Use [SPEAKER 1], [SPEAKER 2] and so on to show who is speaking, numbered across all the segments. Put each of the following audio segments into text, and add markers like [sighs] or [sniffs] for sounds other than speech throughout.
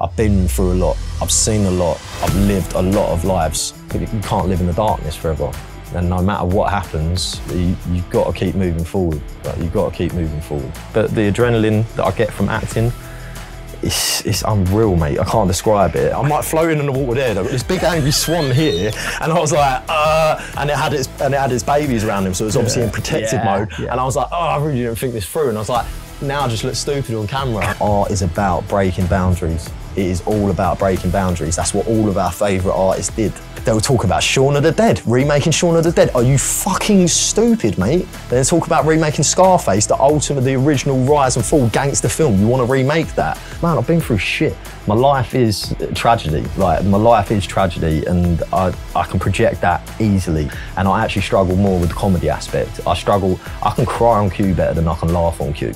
[SPEAKER 1] I've been through a lot. I've seen a lot. I've lived a lot of lives. You can't live in the darkness forever. And no matter what happens, you, you've got to keep moving forward. Like, you've got to keep moving forward. But the adrenaline that I get from acting, it's, it's unreal, mate. I can't describe it. I'm like floating in the water there. There was this big angry swan here, and I was like, uh, and it had its and it had its babies around him, so it was obviously in protective
[SPEAKER 2] Yeah,
[SPEAKER 1] mode.
[SPEAKER 2] yeah.
[SPEAKER 1] And I was like, oh, I really didn't think this through. And I was like, now I just look stupid on camera. Art is about breaking boundaries. It is all about breaking boundaries. That's what all of our favourite artists did. They were talk about Shaun of the Dead, remaking Shaun of the Dead. Are you fucking stupid, mate? They talk about remaking Scarface, the ultimate, the original rise and fall gangster film. You want to remake that? Man, I've been through shit. My life is tragedy. Like my life is tragedy, and I, I can project that easily. And I actually struggle more with the comedy aspect. I struggle. I can cry on cue better than I can laugh on cue.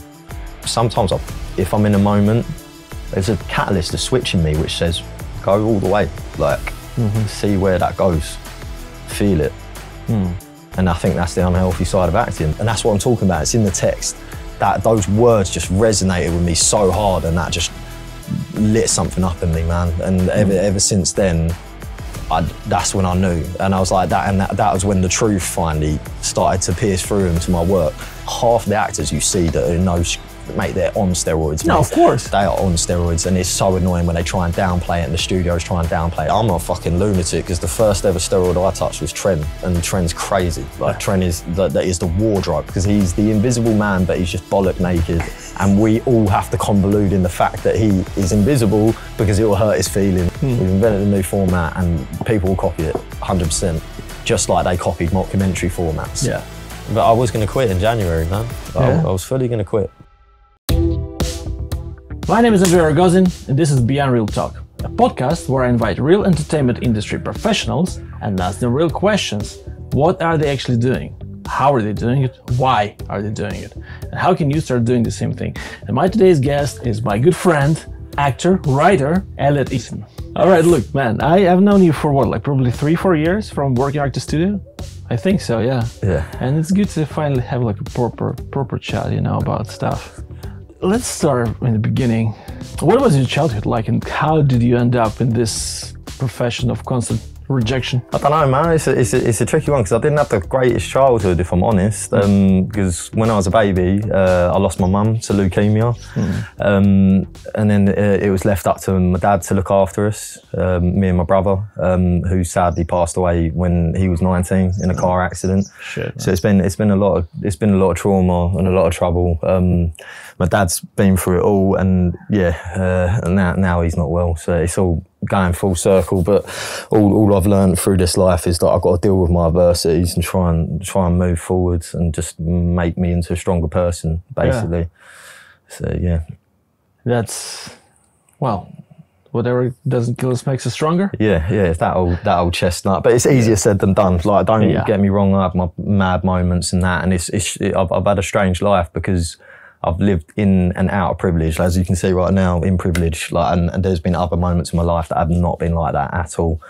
[SPEAKER 1] Sometimes, I, if I'm in a moment, there's a catalyst, a switch in me which says, go all the way. Like, mm-hmm. see where that goes, feel it. Hmm. And I think that's the unhealthy side of acting. And that's what I'm talking about. It's in the text. That those words just resonated with me so hard, and that just lit something up in me, man. And ever, hmm. ever since then, I, that's when I knew. And I was like that, and that, that was when the truth finally started to pierce through into my work. Half the actors you see that are no, sh- mate, they're on steroids.
[SPEAKER 2] No,
[SPEAKER 1] mate.
[SPEAKER 2] of course.
[SPEAKER 1] They are on steroids, and it's so annoying when they try and downplay it, and the studios try and downplay it. I'm a fucking lunatic because the first ever steroid I touched was Tren, and Tren's crazy. Like Tren is that, that is the wardrobe because he's the invisible man, but he's just bollock naked, [laughs] and we all have to convolute in the fact that he is invisible because it will hurt his feeling. Hmm. We've invented a new format, and people will copy it 100%, just like they copied mockumentary formats.
[SPEAKER 2] Yeah.
[SPEAKER 1] But I was going to quit in January, man. I- I was fully going to quit.
[SPEAKER 2] My name is Andrey Rogozin, and this is Beyond Reel Talk, a podcast where I invite real entertainment industry professionals and ask them real questions. What are they actually doing? How are they doing it? Why are they doing it? And how can you start doing the same thing? And my today's guest is my good friend, actor, writer, Elliott Eason. All right, look, man, I have known you for what, like probably three, four years from working at the studio? I think so, yeah.
[SPEAKER 1] Yeah.
[SPEAKER 2] And it's good to finally have like a proper, proper chat, you know, about stuff. Let's start in the beginning. What was your childhood like, and how did you end up in this profession of constant rejection?
[SPEAKER 1] I don't know, man. It's a, it's a, it's a tricky one because I didn't have the greatest childhood, if I'm honest. Because when I was a baby, uh, I lost my mum to leukemia, um, and then uh, it was left up to my dad to look after us, um, me and my brother, um, who sadly passed away when he was 19 in a car accident.
[SPEAKER 2] Shit,
[SPEAKER 1] So it's been it's been a lot of it's been a lot of trauma and a lot of trouble. Um, my dad's been through it all, and yeah, uh, and now now he's not well. So it's all going full circle. But all, all I've learned through this life is that I've got to deal with my adversities and try and try and move forwards and just make me into a stronger person, basically. So yeah,
[SPEAKER 2] That's, well, whatever doesn't kill us makes us stronger.
[SPEAKER 1] yeah, yeah. It's that old that old chestnut. But it's easier said than done. Like don't
[SPEAKER 2] Yeah.
[SPEAKER 1] get me wrong, I have my mad moments and that, and it's, it's I've, I've had a strange life because. I've lived in and out of privilege, as you can see right now, in privilege. Like, and, and there's been other moments in my life that have not been like that at all.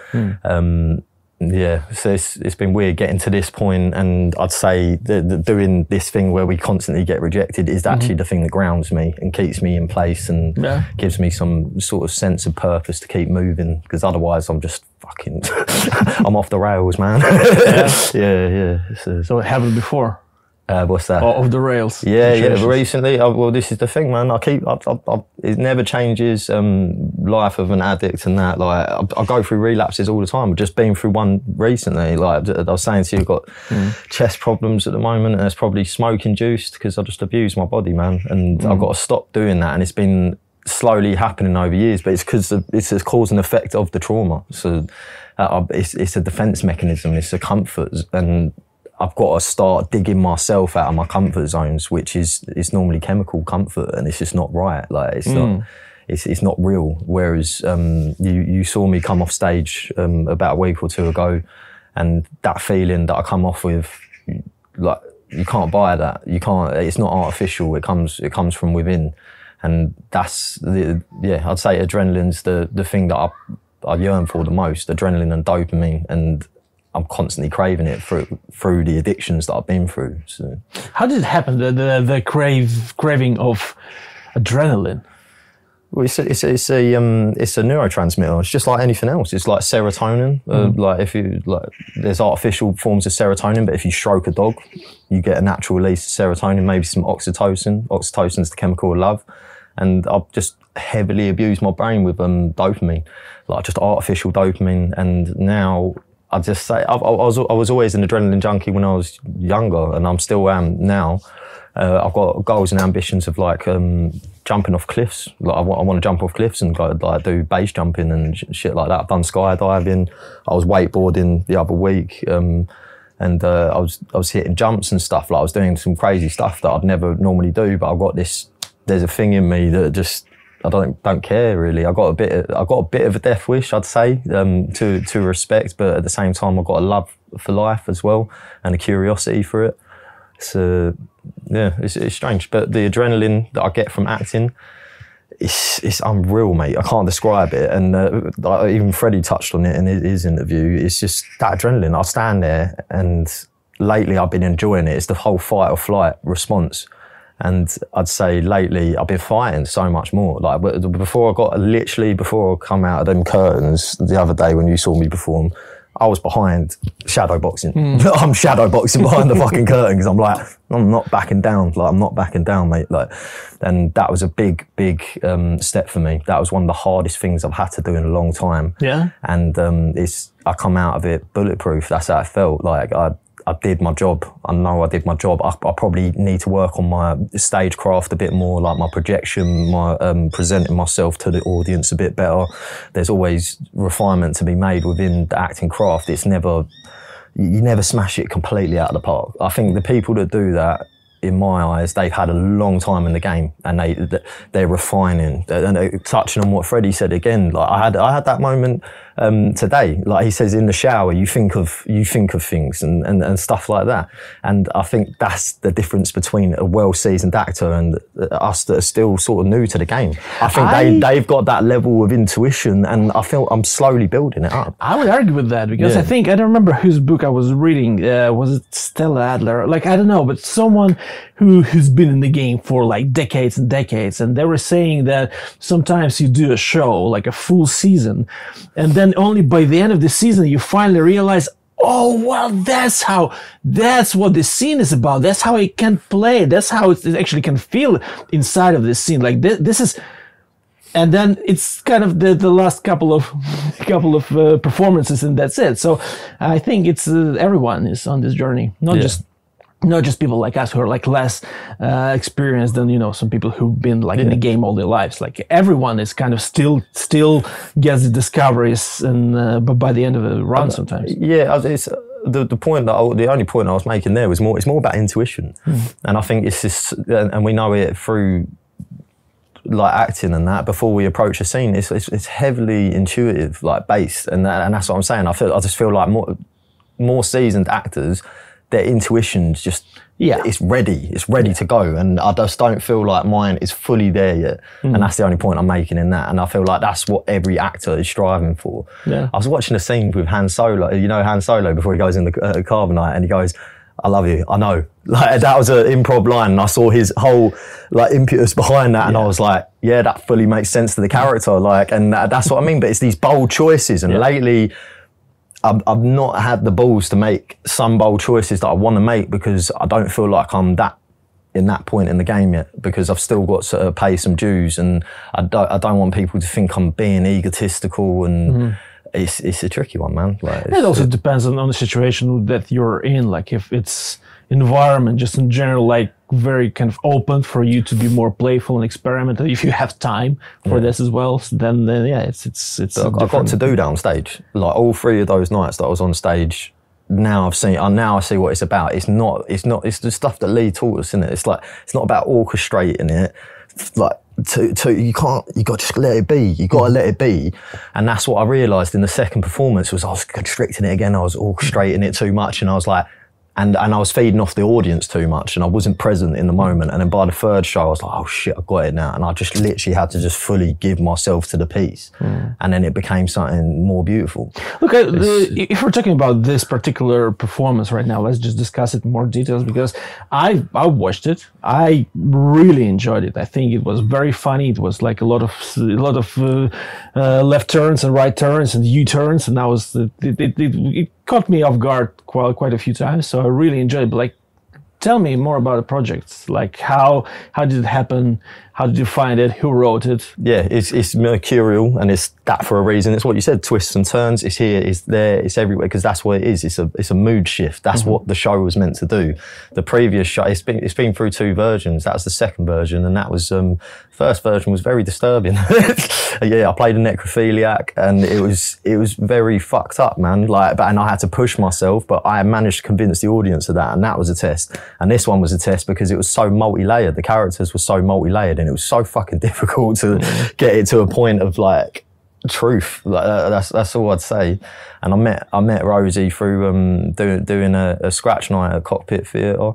[SPEAKER 1] Um, yeah, so it's, it's been weird getting to this point, and I'd say that that doing this thing where we constantly get rejected is actually the thing that grounds me and keeps me in place and
[SPEAKER 2] Yeah.
[SPEAKER 1] gives me some sort of sense of purpose to keep moving. Because otherwise, I'm just fucking, [laughs] I'm off the rails, man. yeah, [laughs] yeah. So,
[SPEAKER 2] So it happened before,
[SPEAKER 1] uh, what's that?
[SPEAKER 2] off the rails.
[SPEAKER 1] Yeah, yeah. recently, I, well, this is the thing, man. I keep, I, I, it never changes. Um, life of an addict and that. Like, I, I go through relapses all the time. I've just been through one recently. Like I was saying to you, I've got chest problems at the moment, and it's probably smoke induced because I just abuse my body, man. And I've got to stop doing that. And it's been slowly happening over years, but it's because it's a cause and effect of the trauma. So uh, it's, it's a defense mechanism. It's a comfort and. I've got to start digging myself out of my comfort zones, which is is normally chemical comfort, and it's just not right. Like it's not, it's it's not real. Whereas um, you you saw me come off stage um, about a week or two ago, and that feeling that I come off with, like you can't buy that. You can't. It's not artificial. It comes it comes from within, and that's the yeah. I'd say adrenaline's the the thing that I I yearn for the most. Adrenaline and dopamine, and I'm constantly craving it through through the addictions that I've been through. So
[SPEAKER 2] How did it happen? The the, the crave craving of adrenaline.
[SPEAKER 1] Well, it's a, it's a, it's a um, it's a neurotransmitter. It's just like anything else. It's like serotonin. Uh, like if you like, there's artificial forms of serotonin, but if you stroke a dog, you get a natural release of serotonin. Maybe some oxytocin. Oxytocin's the chemical of love, and I've just heavily abused my brain with um, dopamine, like just artificial dopamine. And now I just say I, I was I was always an adrenaline junkie when I was younger, and I'm still am now. Uh, I've got goals and ambitions of like um, jumping off cliffs. Like I want, to jump off cliffs and like, like do base jumping and sh- shit like that. I've done skydiving. I was wakeboarding the other week, um, and uh, I was I was hitting jumps and stuff. Like I was doing some crazy stuff that I'd never normally do. But I've got this. There's a thing in me that just I don't don't care really. I got a bit. Of, I got a bit of a death wish, I'd say, um, to to respect, but at the same time, I've got a love for life as well and a curiosity for it. So yeah, it's, it's strange, but the adrenaline that I get from acting. It's, it's unreal, mate. I can't describe it. And uh, even Freddie touched on it in his interview. It's just that adrenaline. I stand there, and lately I've been enjoying it. It's the whole fight or flight response. And I'd say lately I've been fighting so much more. Like before I got literally before I come out of them curtains the other day when you saw me perform, I was behind shadow boxing. [laughs] I'm shadow boxing behind the fucking curtain because I'm like, I'm not backing down. Like I'm not backing down, mate. Like, and that was a big, big um, step for me. That was one of the hardest things I've had to do in a long time.
[SPEAKER 2] Yeah.
[SPEAKER 1] And um, it's I come out of it bulletproof. That's how I felt. Like I I did my job. I know I did my job. I, I, probably need to work on my stagecraft a bit more, like my projection, my um, presenting myself to the audience a bit better. There's always refinement to be made within the acting craft. It's never, you never smash it completely out of the park. I think the people that do that in my eyes, they've had a long time in the game and they they're refining. And they're touching on what Freddie said again, like I had I had that moment um, today. Like he says, in the shower, you think of you think of things and, and, and stuff like that. And I think that's the difference between a well seasoned actor and us that are still sort of new to the game. I think I, they they've got that level of intuition, and I feel I'm slowly building it up.
[SPEAKER 2] I would argue with that because yeah. I think I don't remember whose book I was reading. Uh, was it Stella Adler? Like I don't know, but someone who who's been in the game for like decades and decades, and they were saying that sometimes you do a show like a full season, and then only by the end of the season you finally realize, oh well, that's how that's what the scene is about. That's how it can play. That's how it actually can feel inside of the scene. Like this, this is and then it's kind of the, the last couple of [laughs] couple of uh, performances and that's it so i think it's uh, everyone is on this journey not yeah. just not just people like us who are like less uh, experienced than you know some people who've been like yeah. in the game all their lives. Like everyone is kind of still still gets the discoveries and uh, but by the end of the run sometimes.
[SPEAKER 1] yeah it's uh, the, the point that I, the only point I was making there was more it's more about intuition. Mm. and I think it's just and we know it through like acting and that before we approach a scene. It's, it's, it's heavily intuitive like based and that, and that's what I'm saying. I feel I just feel like more more seasoned actors their intuition's just yeah it's ready it's ready yeah. to go and i just don't feel like mine is fully there yet mm. and that's the only point i'm making in that and i feel like that's what every actor is striving for yeah i was watching a scene with han solo you know han solo before he goes in the uh, carbonite and he goes I love you. I know. [laughs] Like that was an improv line, and I saw his whole like impetus behind that, and yeah. I was like, yeah, that fully makes sense to the character. Like, and that, that's what I mean. But it's these bold choices, and yeah. lately, I've, I've not had the balls to make some bold choices that I want to make because I don't feel like I'm that in that point in the game yet because I've still got to pay some dues and I don't, I don't want people to think I'm being egotistical and mm-hmm. it's, it's a tricky one, man.
[SPEAKER 2] Like, it also depends on, on the situation that you're in. Like if it's environment, just in general, like very kind of open for you to be more playful and experimental. If you have time for yeah. this as well, then, then yeah, it's it's it's.
[SPEAKER 1] I've got to do downstage like all three of those nights that I was on stage. Now I've seen, now I see what it's about. It's not, it's not, it's the stuff that Lee taught us, isn't it? It's like, it's not about orchestrating it. Like, to, to, you can't, you got to just let it be. You got to let it be. And that's what I realized in the second performance was I was constricting it again. I was orchestrating it too much. And I was like, and and I was feeding off the audience too much, and I wasn't present in the moment. And then by the third show, I was like, "Oh shit, I got it now!" And I just literally had to just fully give myself to the piece, and then it became something more beautiful.
[SPEAKER 2] Look, uh, the, if we're talking about this particular performance right now, let's just discuss it in more details because I I watched it. I really enjoyed it. I think it was very funny. It was like a lot of a lot of uh, uh, left turns and right turns and U turns, and that was it, it, it, it caught me off guard quite quite a few times. So I really enjoyed. But like, tell me more about the projects. Like how how did it happen? How did you find it? Who wrote it?
[SPEAKER 1] Yeah, it's it's mercurial, and it's that for a reason. It's what you said: twists and turns. It's here, it's there, it's everywhere because that's what it is. It's a it's a mood shift. That's what the show was meant to do. The previous show, it's been it's been through two versions. That was the second version, and that was um first version was very disturbing. [laughs] yeah, I played a necrophiliac, and it was it was very fucked up, man. Like, but and I had to push myself, but I managed to convince the audience of that, and that was a test. And this one was a test because it was so multi-layered. The characters were so multi-layered, and it was so fucking [laughs] difficult to get it to a point of like truth. Like uh, that's that's all I'd say. And I met I met Rosie through um, doing doing a, a scratch night at Cockpit Theatre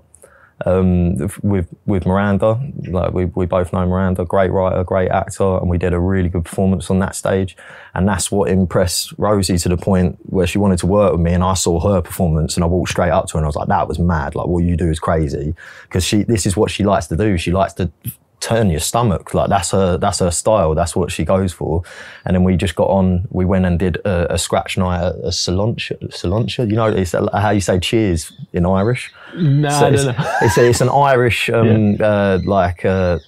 [SPEAKER 1] um, with with Miranda. Like we, we both know Miranda, great writer, great actor, and we did a really good performance on that stage. And that's what impressed Rosie to the point where she wanted to work with me. And I saw her performance, and I walked straight up to her and I was like, "That was mad! Like what you do is crazy." Because she this is what she likes to do. She likes to turn your stomach. Like that's her that's her style. That's what she goes for. And then we just got on we went and did a, a scratch night at a Solancha Solancha you know it's how you say cheers in Irish?
[SPEAKER 2] No,
[SPEAKER 1] so
[SPEAKER 2] I
[SPEAKER 1] it's, it's, a- it's an Irish [laughs] um, uh, like uh,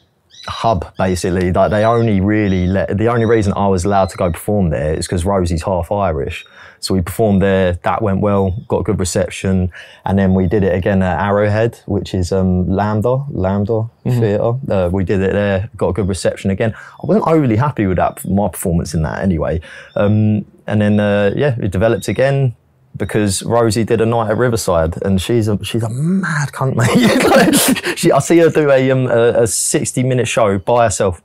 [SPEAKER 1] hub basically. Like they only really let the only reason I was allowed to go perform there is because Rosie's half Irish. So we performed there. That went well. Got a good reception, and then we did it again at Arrowhead, which is um, Lambda Lambda Theatre. Uh, we did it there. Got a good reception again. I wasn't overly happy with that my performance in that anyway. Um, and then uh, yeah, it developed again because Rosie did a night at Riverside, and she's a she's a mad cunt, [laughs] mate. she, I see her do a um, a, a sixty minute show by herself.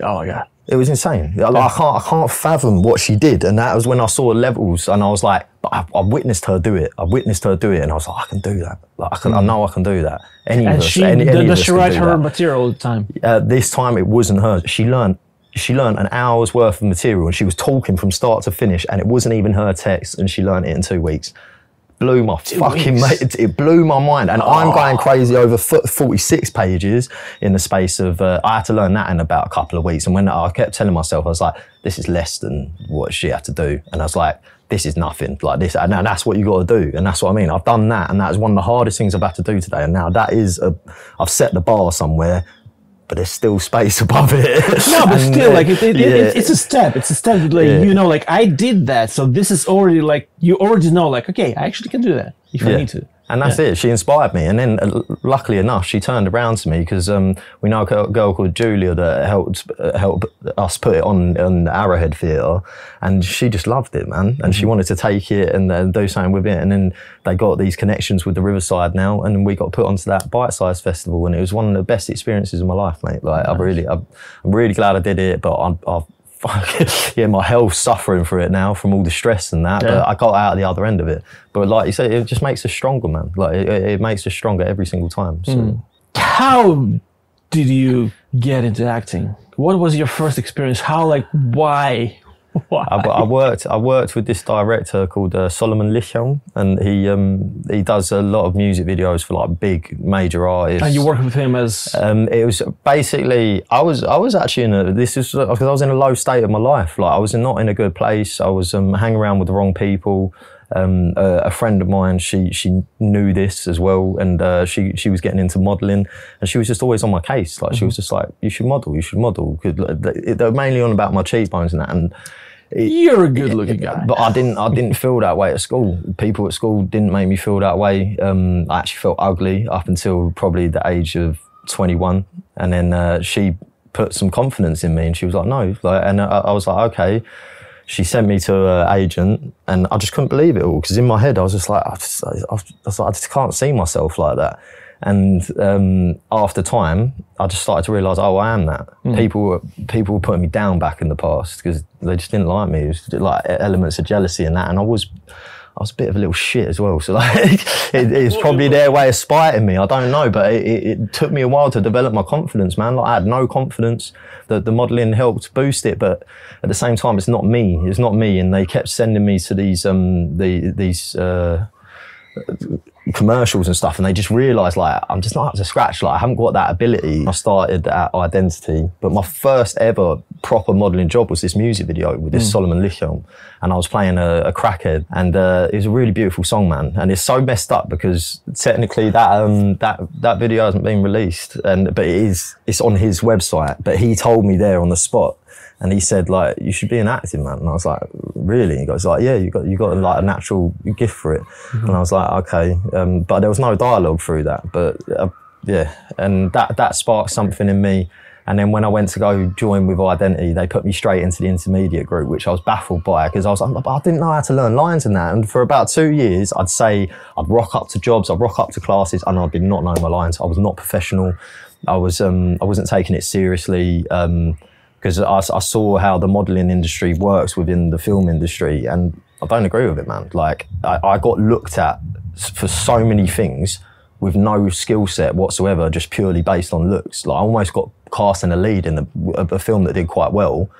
[SPEAKER 2] Oh my god.
[SPEAKER 1] It was insane. Like, I can't I can't fathom what she did, and that was when I saw levels, and I was like, but I, I witnessed her do it. I witnessed her do it, and I was like, I can do that. Like I can, I know I can do that. Any of us,
[SPEAKER 2] she
[SPEAKER 1] any, any
[SPEAKER 2] does she write her
[SPEAKER 1] that
[SPEAKER 2] material all the time?
[SPEAKER 1] uh, this time it wasn't her. She learned she learned an hour's worth of material and she was talking from start to finish and it wasn't even her text and she learned it in two weeks. Blew my fucking
[SPEAKER 2] weeks.
[SPEAKER 1] mate. It, it blew my mind, and I'm going crazy over 46 pages in the space of. Uh, I had to learn that in about a couple of weeks, and when I kept telling myself, I was like, "This is less than what she had to do," and I was like, "This is nothing." Like this, and now that's what you got to do, and that's what I mean. I've done that, and that is one of the hardest things I've had to do today, and now that is a. I've set the bar somewhere but there's still space [laughs] above it.
[SPEAKER 2] No, but
[SPEAKER 1] And,
[SPEAKER 2] still,
[SPEAKER 1] uh,
[SPEAKER 2] like it, it,
[SPEAKER 1] yeah.
[SPEAKER 2] it, it's a step. It's a step. Like
[SPEAKER 1] Yeah.
[SPEAKER 2] you know, like I did that, so this is already like you already know, like okay, I actually can do that if I need to.
[SPEAKER 1] And that's it. She inspired me. And then, uh, luckily enough, she turned around to me because um, we know a girl- called Julia that helped uh, help us put it on on the Arrowhead Theatre, and she just loved it, man. And she wanted to take it and uh, do something with it. And then they got these connections with the Riverside now, and we got put onto that Bite Size Festival, and it was one of the best experiences of my life, mate. Like I really, I'm, I'm really glad I did it, but I'm. I've fuck, [laughs] yeah, my health's suffering for it now from all the stress and that.
[SPEAKER 2] Yeah.
[SPEAKER 1] But I got out the other end of it. But like you said, it just makes us stronger, man. Like it, it it makes us stronger every single time. So hmm.
[SPEAKER 2] How did you get into acting? What was your first experience? How, like, why? [laughs]
[SPEAKER 1] I, I worked. I worked with this director called uh, Solomon Lichon, and he um, he does a lot of music videos for like big major artists.
[SPEAKER 2] and you worked with him as
[SPEAKER 1] Um, it was basically I was I was actually in a this is because I was in a low state of my life. Like I was not in a good place. I was um, hanging around with the wrong people. Um, a, a friend of mine, she she knew this as well, and uh, she she was getting into modelling, and she was just always on my case. Like she was just like, you should model, you should model. Because they they were mainly on about my cheekbones and that, and
[SPEAKER 2] you're a good-looking guy.
[SPEAKER 1] but I didn't. I didn't feel that way at school. People at school didn't make me feel that way. Um, I actually felt ugly up until probably the age of 21, and then uh, she put some confidence in me, and she was like, "No," like, and I, I was like, "Okay." She sent me to an agent, and I just couldn't believe it all because in my head I was just like, I just, I, I I just can't see myself like that. And um, after time, I just started to realise, oh, I am that. People were people were putting me down back in the past because they just didn't like me. It was like elements of jealousy and that. And I was, I was a bit of a little shit as well. So like, [laughs] it, [laughs] it's probably their way of spiting me. I don't know, but it, it, it, took me a while to develop my confidence, man. Like I had no confidence. The, the modelling helped boost it, but at the same time, it's not me. It's not me. And they kept sending me to these um the, these uh, commercials and stuff, and they just realised like I'm just not up to scratch. Like I haven't got that ability. I started at Identity, but my first ever proper modelling job was this music video with this mm. Solomon Lichhelm, and I was playing a, a crackhead, and uh, it was a really beautiful song, man. And it's so messed up because technically that um, that that video hasn't been released, and but it is it's on his website. But he told me there on the spot and he said like you should be an acting man and I was like really he goes like yeah you got you got like a natural gift for it mm-hmm. and I was like okay um, but there was no dialogue through that but uh, yeah and that that sparked something in me and then when I went to go join with Identity, they put me straight into the intermediate group, which I was baffled by because I was like, I didn't know how to learn lines and that. And for about two years, I'd say I'd rock up to jobs, I'd rock up to classes, and I did not know my lines. I was not professional. I was um, I wasn't taking it seriously. Um, because I, I, saw how the modeling industry works within the film industry, and I don't agree with it, man. Like I, I got looked at for so many things with no skill set whatsoever, just purely based on looks. Like I almost got cast in a lead in the, a, a film that did quite well,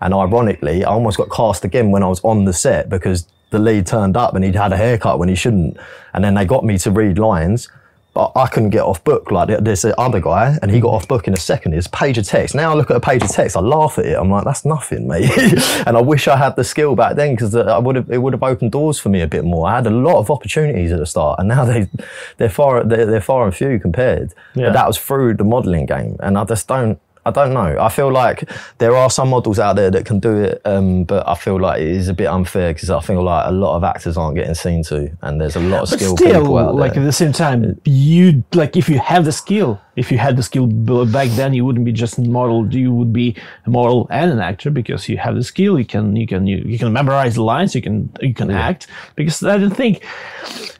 [SPEAKER 1] and ironically, I almost got cast again when I was on the set because the lead turned up and he'd had a haircut when he shouldn't, and then they got me to read lines I couldn't get off book. Like there's the other guy, and he got off book in a second. It's a page of text. Now I look at a page of text, I laugh at it. I'm like, that's nothing, mate. [laughs] and I wish I had the skill back then because uh, I would have it would have opened doors for me a bit more. I had a lot of opportunities at the start, and now [laughs] they they're far they're, they're far and few compared. Yeah. But that was through the modelling game, and I just don't. I don't know. I feel like there are some models out there that can do it, um, but I feel like it is a bit unfair because I feel like a lot of actors aren't getting seen to, and there's a lot of
[SPEAKER 2] but
[SPEAKER 1] skilled
[SPEAKER 2] still,
[SPEAKER 1] people out there.
[SPEAKER 2] Like at the same time, you like if you have the skill, if you had the skill back then, you wouldn't be just a model. You would be a model and an actor because you have the skill. You can you can you, you can memorize the lines. You can you can yeah. act. Because I don't think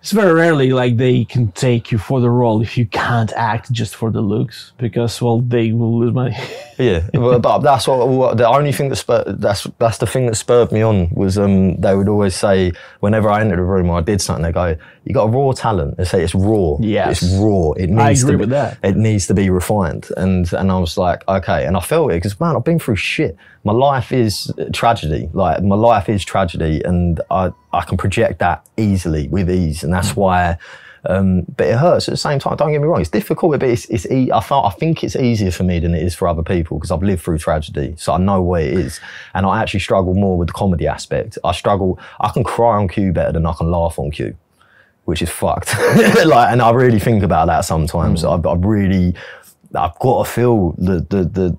[SPEAKER 2] it's very rarely like they can take you for the role if you can't act just for the looks. Because well, they will lose money. [laughs]
[SPEAKER 1] yeah, [laughs] but that's what, what, the only thing that spurred, that's that's the thing that spurred me on was um, they would always say whenever I entered a room or I did something, they go, "You got a raw talent." They say it's raw.
[SPEAKER 2] Yeah,
[SPEAKER 1] it's raw. It
[SPEAKER 2] needs I agree
[SPEAKER 1] to,
[SPEAKER 2] with that.
[SPEAKER 1] It needs to be refined. And and I was like, okay. And I felt it because man, I've been through shit. My life is tragedy. Like my life is tragedy, and I I can project that easily with ease, and that's why. Um, but it hurts at the same time. Don't get me wrong; it's difficult, but it's, it's e- I, I think it's easier for me than it is for other people because I've lived through tragedy, so I know where it is. And I actually struggle more with the comedy aspect. I struggle. I can cry on cue better than I can laugh on cue which is fucked. [laughs] like, and I really think about that sometimes. Mm. I, I really, I've got to feel the, the, the,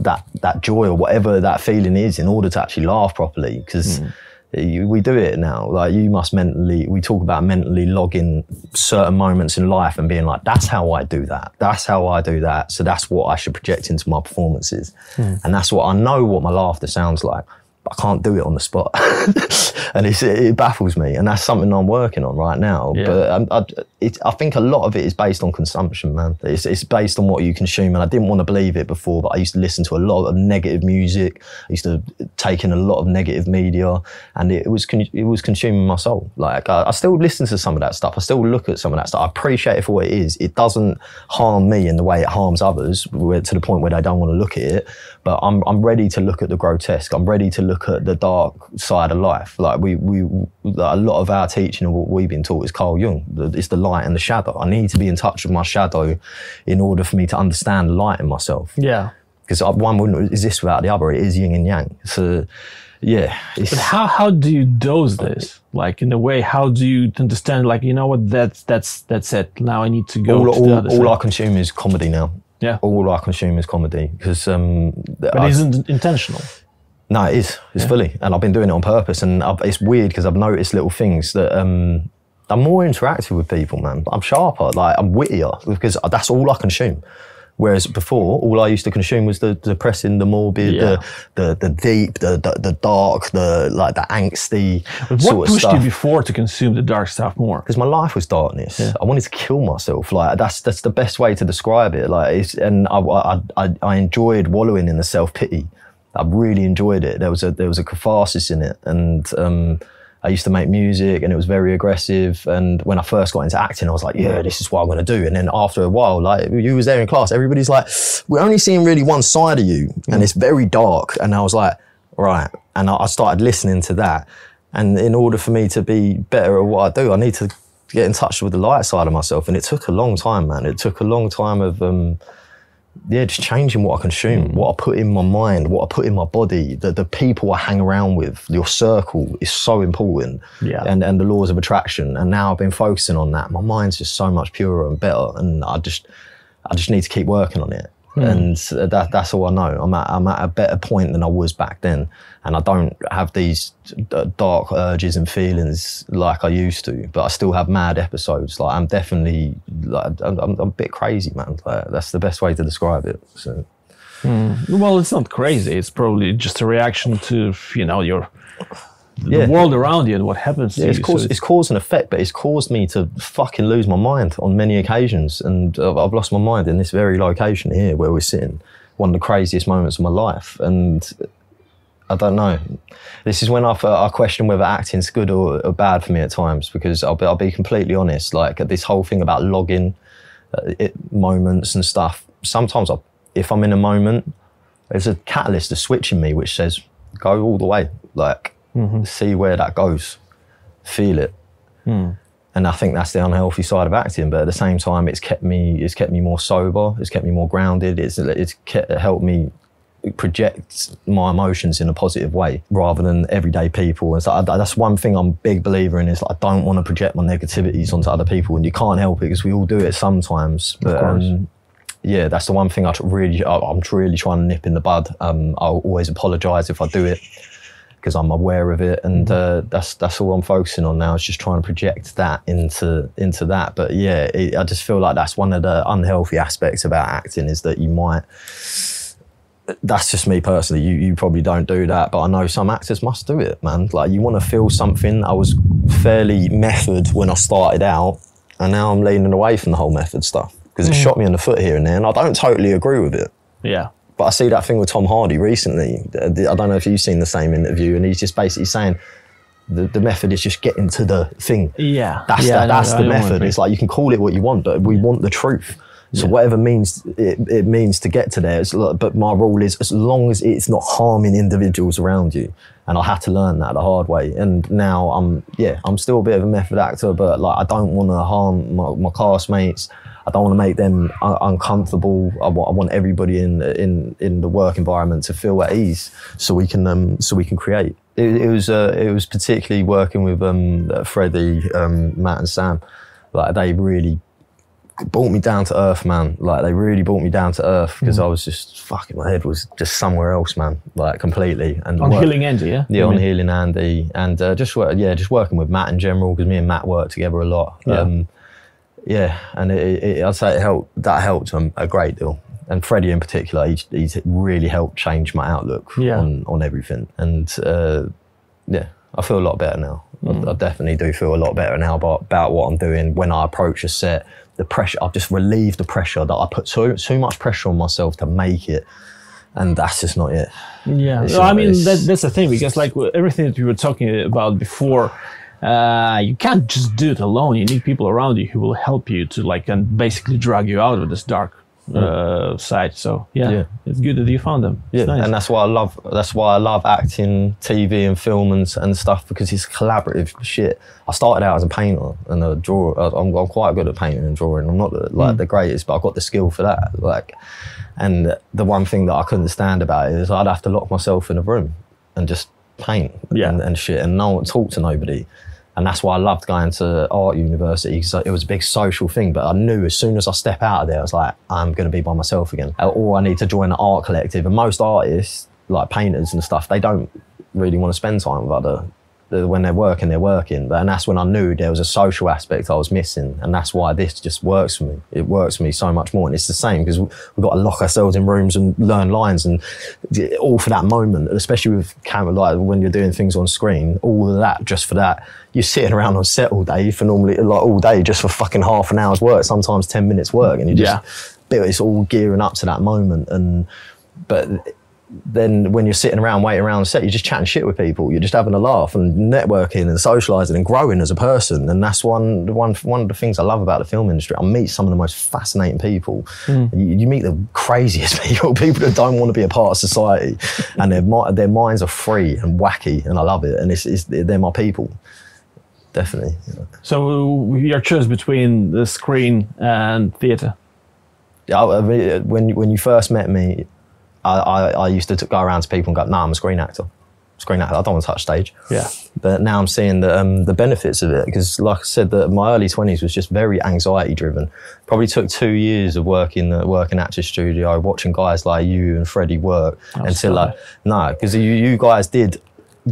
[SPEAKER 1] that, that joy or whatever that feeling is in order to actually laugh properly. Because mm. We do it now. Like you must mentally, we talk about mentally logging certain moments in life and being like, that's how I do that. That's how I do that. So that's what I should project into my performances. Mm. And that's what I know what my laughter sounds like. I can't do it on the spot, [laughs] and it baffles me, and that's something I'm working on right now. Yeah. But um, I, I, think a lot of it is based on consumption, man. It's, it's based on what you consume, and I didn't want to believe it before, but I used to listen to a lot of negative music. I used to take in a lot of negative media, and it, was it was consuming my soul. Like I, I, still listen to some of that stuff. I still look at some of that stuff. I appreciate it for what it is. It doesn't harm me in the way it harms others, to the point where they don't want to look at it. But I'm I'm ready to look at the grotesque. I'm ready to look at the dark side of life. Like we, we, a lot of our teaching and what we've been taught is Carl Jung. It's the light and the shadow. I need to be in touch with my shadow in order for me to understand the light in myself.
[SPEAKER 2] Yeah.
[SPEAKER 1] Because one wouldn't exist without the other. It is yin and yang. So, yeah.
[SPEAKER 2] But how, how do you dose this? Like in a way, how do you understand? Like you know what? That's that's that's it. Now I need to go.
[SPEAKER 1] All,
[SPEAKER 2] to
[SPEAKER 1] all, all I consume is comedy now.
[SPEAKER 2] Yeah.
[SPEAKER 1] All I consume is comedy because. Um,
[SPEAKER 2] but it isn't intentional.
[SPEAKER 1] No, it is. It's yeah. fully, and I've been doing it on purpose. And I've, it's weird because I've noticed little things that um, I'm more interactive with people, man. I'm sharper, like I'm wittier because that's all I consume. Whereas before, all I used to consume was the depressing, the morbid, yeah. the, the the deep, the, the, the dark, the like the angsty.
[SPEAKER 2] But what pushed you before to consume the dark stuff more?
[SPEAKER 1] Because my life was darkness. Yeah. I wanted to kill myself. Like that's that's the best way to describe it. Like, and I, I I I enjoyed wallowing in the self pity. I really enjoyed it. There was a there was a catharsis in it, and um, I used to make music and it was very aggressive. And when I first got into acting, I was like, yeah, this is what I'm to do. And then after a while, like you was there in class, everybody's like, we're only seeing really one side of you and it's very dark. And I was like, right. And I I started listening to that. And in order for me to be better at what I do, I need to get in touch with the light side of myself. And it took a long time, man. It took a long time of, um, yeah, just changing what I consume,
[SPEAKER 2] Hmm.
[SPEAKER 1] what I put in my mind, what I put in my body, the, the people I hang around with, your circle is so important.
[SPEAKER 2] Yeah.
[SPEAKER 1] And and the laws of attraction. And now I've been focusing on that. My mind's just so much purer and better. And I just I just need to keep working on it.
[SPEAKER 2] Hmm.
[SPEAKER 1] And that that's all I know. I'm at I'm at a better point than I was back then. And I don't have these dark urges and feelings like I used to, but I still have mad episodes. Like I'm definitely like I'm, I'm, a bit crazy, man. Like, that's the best way to describe it. So hmm.
[SPEAKER 2] Well, it's not crazy. It's probably just a reaction to you know your the
[SPEAKER 1] Yeah.
[SPEAKER 2] world around you and what happens to
[SPEAKER 1] Yeah, it's
[SPEAKER 2] you.
[SPEAKER 1] caused
[SPEAKER 2] So
[SPEAKER 1] it's cause and effect, but it's caused me to fucking lose my mind on many occasions, and I've I've lost my mind in this very location here where we're sitting. One of the craziest moments of my life, and I don't know. This is when I, I question whether acting's good or, or bad for me at times because I'll be, I'll be completely honest. Like this whole thing about logging uh, it, moments and stuff. Sometimes I, if I'm in a moment, there's a catalyst, a switch in me which says go all the way. Like see where that goes, feel it. And I think that's the unhealthy side of acting. But at the same time, it's kept me it's kept me more sober. It's kept me more grounded. It's it's kept, helped me project my emotions in a positive way rather than everyday people. And so I- that's one thing I'm a big believer in is like, I don't want to project my negativities onto other people, and you can't help it because we all do it sometimes. But, um, yeah, that's the one thing I really I- I'm really trying to nip in the bud. Um, I'll always apologise if I do it because I'm aware of it, and uh, that's that's all I'm focusing on now. Is just trying to project that into into that. But yeah, it, I just feel like that's one of the unhealthy aspects about acting is that you might. That's just me personally. You you probably don't do that, but I know some actors must do it, man. Like you want to feel something. I was fairly method when I started out, and now I'm leaning away from the whole method stuff because it shot me in the foot here and there, and I don't totally agree with it.
[SPEAKER 2] yeah,
[SPEAKER 1] But I see that thing with Tom Hardy recently. I don't know if you've seen the same interview, and he's just basically saying the, the method is just getting to the thing.
[SPEAKER 2] yeah,
[SPEAKER 1] That's
[SPEAKER 2] yeah,
[SPEAKER 1] the,
[SPEAKER 2] know,
[SPEAKER 1] that's the method. It's like you can call it what you want, but we want the truth. So whatever means it, it means to get to there. Like- but my rule is as long as it's not harming individuals around you, and I had to learn that the hard way. And now I'm yeah, I'm still a bit of a method actor, but like I don't want to harm my, my classmates. I don't want to make them un- uncomfortable. I want, I want everybody in in in the work environment to feel at ease, so we can um, so we can create. It, it was uh, it was particularly working with um, Freddie, um, Matt, and Sam. Like they really brought me down to earth, man. Like they really brought me down to earth because
[SPEAKER 2] Mm.
[SPEAKER 1] I was just fucking my head was just somewhere else, man. Like completely. And
[SPEAKER 2] on
[SPEAKER 1] work-
[SPEAKER 2] Healing Andy, yeah,
[SPEAKER 1] yeah, on
[SPEAKER 2] mean?
[SPEAKER 1] healing Andy, and uh, just work, yeah, just working with Matt in general because me and Matt work together a lot.
[SPEAKER 2] Yeah.
[SPEAKER 1] Um, yeah, and it, it, I'd say it helped. That helped um, a great deal. And Freddie in particular, he's, he's really helped change my outlook
[SPEAKER 2] Yeah.
[SPEAKER 1] on on everything. And uh, yeah, I feel a lot better now.
[SPEAKER 2] Mm.
[SPEAKER 1] I, I definitely do feel a lot better now about, about what I'm doing when I approach a set. The pressure, I've just relieved the pressure that I put so so much pressure on myself to make it, and that's just not it.
[SPEAKER 2] Yeah,
[SPEAKER 1] It's
[SPEAKER 2] Well, I mean that, that's the thing because like everything that we were talking about before, uh, you can't just do it alone. You need people around you who will help you to like and basically drag you out of this dark Mm. uh, side. So yeah,
[SPEAKER 1] Yeah.
[SPEAKER 2] it's good that you found them. It's
[SPEAKER 1] Yeah,
[SPEAKER 2] nice.
[SPEAKER 1] and that's why I love. That's why I love acting, TV, and film and, and stuff because it's collaborative shit. I started out as a painter and a drawer. I- uh, I'm, I'm quite good at painting and drawing. I'm not the, like mm. the greatest, but I've got the skill for that. Like, and the one thing that I couldn't stand about it is I'd have to lock myself in a room and just paint
[SPEAKER 2] Yeah.
[SPEAKER 1] and, and shit, and no one talk to nobody. And that's why I loved going to art university because it was a big social thing. But I knew as soon as I step out of there, I was like, I'm going to be by myself again. Or I need to join an art collective. And most artists, like painters and stuff, they don't really want to spend time with other. When they're working, they're working. But and that's when I knew there was a social aspect I was missing, and that's why this just works for me. It works for me so much more, and it's the same because we've got to lock ourselves in rooms and learn lines, and all for that moment. Especially with camera, like when you're doing things on screen, all of that just for that. You're sitting around on set all day for normally like all day just for fucking half an hour's work, sometimes ten minutes work, and you just
[SPEAKER 2] Yeah.
[SPEAKER 1] it's all gearing up to that moment and but then when you're sitting around waiting around the set, you're just chatting shit with people. You're just having a laugh and networking and socializing and growing as a person. And that's one one one of the things I love about the film industry. I meet some of the most fascinating people. Hmm. You, you meet the craziest [laughs] people, people that don't want to be a part of society, and their their minds are free and wacky, and I love it. And it's, it's they're my people, definitely.
[SPEAKER 2] So uh, your choice between the screen and theater.
[SPEAKER 1] Yeah, I mean, when when you first met me, I, I, I used to go around to people and go, "No, I'm a screen actor. Screen actor. I don't want to touch stage."
[SPEAKER 2] Yeah.
[SPEAKER 1] But now I'm seeing the um, the benefits of it because, like I said, that my early 20s was just very anxiety driven. Probably took two years of working the working actor studio, watching guys like you and Freddie work until like no, because you you guys did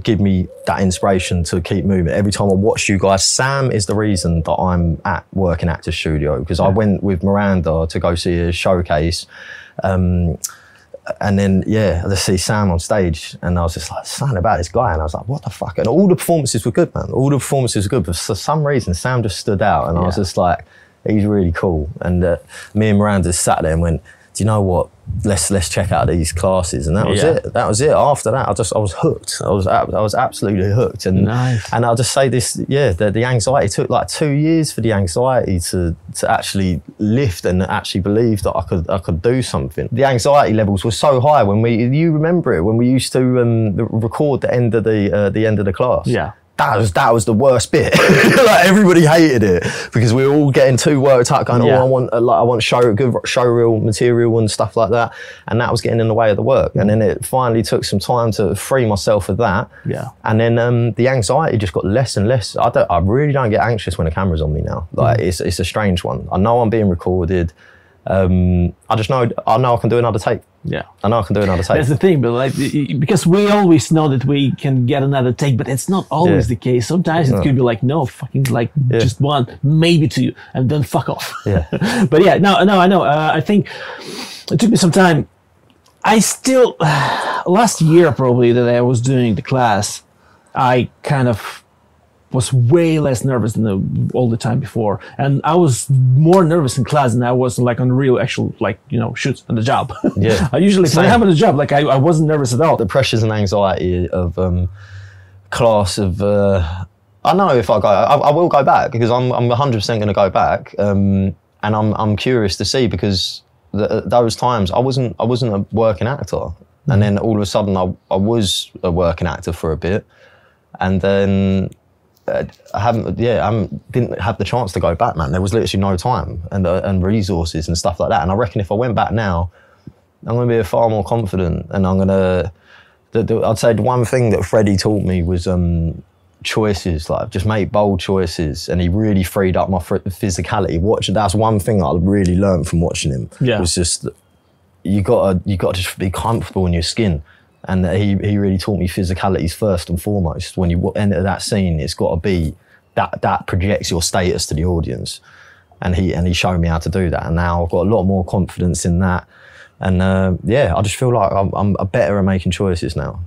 [SPEAKER 1] give me that inspiration to keep moving. Every time I watch you guys, Sam is the reason that I'm at Working Actors Studio because I went with Miranda to go see a showcase. Um, and then, yeah, I just see Sam on stage and I was just like, something about this guy. And I was like, what the fuck? And all the performances were good, man. All the performances were good. But for some reason, Sam just stood out. And I was just like, he's really cool. And uh, me and Miranda sat there and went, do you know what? Let's let's check out these classes, and that was
[SPEAKER 2] Yeah.
[SPEAKER 1] it. That was it. After that, I just I was hooked. I was I was absolutely hooked, and
[SPEAKER 2] Nice.
[SPEAKER 1] and I'll just say this, yeah, the, the anxiety took like two years for the anxiety to to actually lift and actually believe that I could I could do something. The anxiety levels were so high when we you remember it when we used to um, record the end of the uh, the end of the class.
[SPEAKER 2] Yeah.
[SPEAKER 1] That was that was the worst bit. [laughs] like everybody hated it because we were all getting too worked up, going,
[SPEAKER 2] Yeah.
[SPEAKER 1] "Oh, I want uh, like I want show good show reel material and stuff like that," and that was getting in the way of the work. And then it finally took some time to free myself of that.
[SPEAKER 2] Yeah.
[SPEAKER 1] And then um, the anxiety just got less and less. I don't. I really don't get anxious when the camera's on me now. Like
[SPEAKER 2] Mm.
[SPEAKER 1] it's it's a strange one. I know I'm being recorded. Um, I just know I know I can do another take.
[SPEAKER 2] Yeah.
[SPEAKER 1] I know I can do another take.
[SPEAKER 2] That's the thing, but like because we always know that we can get another take, but it's not always
[SPEAKER 1] Yeah.
[SPEAKER 2] the case. Sometimes it could be like no, fucking like just one, maybe two, and then fuck off.
[SPEAKER 1] Yeah. [laughs]
[SPEAKER 2] but yeah, no, no, I know. Uh, I think it took me some time. I still [sighs] last year probably that I was doing the class, I kind of was way less nervous than the, all the time before, and I was more nervous in class than I was like on real actual like you know shoots on the job. [laughs]
[SPEAKER 1] Yeah.
[SPEAKER 2] I usually when I have on the job like I, I wasn't nervous at all.
[SPEAKER 1] the pressures and anxiety of um, class of. Uh, I know if I go, I, I will go back because I'm I'm 100 percent going to go back, um, and I'm I'm curious to see because th those times I wasn't I wasn't a working actor, and then all of a sudden I I was a working actor for a bit, and then. Uh, I haven't, yeah, I haven't, didn't have the chance to go back, man. There was literally no time and uh, and resources and stuff like that. And I reckon if I went back now, I'm going to be far more confident, and I'm going to. The, the, I'd say the one thing that Freddie taught me was um, choices, like just make bold choices, and he really freed up my physicality. Watch that's one thing I really learned from watching him.
[SPEAKER 2] Yeah.
[SPEAKER 1] was just you gotta you gotta just be comfortable in your skin, and that he he really taught me physicalities first and foremost. When you enter that scene, it's got to be that that projects your status to the audience, and he and he showed me how to do that, and now I've got a lot more confidence in that. And uh, yeah, I just feel like I'm, I'm better at making choices now.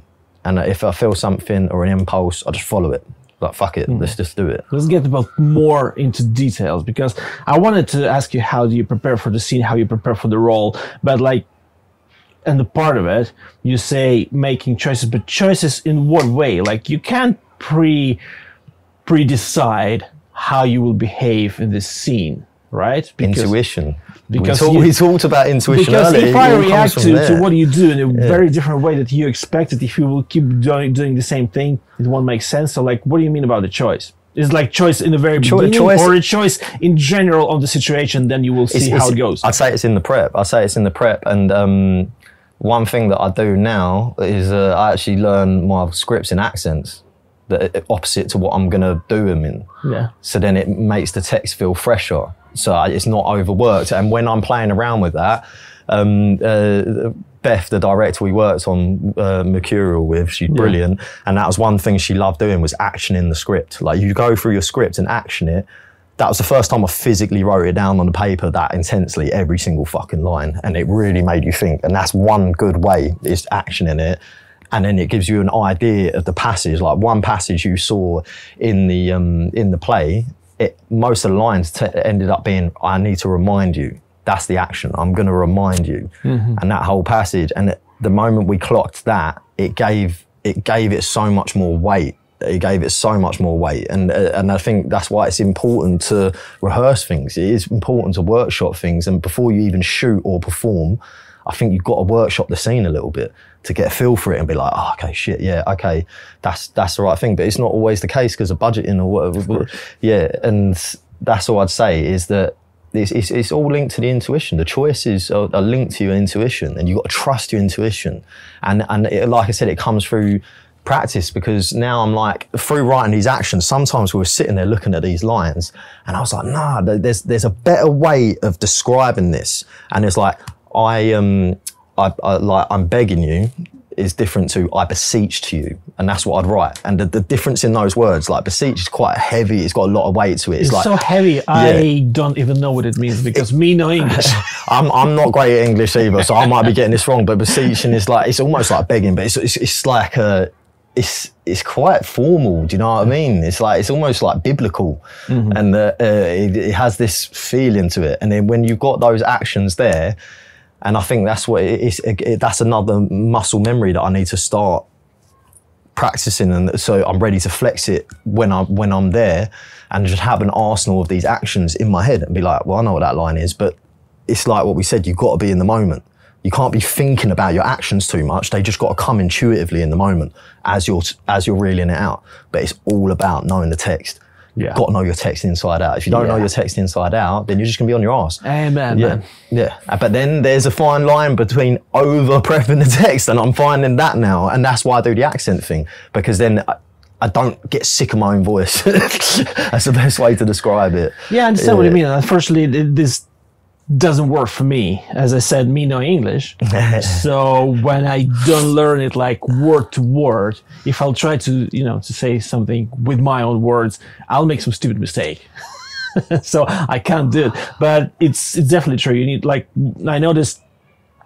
[SPEAKER 1] And if I feel something or an impulse, I just follow it. Like fuck it, let's just do it.
[SPEAKER 2] Let's get about more into details because I wanted to ask you how do you prepare for the scene, how you prepare for the role, but like, and the part of it, you say making choices, but choices in what way? Like you can't pre pre decide how you will behave in this scene, right? Because,
[SPEAKER 1] intuition.
[SPEAKER 2] because
[SPEAKER 1] we, talk,
[SPEAKER 2] you-
[SPEAKER 1] we talked about intuition
[SPEAKER 2] Because
[SPEAKER 1] earlier.
[SPEAKER 2] if I react to, to what you do in a very different way that you expected, if you will keep doing, doing the same thing, it won't make sense. So, like, what do you mean about the choice? Is like choice in the very beginning,
[SPEAKER 1] choice-
[SPEAKER 2] or a choice in general on the situation? Then you will see
[SPEAKER 1] It's-
[SPEAKER 2] how
[SPEAKER 1] it's-
[SPEAKER 2] it goes.
[SPEAKER 1] I'd say it's in the prep. I'd say it's in the prep. And um, one thing that I do now is uh, I actually learn my scripts in accents that opposite to what I'm going to do them in.
[SPEAKER 2] yeah,
[SPEAKER 1] So then it makes the text feel fresher. So I- it's not overworked. And when I'm playing around with that, um, uh, Beth, the director we worked on uh, Mercurial with, she's brilliant. And that was one thing she loved doing was actioning the script. Like you go through your script and action it. That was the first time I physically wrote it down on the paper that intensely, every single fucking line. And it really made you think. And that's one good way is actioning it and then it gives you an idea of the passage. Like one passage you saw in the um, in the play, it most of the lines t- ended up being, "I need to remind you." That's the action. I'm going to remind you, and that whole passage. And the moment we clocked that, it gave it gave it so much more weight. It gave it so much more weight, and uh, and I think that's why it's important to rehearse things. It is important to workshop things, and before you even shoot or perform, I think you've got to workshop the scene a little bit to get a feel for it and be like, oh, okay, shit, yeah, okay, that's that's the right thing. But it's not always the case because of budgeting or whatever. Yeah, and that's all I'd say is that it's, it's, it's, all linked to the intuition. The choices are, are, linked to your intuition, and you've got to trust your intuition. And and it, like I said, it comes through practice because now I'm like through writing these actions. Sometimes we were sitting there looking at these lines, and I was like, nah, there's there's a better way of describing this. And it's like I um I, I like I'm begging you is different to I beseech to you, and that's what I'd write. And the, the difference in those words, like beseech, is quite heavy. It's got a lot of weight to it.
[SPEAKER 2] It's, it's
[SPEAKER 1] like,
[SPEAKER 2] so heavy. Yeah. I don't even know what it means because it, me no English. [laughs]
[SPEAKER 1] I'm I'm not great at English either, so I might be getting this wrong. But beseeching is like it's almost like begging, but it's it's, it's like a it's it's quite formal. Do you know what I mean? It's like it's almost like biblical, mm-hmm. and uh, uh, it, it has this feeling to it. And then when you've got those actions there and I think that's what it is. It, it, that's another muscle memory that I need to start practicing, and so I'm ready to flex it when I when I'm there, and just have an arsenal of these actions in my head and be like, well, I know what that line is, but it's like what we said. You've got to be in the moment. You can't be thinking about your actions too much. They just got to come intuitively in the moment as you're as you're reeling it out. But it's all about knowing the text yeah. got to know your text inside out. If you don't yeah. know your text inside out, then you're just gonna be on your ass.
[SPEAKER 2] Amen.
[SPEAKER 1] Yeah,
[SPEAKER 2] man.
[SPEAKER 1] yeah. But then there's a fine line between over prepping the text, and I'm finding that now, and that's why I do the accent thing because then. I, I don't get sick of my own voice. [laughs] That's the best way to describe it.
[SPEAKER 2] Yeah, I understand yeah. what you mean. Unfortunately, this doesn't work for me. As I said, me no English. [laughs] so when I don't learn it like word to word, if I'll try to, you know, to say something with my own words, I'll make some stupid mistake. [laughs] so I can't do it. But it's it's definitely true. You need like I noticed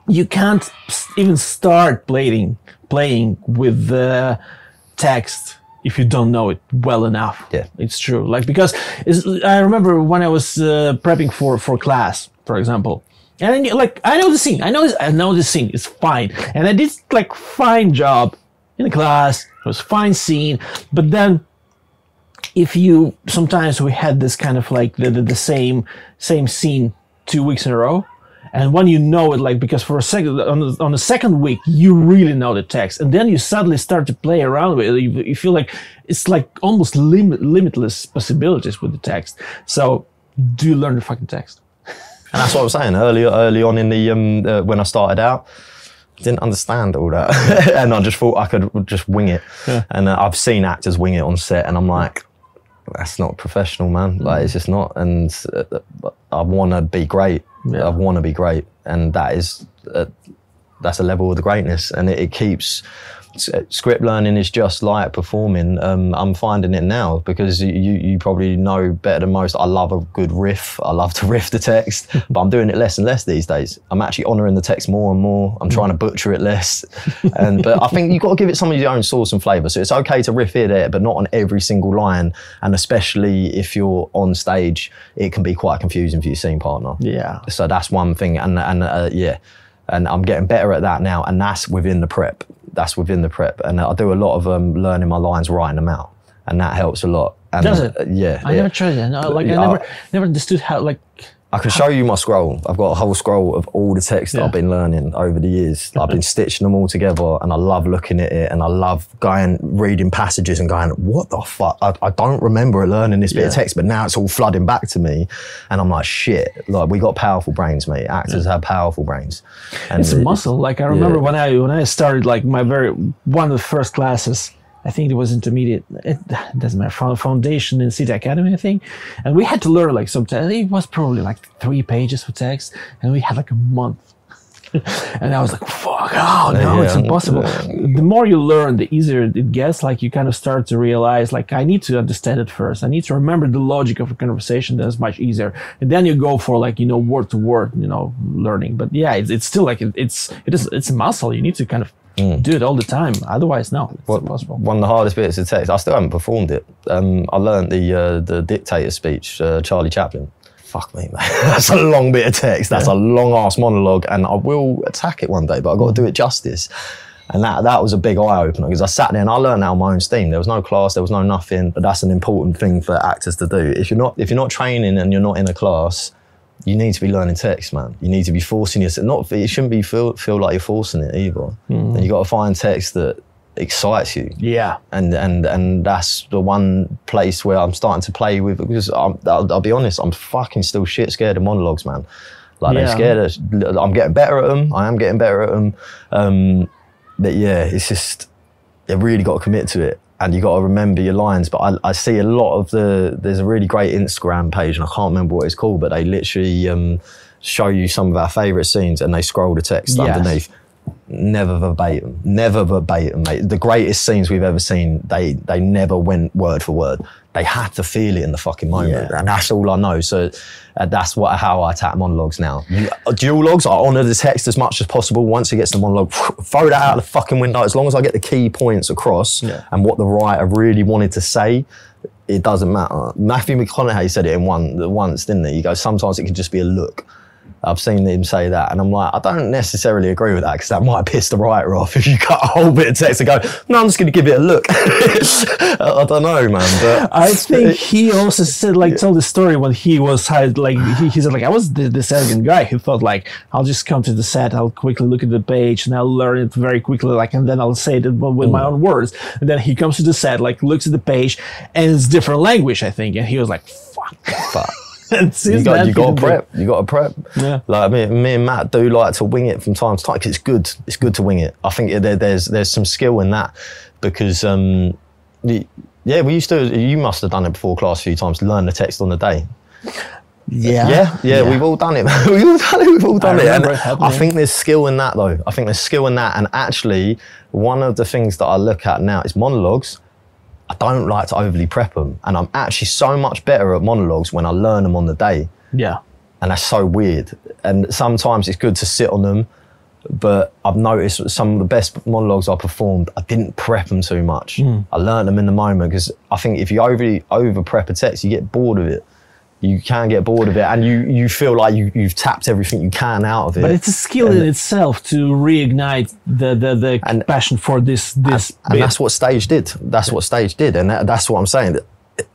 [SPEAKER 2] you can't even start playing playing with the text if you don't know it well enough.
[SPEAKER 1] Yeah,
[SPEAKER 2] it's true. Like because I remember when I was uh, prepping for for class, for example. And then, like I know the scene, I know this, I know the scene. It's fine, and I did like fine job in the class. It was fine scene, but then if you sometimes we had this kind of like the, the, the same same scene two weeks in a row, and when you know it, like because for a second on the, on the second week you really know the text, and then you suddenly start to play around with it. You, you feel like it's like almost lim- limitless possibilities with the text. So do you learn the fucking text.
[SPEAKER 1] And that's what I was saying earlier, early on in the um, uh, when I started out. Didn't understand all that, [laughs] and I just thought I could just wing it. Yeah. And uh, I've seen actors wing it on set, and I'm like, that's not professional, man. Like it's just not. And uh, I want to be great. Yeah. I want to be great, and that is uh, that's a level of the greatness, and it, it keeps script learning is just like performing. Um, I'm finding it now because you, you probably know better than most. I love a good riff. I love to [laughs] riff the text, but I'm doing it less and less these days. I'm actually honouring the text more and more. I'm trying to butcher it less, [laughs] and but I think you've got to give it some of your own sauce and flavour. So it's okay to riff here there, but not on every single line. And especially if you're on stage, it can be quite confusing for your scene partner.
[SPEAKER 2] Yeah.
[SPEAKER 1] So that's one thing, and and uh, yeah and I'm getting better at that now, and that's within the prep that's within the prep, and I do a lot of um, learning my lines, writing them out, and that helps a lot. And,
[SPEAKER 2] Does it?
[SPEAKER 1] Uh, yeah.
[SPEAKER 2] I
[SPEAKER 1] yeah.
[SPEAKER 2] never tried it. No, like I never, never understood how like
[SPEAKER 1] I can show you my scroll. I've got a whole scroll of all the text that I've been learning over the years. I've been stitching them all together and I love looking at it and I love going, reading passages and going, what the fuck? I, I don't remember learning this bit of text, but now it's all flooding back to me. And I'm like, shit, like we got powerful brains, mate. Actors yeah. have powerful brains.
[SPEAKER 2] And it's a muscle. Like I remember yeah. when I, when I started like my very, one of the first classes, I think it was intermediate. It doesn't matter. Foundation in City Academy, I think. And we had to learn like some. It was probably like three pages for text, and we had like a month. [laughs] and I was like, "Fuck! Oh no, yeah. it's impossible." The more you learn, the easier it gets. Like you kind of start to realize, like, I need to understand it first. I need to remember the logic of a conversation. That's much easier. And then you go for like you know word to word, you know, learning. But yeah, it's, it's still like it, it's it is it's a muscle. You need to kind of Mm. Do it all the time. Otherwise, no, it's what, impossible.
[SPEAKER 1] One of the hardest bits of text. I still haven't performed it. Um, I learned the uh, the dictator speech, uh, Charlie Chaplin. fuck me, [laughs] man. That's a long bit of text. That's a long ass monologue, and I will attack it one day, but I've got to do it justice. And that that was a big eye opener because I sat there and I learned that on my own steam. There was no class, there was no nothing. But that's an important thing for actors to do. If you're not if you're not training and you're not in a class, you need to be learning text, man. You need to be forcing yourself. Not it shouldn't be feel feel like you're forcing it either. And you got to find text that excites you
[SPEAKER 2] Yeah.
[SPEAKER 1] and and and that's the one place where I'm starting to play with because I'm, I'll, I'll be honest, I'm fucking still shit scared of monologues, man. Like
[SPEAKER 2] Yeah.
[SPEAKER 1] I'm scared. Of, I'm getting better at them. I am getting better at them. Um, but yeah, it's just you really got to commit to it. And you got to remember your lines. But I, I see a lot of the. There's a really great Instagram page, and I can't remember what it's called, but they literally um, show you some of our favourite scenes, and they scroll the text
[SPEAKER 2] Yes.
[SPEAKER 1] underneath never verbatim, never verbatim, mate. The greatest scenes we've ever seen, they they never went word for word. They had to feel it in the fucking moment,
[SPEAKER 2] Yeah.
[SPEAKER 1] and that's all I know. So uh, that's what how I attack monologues now. You, uh, dual logs, I honour the text as much as possible. Once it gets the monologue, [sniffs] throw that out of the fucking window. As long as I get the key points across
[SPEAKER 2] Yeah.
[SPEAKER 1] and what the writer really wanted to say. It doesn't matter. Matthew McConaughey said it in one once, didn't he? He goes, sometimes it can just be a look. I've seen him say that, and I'm like, I don't necessarily agree with that because that might piss the writer off [laughs] if you cut a whole bit of text and go, no, I'm just going to give it a look. [laughs] I don't know, man. But [laughs]
[SPEAKER 2] I think he also said like told the story when he was like he, he said like I was the, this arrogant guy who thought like I'll just come to the set I'll quickly look at the page and I'll learn it very quickly like and then I'll say it with my mm. own words and then he comes to the set like looks at the page and it's different language I think and he was like fuck
[SPEAKER 1] Fuck. [laughs]
[SPEAKER 2] and
[SPEAKER 1] you
[SPEAKER 2] since
[SPEAKER 1] got you got to prep. You got to prep.
[SPEAKER 2] Yeah.
[SPEAKER 1] Like me, me and Matt do like to wing it from time to time 'cause it's good. It's good to wing it. I think there, there's there's some skill in that because um, y- yeah, we used to. You must have done it before class a few times. Learn the text on the day.
[SPEAKER 2] yeah
[SPEAKER 1] Yeah, yeah, we've all done it. [laughs] we've all done it. We've all done it. And
[SPEAKER 2] it.
[SPEAKER 1] I think there's skill in that, though. I think there's skill in that. And actually, one of the things that I look at now is monologues. I don't like to overly prep them, and I'm actually so much better at monologues when I learn them on the day,
[SPEAKER 2] yeah
[SPEAKER 1] and that's so weird. And sometimes it's good to sit on them, but I've noticed some of the best monologues I performed, I didn't prep them too much. Hmm. I learned them in the moment because I think if you overly over prep a text, you get bored of it. You can get bored of it, and you you feel like you you've tapped everything you can out of it.
[SPEAKER 2] but it's a skill in itself to reignite the the, the
[SPEAKER 1] And-
[SPEAKER 2] passion for this this
[SPEAKER 1] and
[SPEAKER 2] bit.
[SPEAKER 1] that's what stage did. That's what stage did, and that, that's what I'm saying. That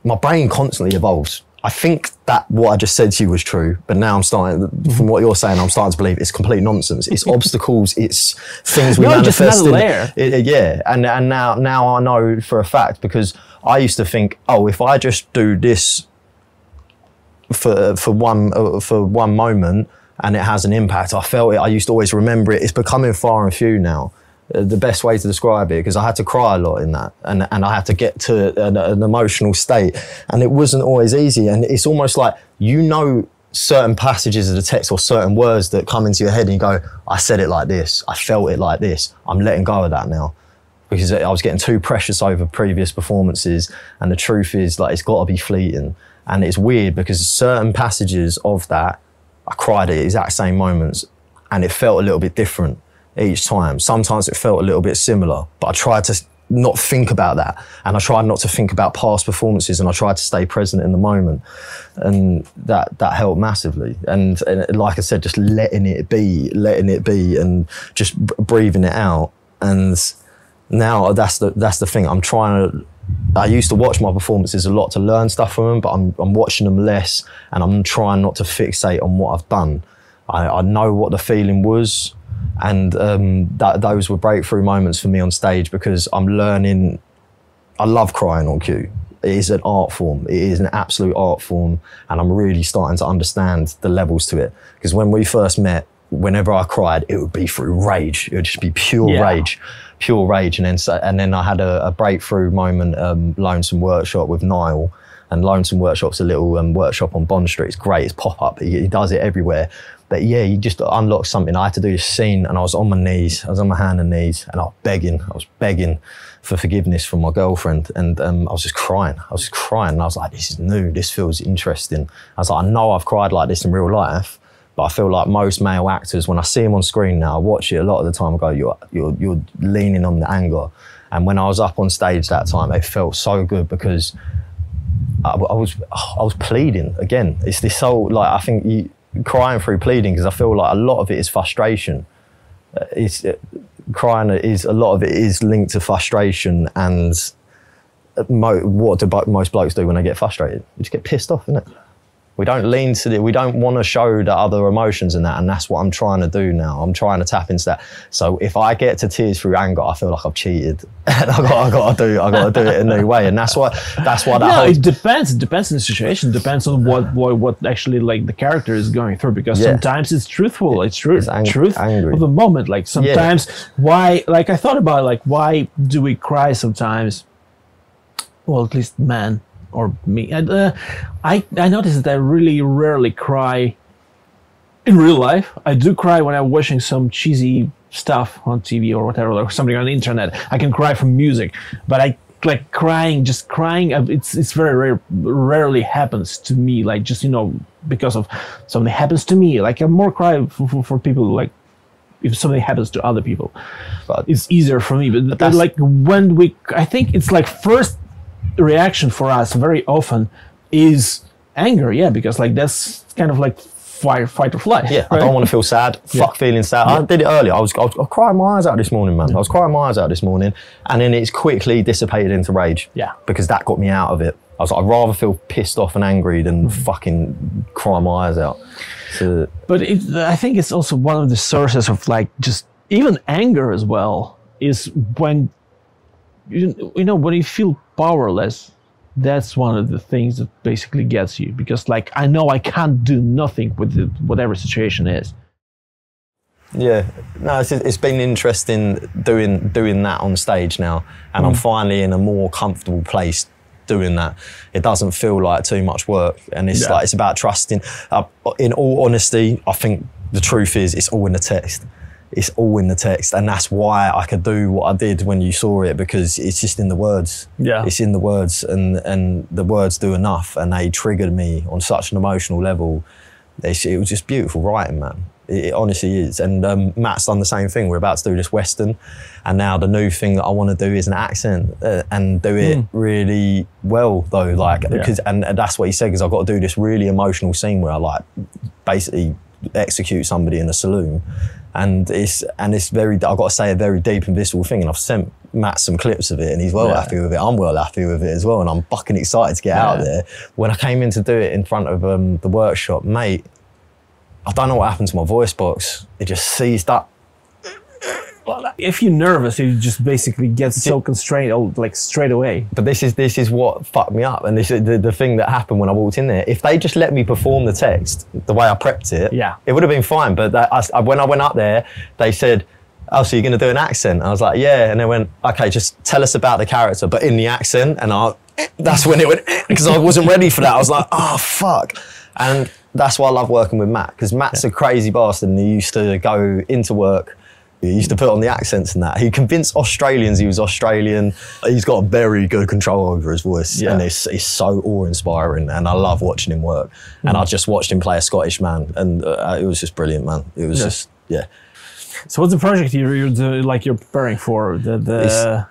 [SPEAKER 1] my brain constantly evolves. I think that what I just said to you was true, but now I'm starting. From what you're saying, I'm starting to believe it's complete nonsense. It's [laughs] obstacles. It's things we
[SPEAKER 2] No, just
[SPEAKER 1] manifest.
[SPEAKER 2] another
[SPEAKER 1] in- it- yeah, and and now now I know for a fact because I used to think, oh, if I just do this for for one uh, for one moment and it has an impact. I felt it. I used to always remember it. It's becoming far and few now. Uh, the best way to describe it because I had to cry a lot in that, and and I had to get to an, an emotional state, and it wasn't always easy. And it's almost like you know certain passages of the text or certain words that come into your head, and you go, "I said it like this. I felt it like this. I'm letting go of that now." because I was getting too precious over previous performances. And the truth is, like, it's got to be fleeting. And it's weird because certain passages of that, I cried at the exact same moments, and it felt a little bit different each time. Sometimes it felt a little bit similar, but I tried to not think about that, and I tried not to think about past performances, and I tried to stay present in the moment, and that that helped massively. And, and like I said, just letting it be, letting it be, and just breathing it out, and now that's the that's the thing. I'm trying to. I used to watch my performances a lot to learn stuff from them, but I'm I'm watching them less, and I'm trying not to fixate on what I've done. I, I know what the feeling was, and um, that those were breakthrough moments for me on stage because I'm learning. I love crying on cue. It is an art form. It is an absolute art form, and I'm really starting to understand the levels to it. Because when we first met, whenever I cried, it would be through rage. It would just be pure
[SPEAKER 2] Yeah.
[SPEAKER 1] rage, pure rage. And then and then I had a, a breakthrough moment, um, Lonesome Workshop with Niall. And Lonesome Workshop's a little um, workshop on Bond Street. It's great. It's pop up. He, he does it everywhere. But yeah, you just unlock something. I had to do this scene, and I was on my knees. I was on my hand and knees, and I was begging. I was begging for forgiveness from my girlfriend, and um, I was just crying. I was just crying, and I was like, "This is new. This feels interesting." I was like, "I know I've cried like this in real life." But I feel like most male actors, when I see them on screen now, I watch it a lot of the time. I go, "You're you're you're leaning on the anger." And when I was up on stage that time, it felt so good because I, I was I was pleading again. It's this whole like I think you crying through pleading because I feel like a lot of it is frustration. Uh, It's uh, crying is a lot of it is linked to frustration and mo- what do bo- most blokes do when they get frustrated? We just get pissed off, innit? We don't lean to it. We don't want to show the other emotions in that, and that's what I'm trying to do now. I'm trying to tap into that. So if I get to tears through anger, I feel like I've cheated, and [laughs] I got, I got to do, I got to do it a new way, and that's why, that's why that
[SPEAKER 2] No,
[SPEAKER 1] whole
[SPEAKER 2] it depends. It depends on the situation. It depends on what, what what actually like the character is going through. Because
[SPEAKER 1] Yeah.
[SPEAKER 2] sometimes it's truthful. It's true.
[SPEAKER 1] It's ang-
[SPEAKER 2] truth
[SPEAKER 1] angry.
[SPEAKER 2] of the moment. Like sometimes, why? Like I thought about like why do we cry sometimes? Well, at least men or me. And uh, I I noticed that I really rarely cry in real life. I do cry when I'm watching some cheesy stuff on TV or whatever, or something on the internet. I can cry from music, but I like crying, just crying. uh, It's it's very rare, rarely happens to me. Like just you know because of something happens to me. Like I'm more cry for, for, for people like if something happens to other people.
[SPEAKER 1] But-
[SPEAKER 2] it's easier for me. But, but
[SPEAKER 1] that's-
[SPEAKER 2] like when we, I think it's like first reaction for us very often is anger. Yeah, because like that's kind of like fight, fight or flight.
[SPEAKER 1] Yeah, I don't want to feel sad. Fuck feeling sad. I did it earlier. I was, I was, I was crying my eyes out this morning, man. I was crying my eyes out this morning, and then it's quickly dissipated into rage.
[SPEAKER 2] Yeah.
[SPEAKER 1] because that got me out of it. I was like, I'd rather feel pissed off and angry than mm. fucking cry my eyes out. So,
[SPEAKER 2] But it, I think it's also one of the sources of like just even anger as well is when you, you know when you feel powerless. That's one of the things that basically gets you because like I know I can't do nothing with the, whatever situation is.
[SPEAKER 1] Yeah, no, it's, it's been interesting doing doing that on stage now, and I'm finally in a more comfortable place doing that. It doesn't feel like too much work, and it's
[SPEAKER 2] Yeah.
[SPEAKER 1] like it's about trusting. Uh, in all honesty, I think the truth is it's all in the text. It's all in the text, and that's why I could do what I did when you saw it because it's just in the words.
[SPEAKER 2] Yeah.
[SPEAKER 1] it's in the words, and and the words do enough, and they triggered me on such an emotional level. It's, it was just beautiful writing, man. It, it honestly is. And um, Matt's done the same thing. We're about to do this Western. And now the new thing that I want to do is an accent uh, and do it really well, though. Like, because, and, and that's what he said, because I've got to do this really emotional scene where I like basically execute somebody in a saloon. And it's and it's very. I've got to say a very deep and visceral thing. And I've sent Matt some clips of it, and he's well
[SPEAKER 2] Yeah.
[SPEAKER 1] happy with it. I'm well happy with it as well, and I'm fucking excited to get out
[SPEAKER 2] Yeah.
[SPEAKER 1] there. When I came in to do it in front of um, the workshop, mate, I don't know what happened to my voice box. It just seized up.
[SPEAKER 2] If you're nervous, you just basically get so constrained, oh, like straight away.
[SPEAKER 1] But this is this is what fucked me up, and this is the, the thing that happened when I walked in there. If they just let me perform the text the way I prepped it,
[SPEAKER 2] Yeah.
[SPEAKER 1] it would have been fine. But that, I, when I went up there, they said, "Oh, so you're going to do an accent?" I was like, "Yeah," and they went, "Okay, just tell us about the character, but in the accent." And I, that's when it went [laughs] because I wasn't ready for that. I was like, "Oh fuck," and that's why I love working with Matt because Matt's a crazy bastard, and he used to go into work. He used to put on the accents and that. He convinced Australians he was Australian. He's got very good control over his voice,
[SPEAKER 2] Yeah.
[SPEAKER 1] and it's, it's so awe-inspiring. And I love watching him work. And I just watched him play a Scottish man, and uh, it was just brilliant, man. It was
[SPEAKER 2] Yeah.
[SPEAKER 1] just yeah.
[SPEAKER 2] So what's the project you're, you're doing, like you're preparing for the the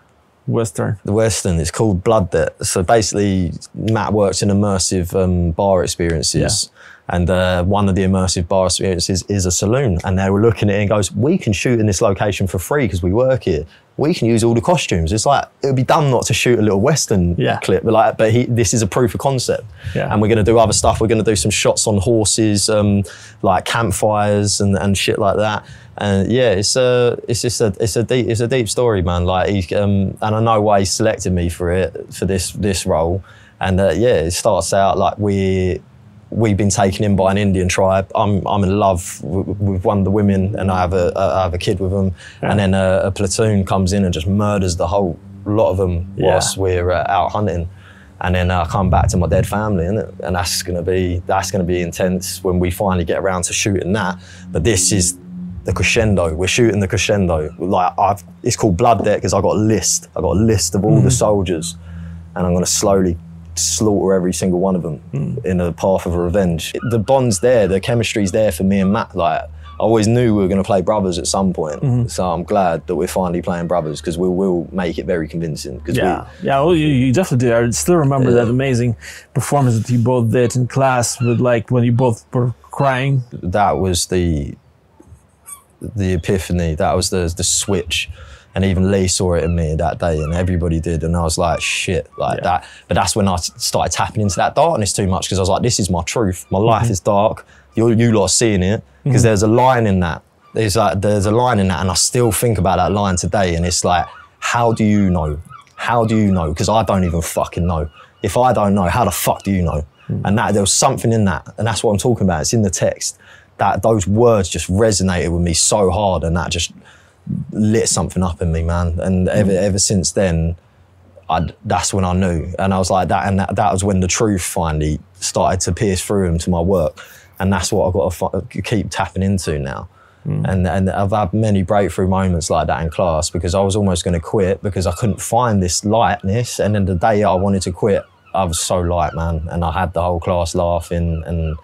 [SPEAKER 2] Western?
[SPEAKER 1] The Western, it's called Blood Debt. So basically, Matt works in immersive um, bar experiences. And uh, one of the immersive bar experiences is a saloon. And they were looking at it and goes, We can shoot in this location for free because we work here. We can use all the costumes. It's like, it would be dumb not to shoot a little Western
[SPEAKER 2] Yeah.
[SPEAKER 1] clip. But, like, but he, this is a proof of concept.
[SPEAKER 2] Yeah.
[SPEAKER 1] And we're going to do other stuff. We're going to do some shots on horses, um, like campfires and, and shit like that. And yeah, it's a, it's just a, it's a deep, it's a deep story, man. Like he, um, and I know why he selected me for it, for this, this role. And uh, yeah, it starts out like we, we've been taken in by an Indian tribe. I'm, I'm in love with one of the women, and I have a, I have a kid with them. And then a, a platoon comes in and just murders the whole lot of them
[SPEAKER 2] Yeah.
[SPEAKER 1] whilst we're uh, out hunting. And then I come back to my dead family, innit? and that's gonna be that's gonna be intense when we finally get around to shooting that. But this is the crescendo. We're shooting the crescendo. Like I've, it's called Blood Debt because I got a list. I got a list of all the soldiers, and I'm gonna slowly slaughter every single one of them in a path of revenge. The bond's there, the chemistry's there for me and Matt. Like I always knew we were going to play brothers at some point.
[SPEAKER 2] Mm-hmm.
[SPEAKER 1] So I'm glad that we're finally playing brothers because we will make it very convincing. Because
[SPEAKER 2] Yeah, yeah, well, you, you definitely did. I still remember that amazing performance that you both did in class with like when you both were crying.
[SPEAKER 1] that was the the epiphany. That was the the switch. And even Lee saw it in me that day, and everybody did. And I was like, shit, like
[SPEAKER 2] Yeah.
[SPEAKER 1] that. But that's when I started tapping into that darkness too much because I was like, this is my truth. My life
[SPEAKER 2] Mm-hmm.
[SPEAKER 1] is dark. You you lot are seeing it because there's a line in that. There's like there's a line in that, and I still think about that line today. And it's like, how do you know? How do you know? Because I don't even fucking know. If I don't know, how the fuck do you know? And that there was something in that, and that's what I'm talking about. It's in the text that those words just resonated with me so hard, and that just lit something up in me, man. And ever mm. ever since then, I that's when I knew, and I was like that, and that, that was when the truth finally started to pierce through into my work, and that's what I've got to fi- keep tapping into now. Mm. And and I've had many breakthrough moments like that in class because I was almost going to quit because I couldn't find this lightness, and then the day I wanted to quit, I was so light, man, and I had the whole class laughing, and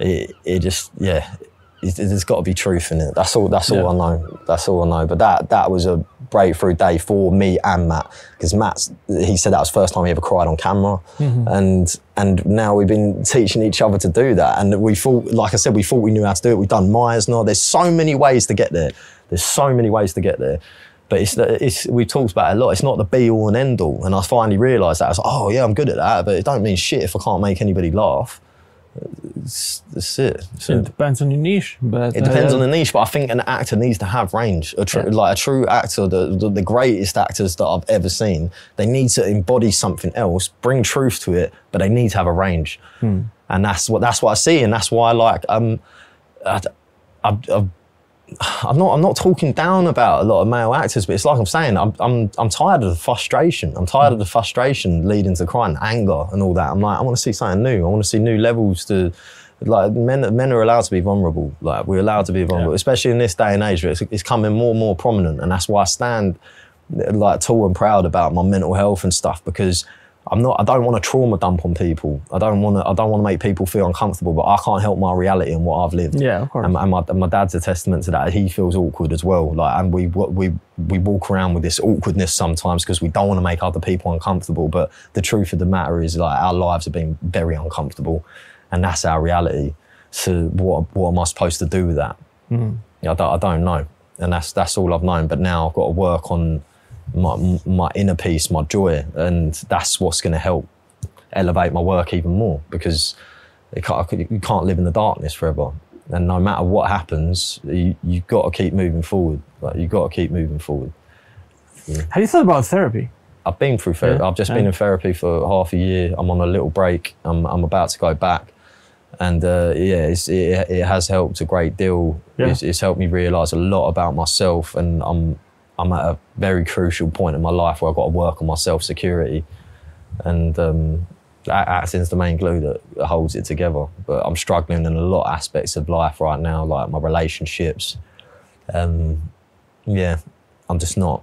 [SPEAKER 1] it it just yeah. There's got to be truth in it. That's all. That's all
[SPEAKER 2] Yeah.
[SPEAKER 1] I know. That's all I know. But that that was a breakthrough day for me and Matt because Matt's he said that was the first time he ever cried on camera, mm-hmm. and and now we've been teaching each other to do that. And we thought, like I said, we thought we knew how to do it. We've done Myers now. There's so many ways to get there. There's so many ways to get there. But it's, it's we've talked about it a lot. It's not the be all and end all. And I finally realised that I was like, oh yeah, I'm good at that, but it don't mean shit if I can't make anybody laugh. It's, that's it. So-
[SPEAKER 2] It depends on your niche, but
[SPEAKER 1] it depends
[SPEAKER 2] uh,
[SPEAKER 1] on the niche, but I think an actor needs to have range. A
[SPEAKER 2] Yeah.
[SPEAKER 1] Like a true actor, the, the the greatest actors that I've ever seen, they need to embody something else, bring truth to it, but they need to have a range.
[SPEAKER 2] Hmm.
[SPEAKER 1] And that's what that's what I see, and that's why I like um, I, I, I, I'm not I'm not talking down about a lot of male actors, but it's like I'm saying I'm I'm I'm tired of the frustration. I'm tired of the frustration leading to crying, anger, and all that. I'm like I want to see something new. I want to see new levels to. Like men, men are allowed to be vulnerable. Like we're allowed to be vulnerable,
[SPEAKER 2] Yeah.
[SPEAKER 1] especially in this day and age. Where it's, it's coming more and more prominent, and that's why I stand like tall and proud about my mental health and stuff because I'm not. I don't want to trauma dump on people. I don't want to. I don't want to make people feel uncomfortable. But I can't help my reality and what I've lived.
[SPEAKER 2] Yeah, of course.
[SPEAKER 1] And, and my, and my dad's a testament to that. He feels awkward as well. Like, and we we we walk around with this awkwardness sometimes because we don't want to make other people uncomfortable. But the truth of the matter is, like, our lives have been very uncomfortable, and that's our reality. So, what what am I supposed to do with that? Mm. I don't, I don't know, and that's that's all I've known. But now I've got to work on my my inner peace, my joy, and that's what's going to help elevate my work even more because it can't, you can't live in the darkness forever. And no matter what happens, you you got to keep moving forward. Like you've got to keep moving forward.
[SPEAKER 2] Have you thought about therapy?
[SPEAKER 1] I've been through therapy.
[SPEAKER 2] Yeah,
[SPEAKER 1] I've just been in therapy for half a year. I'm on a little break. I'm, I'm about to go back. And uh, yeah, it's, it, it has helped a great deal.
[SPEAKER 2] Yeah.
[SPEAKER 1] It's, it's helped me realise a lot about myself. And I'm, I'm at a very crucial point in my life where I've got to work on my self security. And um, that acting's the main glue that holds it together. But I'm struggling in a lot of aspects of life right now, like my relationships. Um, yeah, I'm just not.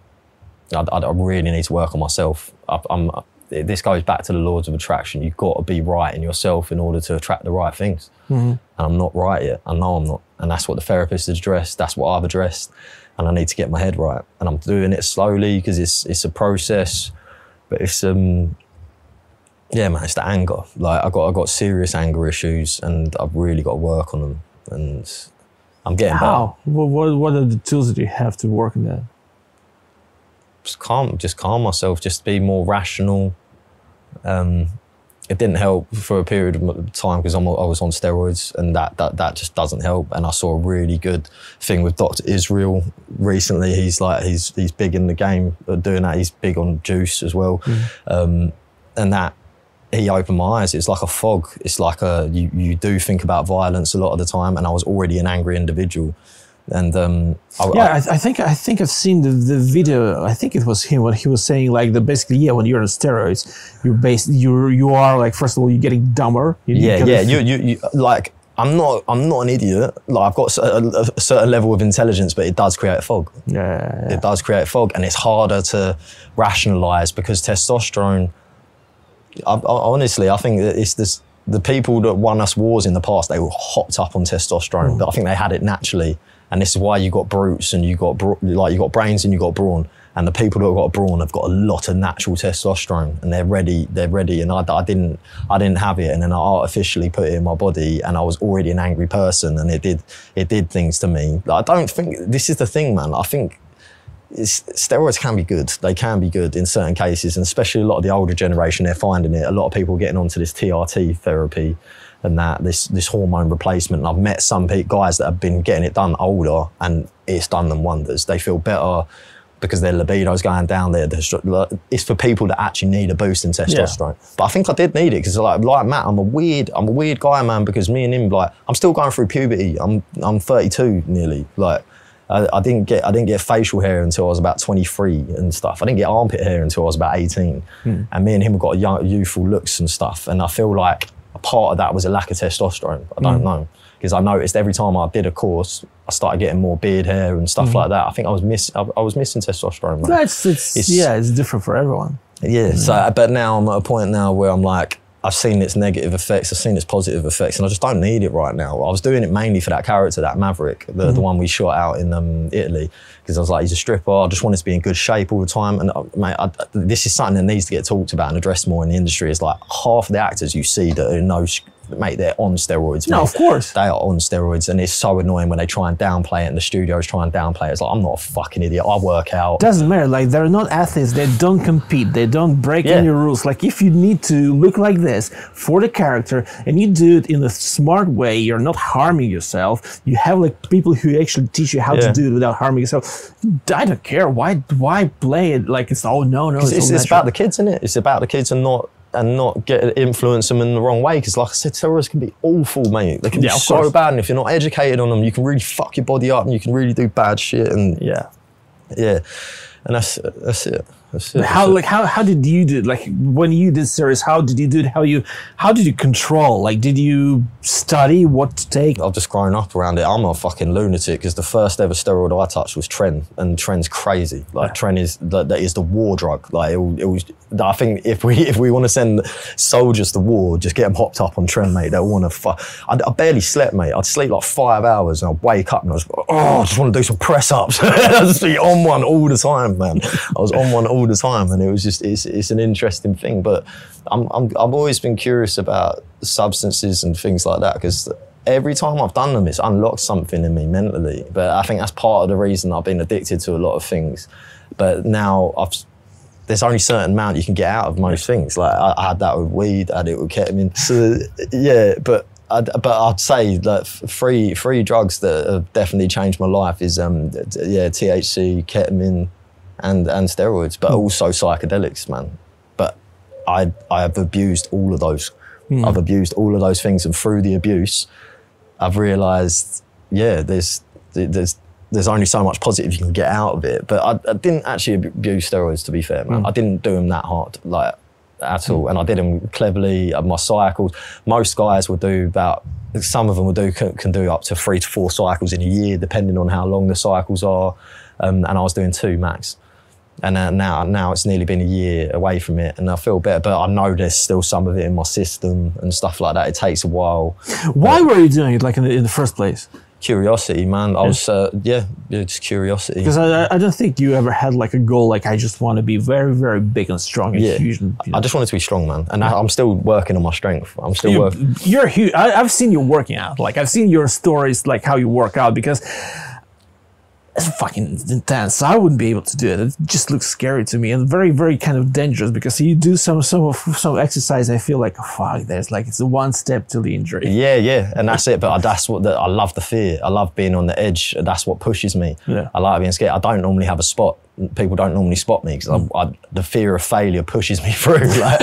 [SPEAKER 1] I, I really need to work on myself. I, I'm, this goes back to the laws of attraction. You've got to be right in yourself in order to attract the right things. And I'm not right yet. I know I'm not. And that's what the therapist has addressed. That's what I've addressed. And I need to get my head right. And I'm doing it slowly because it's it's a process. But it's um yeah, man, it's the anger. Like I got I got serious anger issues and I've really got to work on them. And I'm getting better.
[SPEAKER 2] How? What, what, what are the tools that you have to work on that?
[SPEAKER 1] just calm, just calm myself, just be more rational. Um, it didn't help for a period of time because I was on steroids, and that, that that just doesn't help. And I saw a really good thing with Doctor Israetel recently. He's like he's he's big in the game of doing that. He's big on juice as well, um, and that he opened my eyes. It's like a fog. It's like a you you do think about violence a lot of the time, and I was already an angry individual. And um, I,
[SPEAKER 2] Yeah, I, I think I think I've seen the, the video. I think it was him when he was saying like the basically yeah when you're on steroids, you're based you you are like first of all you're getting dumber. You,
[SPEAKER 1] yeah,
[SPEAKER 2] you
[SPEAKER 1] yeah. You, you, you, like, I'm not, I'm not an idiot. Like, I've got a, a certain level of intelligence, but it does create fog.
[SPEAKER 2] yeah, yeah, yeah.
[SPEAKER 1] It does create fog, and it's harder to rationalize because testosterone. I, I, honestly, I think that it's this. the people that won us wars in the past, they were hopped up on testosterone, but I think they had it naturally. And this is why you got brutes and you got like you got brains and you got brawn. And the people that have got brawn have got a lot of natural testosterone, and they're ready. They're ready. And I, I didn't, I didn't have it, and then I artificially put it in my body, and I was already an angry person, and it did, it did things to me. I don't think this is the thing, man. I think it's, steroids can be good. They can be good in certain cases, and especially a lot of the older generation, they're finding it. A lot of people getting onto this TRT therapy and that this this hormone replacement. And I've met some pe- guys that have been getting it done older, and it's done them wonders. They feel better because their libido's going down. There, it's for people that actually need a boost in testosterone. But I think I did need it because, like, like Matt, I'm a weird, I'm a weird guy, man. Because me and him, like, I'm still going through puberty. I'm I'm 32 nearly, like. I, I didn't get I didn't get facial hair until I was about 23 and stuff. I didn't get armpit hair until I was about 18. Hmm. And me and him have got young, youthful looks and stuff. And I feel like part of that was a lack of testosterone. I don't mm. know because I noticed every time I did a course, I started getting more beard hair and stuff mm. like that. I think I was miss I, I was missing testosterone. Man.
[SPEAKER 2] That's it's,
[SPEAKER 1] It's-
[SPEAKER 2] yeah, it's different for everyone.
[SPEAKER 1] Yeah. Mm. So, but now I'm at a point now where I'm like, I've seen its negative effects, I've seen its positive effects, and I just don't need it right now. I was doing it mainly for that character, that Maverick, the, the one we shot out in um, Italy, because I was like, he's a stripper. I just wanted to be in good shape all the time. And uh, mate, I, this is something that needs to get talked about and addressed more in the industry. It's like half the actors you see that are no, mate, they're on steroids.
[SPEAKER 2] No,
[SPEAKER 1] mate.
[SPEAKER 2] of course.
[SPEAKER 1] They are on steroids, and it's so annoying when they try and downplay it, and the studios try and downplay it. It's like, I'm not a fucking idiot. I work out.
[SPEAKER 2] Doesn't matter. Like they're not athletes. They don't compete. They don't break
[SPEAKER 1] Yeah.
[SPEAKER 2] any rules. Like if you need to look like this for the character and you do it in a smart way, you're not harming yourself. You have like people who actually teach you how
[SPEAKER 1] Yeah.
[SPEAKER 2] to do it without harming yourself. I don't care. Why? Why play it like it's oh no no. It's,
[SPEAKER 1] it's, it's about the kids, isn't it? It's about the kids and not and not get influence them in the wrong way. Because like I said, steroids can be awful, mate. They can
[SPEAKER 2] Yeah,
[SPEAKER 1] be so
[SPEAKER 2] course.
[SPEAKER 1] bad, and if you're not educated on them, you can really fuck your body up, and you can really do bad shit. And
[SPEAKER 2] yeah.
[SPEAKER 1] yeah, and that's that's it. That's it.
[SPEAKER 2] How
[SPEAKER 1] That's it.
[SPEAKER 2] like how how did you do it? Like when you did series, how did you do it? How you how did you control? Like did you study what to take?
[SPEAKER 1] I've just grown up around it. I'm a fucking lunatic because the first ever steroid I touched was Tren, and Tren's crazy. Like Tren is that, that is the war drug. Like it, it was. I think if we if we want to send soldiers to war, just get them hopped up on Tren, mate. They'll want to fuck. I, I barely slept, mate. I'd sleep like five hours, and I'd wake up and I was oh, I just want to do some press ups. [laughs] I'd just be on one all the time, man. I was on one all the time, and it was just it's it's an interesting thing. But I'm, I'm I've always been curious about substances and things like that because every time I've done them, it's unlocked something in me mentally. But I think that's part of the reason I've been addicted to a lot of things. But now I've there's only a certain amount you can get out of most things. Like I, I had that with weed, I had it with ketamine. So yeah, but I'd, but I'd say that three three drugs that have definitely changed my life is um yeah THC, ketamine, and and steroids, but also psychedelics, man. But I I have abused all of those. I've abused all of those things, and through the abuse, I've realised yeah, there's there's there's only so much positive you can get out of it. But I, I didn't actually abuse steroids, to be fair, man. I didn't do them that hard, like at all, and I did them cleverly. uh, My cycles, most guys will do about. Some of them will do can, can do up to three to four cycles in a year, depending on how long the cycles are. Um, and I was doing two max. And uh, now, now it's nearly been a year away from it, and I feel better. But I know there's still some of it in my system and stuff like that. It takes a while.
[SPEAKER 2] Why were you doing it like in the, in the first place?
[SPEAKER 1] Curiosity, man. I was, uh, yeah, yeah, just curiosity.
[SPEAKER 2] Because I, I don't think you ever had like a goal like I just want to be very very big and strong and
[SPEAKER 1] Yeah.
[SPEAKER 2] huge. And, you know.
[SPEAKER 1] I just wanted to be strong, man, and I, I'm still working on my strength. I'm still
[SPEAKER 2] you,
[SPEAKER 1] working.
[SPEAKER 2] you're huge. I, I've seen you working out. Like I've seen your stories, like how you work out, because it's fucking intense. I wouldn't be able to do it. It just looks scary to me and very, very kind of dangerous. Because you do some some of some exercise, I feel like fuck. There's like it's one step to the injury.
[SPEAKER 1] Yeah, yeah, and that's it. But I, that's what the, I love the fear. I love being on the edge. That's what pushes me.
[SPEAKER 2] Yeah.
[SPEAKER 1] I like being scared. I don't normally have a spot. People don't normally spot me because I, mm. I, the fear of failure pushes me [laughs] through. Like,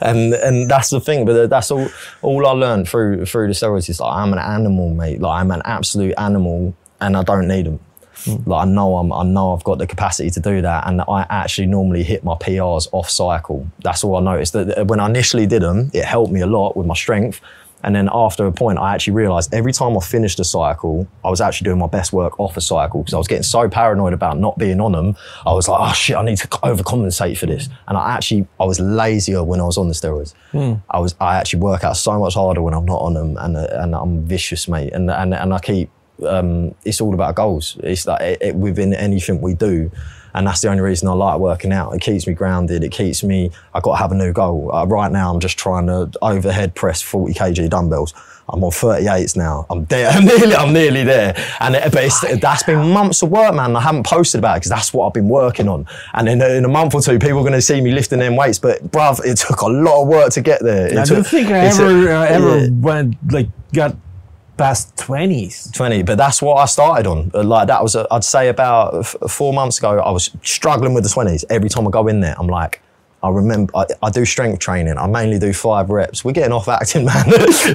[SPEAKER 1] and and that's the thing. But that's all. All I learned through through the steroids is like I'm an animal, mate. Like I'm an absolute animal, and I don't need them. Like I know I'm, I know I've got the capacity to do that, and I actually normally hit my PRs off cycle. That's all I noticed. That when I initially did them, it helped me a lot with my strength, And then after a point, I actually realized every time I finished a cycle, I was actually doing my best work off a cycle because I was getting so paranoid about not being on them. I was like, oh shit, I need to overcompensate for this. And I actually, I was lazier when I was on the steroids. Hmm. I was, I actually work out so much harder when I'm not on them, and and I'm vicious, mate. And and and I keep, um, it's all about goals. It's like it, it, within anything we do. And that's the only reason I like working out. It keeps me grounded. It keeps me. I got to have a new goal. Uh, right now, I'm just trying to overhead press 40 kg dumbbells. I'm on 38s now. I'm there. [laughs] I'm nearly. I'm nearly there. And it, but it's, that's been months of work, man. I haven't posted about it because that's what I've been working on. And in, a- in a month or two, people are going to see me lifting them weights. But bruv, it took a lot of work to get there. It
[SPEAKER 2] I
[SPEAKER 1] took-
[SPEAKER 2] don't think I ever uh, ever
[SPEAKER 1] yeah.
[SPEAKER 2] went like got past twenties.
[SPEAKER 1] 20 but that's what i started on Uh, like that was uh, i'd say about f- four months ago i was struggling with the 20s every time i go in there i'm like I remember I, I do strength training. I mainly do five reps. We're getting off acting, [laughs] man.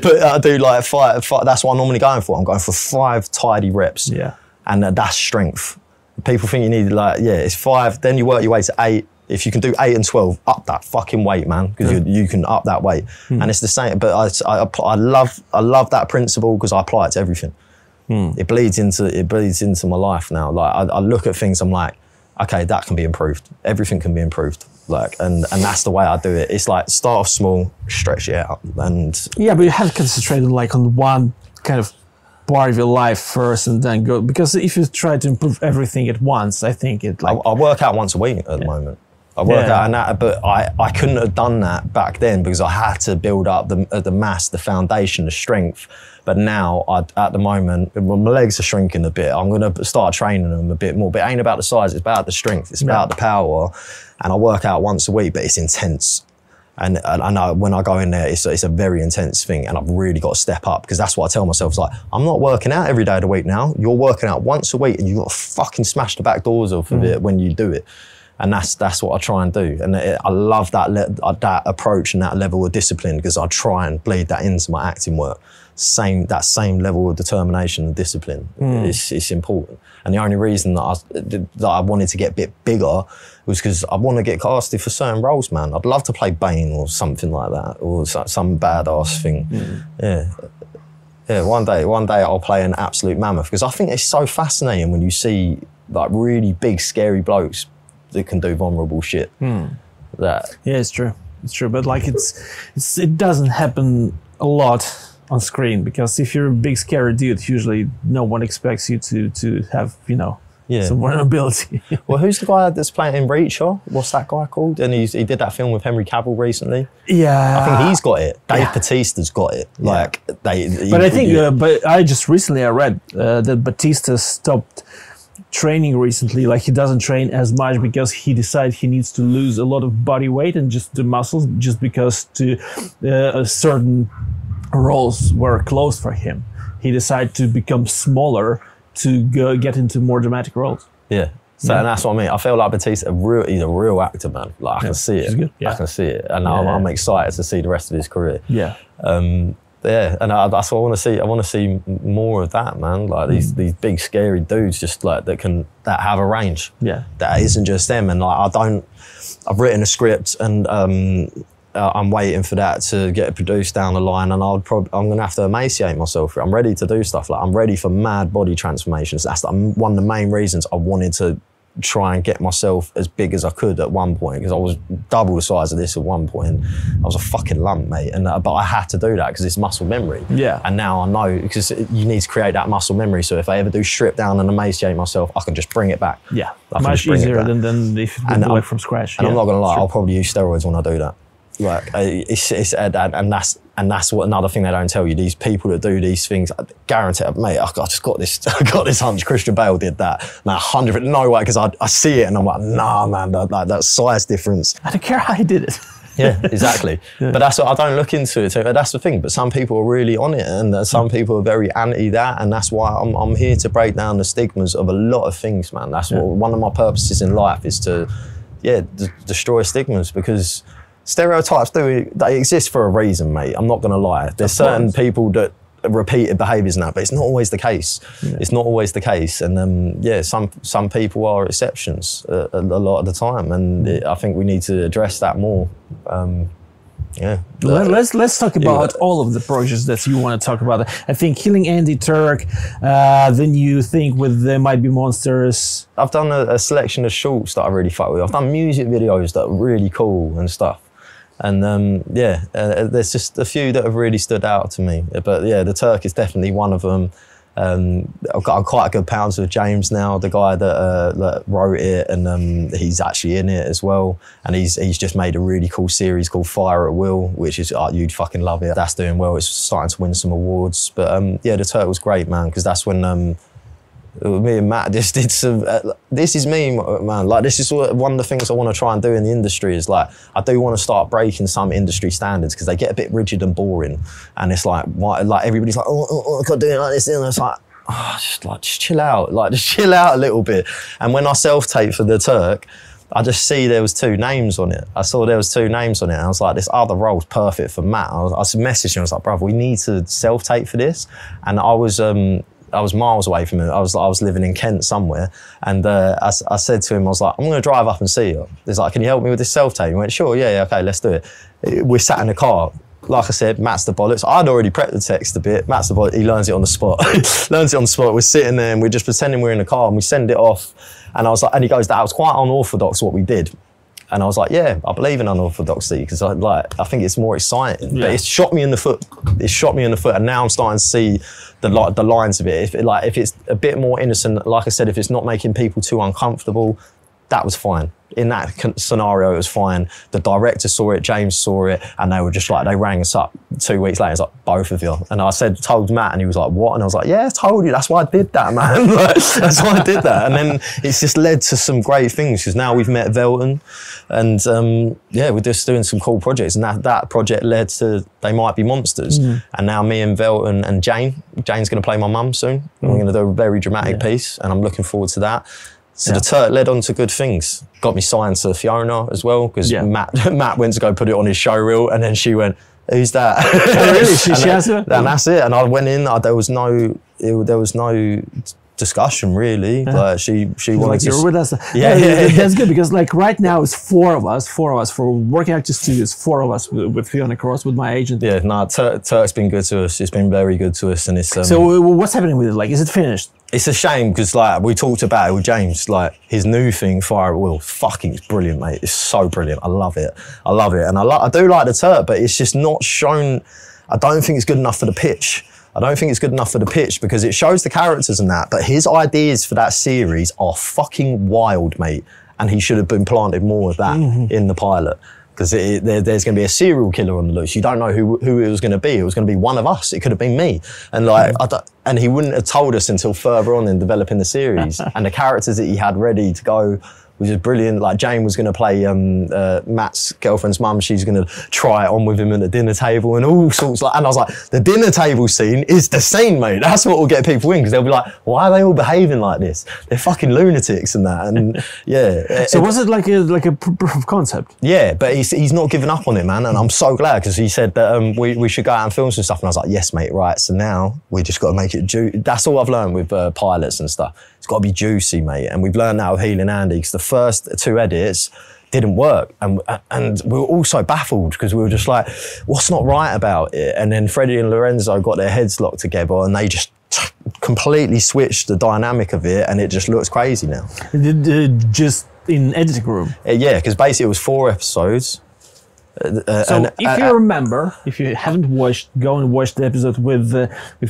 [SPEAKER 1] but I do like five, five. That's what I'm normally going for. I'm going for five tidy reps.
[SPEAKER 2] Yeah.
[SPEAKER 1] And uh, that's strength. People think you need like yeah, it's five. Then you work your way to eight. If you can do eight and twelve, up that fucking weight, man, because you, you can up that weight. Hmm. And it's the same. But I, I, I love I love that principle because I apply it to everything hmm. it bleeds into it bleeds into my life now. Like I, I look at things, I'm like, okay, that can be improved. Everything can be improved. Like and and that's the way I do it. It's like start off small, stretch it out, and
[SPEAKER 2] Yeah, but you have to concentrate on like on one kind of part of your life first, and then go. Because if you try to improve everything at once, I think it
[SPEAKER 1] I,
[SPEAKER 2] like
[SPEAKER 1] I work out once a week at the moment. I work
[SPEAKER 2] Yeah.
[SPEAKER 1] out and that, but I, I couldn't have done that back then because I had to build up the uh, the mass, the foundation, the strength. But now, I, at the moment, my legs are shrinking a bit. I'm going to start training them a bit more. But it ain't about the size; it's about the strength. It's about the power. And I work out once a week, but it's intense. And, and I know when I go in there, it's, it's a very intense thing, and I've really got to step up because that's what I tell myself. It's like I'm not working out every day of the week now. You're working out once a week, and you've got to fucking smash the back doors off of it when you do it. And that's that's what I try and do. And it, I love that le- uh, that approach and that level of discipline because I try and bleed that into my acting work. Same that same level of determination and discipline. It's, it's important. And the only reason that I that I wanted to get a bit bigger was because I want to get casted for certain roles, man. I'd love to play Bane or something like that, or so- some badass thing. Yeah. Yeah, one day, one day I'll play an absolute mammoth because I think it's so fascinating when you see like really big, scary blokes that can do vulnerable shit. That
[SPEAKER 2] yeah, it's true, it's true. But like it's it's it doesn't happen a lot on screen because if you're a big scary dude, usually no one expects you to to have you know
[SPEAKER 1] Yeah.
[SPEAKER 2] some vulnerability. [laughs]
[SPEAKER 1] well, who's the guy that's playing in Reacher? What's that guy called? And he's, he did that film with Henry Cavill recently.
[SPEAKER 2] yeah,
[SPEAKER 1] I think he's got it. Dave
[SPEAKER 2] yeah.
[SPEAKER 1] Bautista's got it. Like they.
[SPEAKER 2] But
[SPEAKER 1] he-
[SPEAKER 2] I think, uh, but I just recently I read uh, that Bautista stopped training recently. Like he doesn't train as much because he decided he needs to lose a lot of body weight and just the muscles, just because to uh, certain roles were closed for him. He decided to become smaller to go get into more dramatic roles.
[SPEAKER 1] Yeah. So and that's what I mean. I feel like Bautista, real, he's a real actor, man. Like I can see it.
[SPEAKER 2] Yeah.
[SPEAKER 1] I can see it, and I'm, I'm excited to see the rest of his career.
[SPEAKER 2] Yeah.
[SPEAKER 1] Um, yeah, and I, that's what I want to see. I want to see more of that, man. Like these these big scary dudes, just like that can that have a range.
[SPEAKER 2] Yeah.
[SPEAKER 1] that isn't just them. And like I don't, I've written a script and um, uh, I'm waiting for that to get produced down the line. And I'll probably I'm gonna have to emaciate myself. I'm ready to do stuff like I'm ready for mad body transformations. That's the, one of the main reasons I wanted to try and get myself as big as I could at one point because I was double the size of this at one point. I was a fucking lump, mate. And uh, but I had to do that because it's muscle memory.
[SPEAKER 2] Yeah.
[SPEAKER 1] And now I know because you need to create that muscle memory. So if I ever do strip down and emaciate myself, I can just bring it back.
[SPEAKER 2] Yeah.
[SPEAKER 1] I
[SPEAKER 2] Much
[SPEAKER 1] just bring it
[SPEAKER 2] easier than, than if you do it from scratch.
[SPEAKER 1] And
[SPEAKER 2] yeah.
[SPEAKER 1] I'm not gonna lie,
[SPEAKER 2] Sure.
[SPEAKER 1] I'll probably use steroids when I do that. Like it's, it's and, and that's and that's what another thing they don't tell you. These people that do these things, I guarantee, mate. I just got this, [laughs] I got this hunch. Christian Bale did that. Now, hundred, no way, because I, I see it and I'm like, nah, man, that, that, that size difference.
[SPEAKER 2] I don't care how he did it. [laughs]
[SPEAKER 1] Yeah, exactly. [laughs] But that's what I don't look into it. So that's the thing. But some people are really on it, and uh, some people are very anti that, and that's why I'm, I'm here to break down the stigmas of a lot of things, man. That's what one of my purposes in life is to, yeah, d- destroy stigmas because stereotypes do they exist for a reason, mate. I'm not gonna lie. There's certain people that repeated behaviours and that, but it's not always the case. It's not always the case, and um, yeah, some some people are exceptions uh, a, a lot of the time, and it, I think we need to address that more. Um, Yeah.
[SPEAKER 2] Let, us let's talk about all of the projects that you want to talk about. I think Healing Andy Turk, uh, the new thing with They Might Be Monsters.
[SPEAKER 1] I've done a, a, selection of shorts that I really fuck with. I've done music videos that are really cool and stuff. And um, yeah, uh, there's just a few that have really stood out to me. But yeah, the Turk is definitely one of them. Um, I've got quite a good pounds with James now, the guy that, uh, that wrote it, and um, he's actually in it as well. And he's he's just made a really cool series called Fire at Will, which is uh, you'd fucking love it. That's doing well. It's starting to win some awards. But um, yeah, the Turk was great, man, because that's when um, me and Matt just did some. Uh, this is me, man. Like this is one of the things I want to try and do in the industry. Is like I do want to start breaking some industry standards because they get a bit rigid and boring, and it's like why, like everybody's like, oh, oh, oh I can't do it like this, and it's like. Oh, just like just chill out, like [laughs] just chill out a little bit. And when I self tape for the Turk, I just see there was two names on it. I saw there was two names on it, and I was like, this other role's perfect for Matt. I, was, I messaged him. I was like, brother, we need to self tape for this. And I was um, I was miles away from him. I was I was living in Kent somewhere, and uh, I, I, said to him, I was like, I'm going to drive up and see you. He's like, Can you help me with this self tape? He went, Sure, yeah, yeah, okay, let's do it. We sat in the car. Like I said, Matt's the bollocks. I'd already prepped the text a bit. Matt's the bollocks. He learns it on the spot. [laughs] learns it on the spot. We're sitting there and we're just pretending we're in the car and we send it off. And I was like, and he goes, that was quite unorthodox what we did. And I was like, yeah, I believe in unorthodoxy because I like I think it's more exciting. Yeah. But it's shot me in the foot. It shot me in the foot, and now I'm starting to see the like the lines of it. If it, like if it's a bit more innocent, like I said, if it's not making people too uncomfortable, that was fine in that scenario, it was fine. The director saw it, James saw it, and they were just like, they rang us up two weeks later. It's like, both of you. And I said, told Matt, and he was like, what? And I was like, yeah, I told you. That's why I did that, man. [laughs] that's why I did that. And then it's just led to some great things because now we've met Velton, and um, yeah, we're just doing some cool projects. And that, that project led to They Might Be Monsters. Mm. And now me and Velton and Jane, Jane's going to play my mum soon. Mm. We're going to do a very dramatic yeah. piece, and I'm looking forward to that. So yeah. the Turk led on to good things. Got me signed to Fiona as well because yeah. Matt [laughs] Matt went to go put it on his show reel, and then she went, "Who's that?" [laughs]
[SPEAKER 2] Oh, really? [laughs] She, she has it.
[SPEAKER 1] And that's it. And I went in. I, there was no. It, there was no discussion really. Yeah. But she she wanted
[SPEAKER 2] like,
[SPEAKER 1] to.
[SPEAKER 2] You're with us. Yeah, yeah, yeah, that's good because like right now it's four of us, four of us for Working at Actor Studios, four of us with, with Fiona Cross with my agent.
[SPEAKER 1] Yeah, no, nah, Tur- Turk's been good to us. It's been very good to us, and it's. Um,
[SPEAKER 2] so what's happening with it? Like, is it finished?
[SPEAKER 1] It's a shame because like we talked about it with James, like his new thing, Fire at Will, fucking it's brilliant, mate. It's so brilliant. I love it. I love it, and I lo- I do like the Turk, but it's just not shown. I don't think it's good enough for the pitch. I don't think it's good enough for the pitch because it shows the characters and that, but his ideas for that series are fucking wild, mate. And he should have been planted more of that mm-hmm. in the pilot because there, there's going to be a serial killer on the loose. You don't know who who it was going to be. It was going to be one of us. It could have been me. And like, mm. and he wouldn't have told us until further on in developing the series. [laughs] and the characters that he had ready to go which is brilliant. Like Jane was going to play um, uh, Matt's girlfriend's mum. She's going to try it on with him at the dinner table and all sorts. Like, and I was like, the dinner table scene is the scene, mate. That's what will get people in because they'll be like, why are they all behaving like this? They're fucking lunatics and that. And [laughs] yeah.
[SPEAKER 2] so it, was it like a like a proof of concept?
[SPEAKER 1] Yeah, but he's he's not giving up on it, man. And I'm so glad because he said that um, we we should go out and film some stuff. And I was like, yes, mate. Right. So now we just got to make it. Ju- That's all I've learned with uh, pilots and stuff it's got to be juicy, mate. And we've learned that with Healing Andy because the first two edits didn't work. And, and we were also baffled because we were just like, what's not right about it? And then Freddie and Lorenzo got their heads locked together and they just completely switched the dynamic of it and it just looks crazy now.
[SPEAKER 2] Just in editing room?
[SPEAKER 1] Uh, yeah, because basically it was four episodes.
[SPEAKER 2] Uh, uh so and, if uh, you remember, if you haven't watched, go and watch the episode with uh, with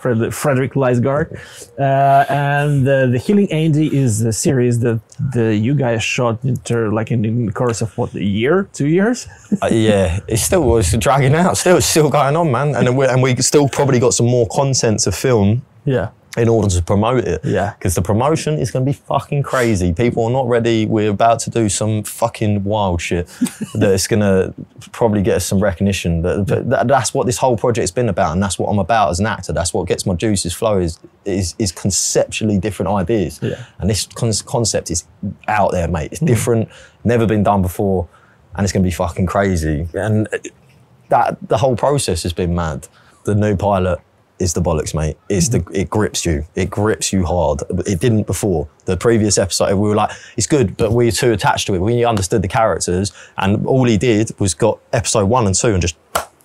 [SPEAKER 2] Frederick Lysegaard. Uh, and uh, the Healing Andy is a series that the you guys shot into like in, in the course of what a year, two years.
[SPEAKER 1] uh, yeah, it still was dragging out. Still, it's still going on, man. And we and we still probably got some more content to film.
[SPEAKER 2] Yeah
[SPEAKER 1] in order to promote it.
[SPEAKER 2] Yeah.
[SPEAKER 1] Because the promotion is going to be fucking crazy. People are not ready. We're about to do some fucking wild shit [laughs] that's going to probably get us some recognition. But, but that's what this whole project's been about, and that's what I'm about as an actor. That's what gets my juices flowing. Is is, is conceptually different ideas.
[SPEAKER 2] Yeah.
[SPEAKER 1] And this con- concept is out there, mate. It's mm. different, never been done before, and it's going to be fucking crazy. And that the whole process has been mad. The new pilot is the bollocks, mate. It's the mm-hmm. it grips you. It grips you hard. It didn't before. The previous episode, we were like, it's good, but we were too attached to it. We understood the characters, and all he did was got episode one and two and just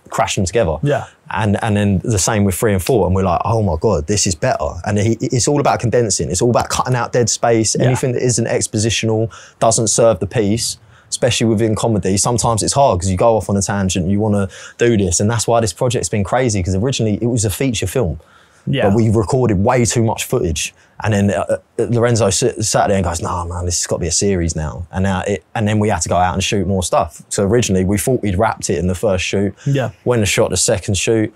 [SPEAKER 1] crashed them together.
[SPEAKER 2] Yeah.
[SPEAKER 1] And and then the same with three and four, and we're like, oh my god, this is better. And he, it's all about condensing. It's all about cutting out dead space. Anything that isn't expositional doesn't serve the piece. Especially within comedy, sometimes it's hard because you go off on a tangent. You want to do this, and that's why this project's been crazy. Because originally it was a feature film,
[SPEAKER 2] Yeah.
[SPEAKER 1] but we recorded way too much footage. And then uh, uh, Lorenzo sat there and goes, "Nah, man, this has got to be a series now." And now it, and then we had to go out and shoot more stuff. So originally we thought we'd wrapped it in the first shoot.
[SPEAKER 2] Yeah.
[SPEAKER 1] When the shot the second shoot,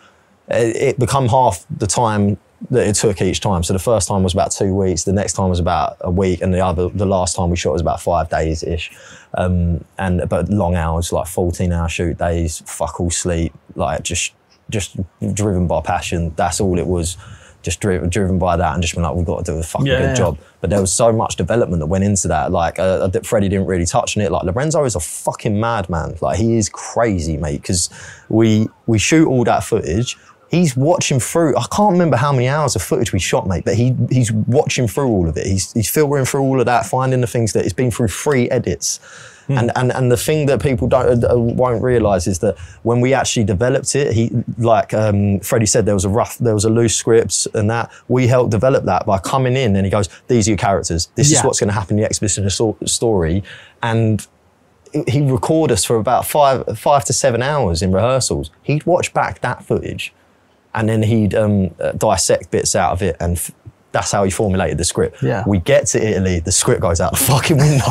[SPEAKER 1] it, it become half the time that it took each time. So the first time was about two weeks, the next time was about a week, and the other, the last time we shot was about five days ish. Um, and but long hours, like 14 hour shoot days, fuck all sleep, like just just driven by passion. That's all it was. Just driven, driven by that, and just been like, we've got to do a fucking
[SPEAKER 2] Yeah,
[SPEAKER 1] good
[SPEAKER 2] yeah.
[SPEAKER 1] job. But there was so much development that went into that. Like uh, that Freddie didn't really touch on it. Like Lorenzo is a fucking madman. Like he is crazy, mate. Because we we shoot all that footage. He's watching through. I can't remember how many hours of footage we shot, mate. But he he's watching through all of it. He's he's filtering through all of that, finding the things that it's been through three edits. And, and and the thing that people don't uh, won't realize is that when we actually developed it, he like um, Freddie said, there was a rough, there was a loose script, and that we helped develop that by coming in, and he goes, "These are your characters. This
[SPEAKER 2] Yeah.
[SPEAKER 1] is what's going to happen in the exposition so- story," and he'd record us for about five five to seven hours in rehearsals. He'd watch back that footage, and then he'd um, uh, dissect bits out of it, and f- that's how he formulated the script.
[SPEAKER 2] Yeah.
[SPEAKER 1] We get to Italy, the script goes out the fucking window. [laughs]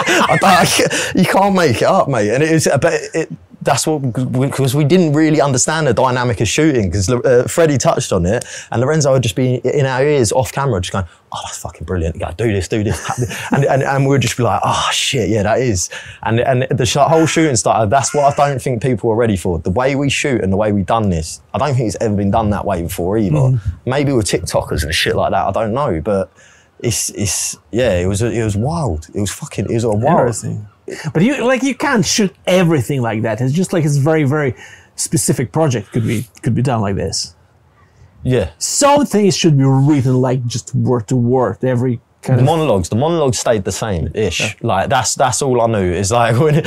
[SPEAKER 1] I I you can't make it up, mate. And it was, but it, that's what because we didn't really understand the dynamic of shooting because uh, Freddie touched on it, and Lorenzo would just be in our ears off camera, just going, "Oh, that's fucking brilliant! You gotta do this, do this," [laughs] and, and and we'd just be like, "Oh shit, yeah, that is." And and the sh- whole shooting started that's what I don't think people are ready for. The way we shoot and the way we've done this, I don't think it's ever been done that way before either. Maybe with TikTokers and shit like that, I don't know, but. It's, it's yeah it was it was wild it was fucking it was a wild.
[SPEAKER 2] But you like you can't shoot everything like that. It's just like it's very very specific project could be could be done like this.
[SPEAKER 1] yeah
[SPEAKER 2] Some things should be written like just word to word. Every kind
[SPEAKER 1] the
[SPEAKER 2] of
[SPEAKER 1] monologues, the monologues stayed the same ish. Like that's that's all I knew. Is like [laughs] when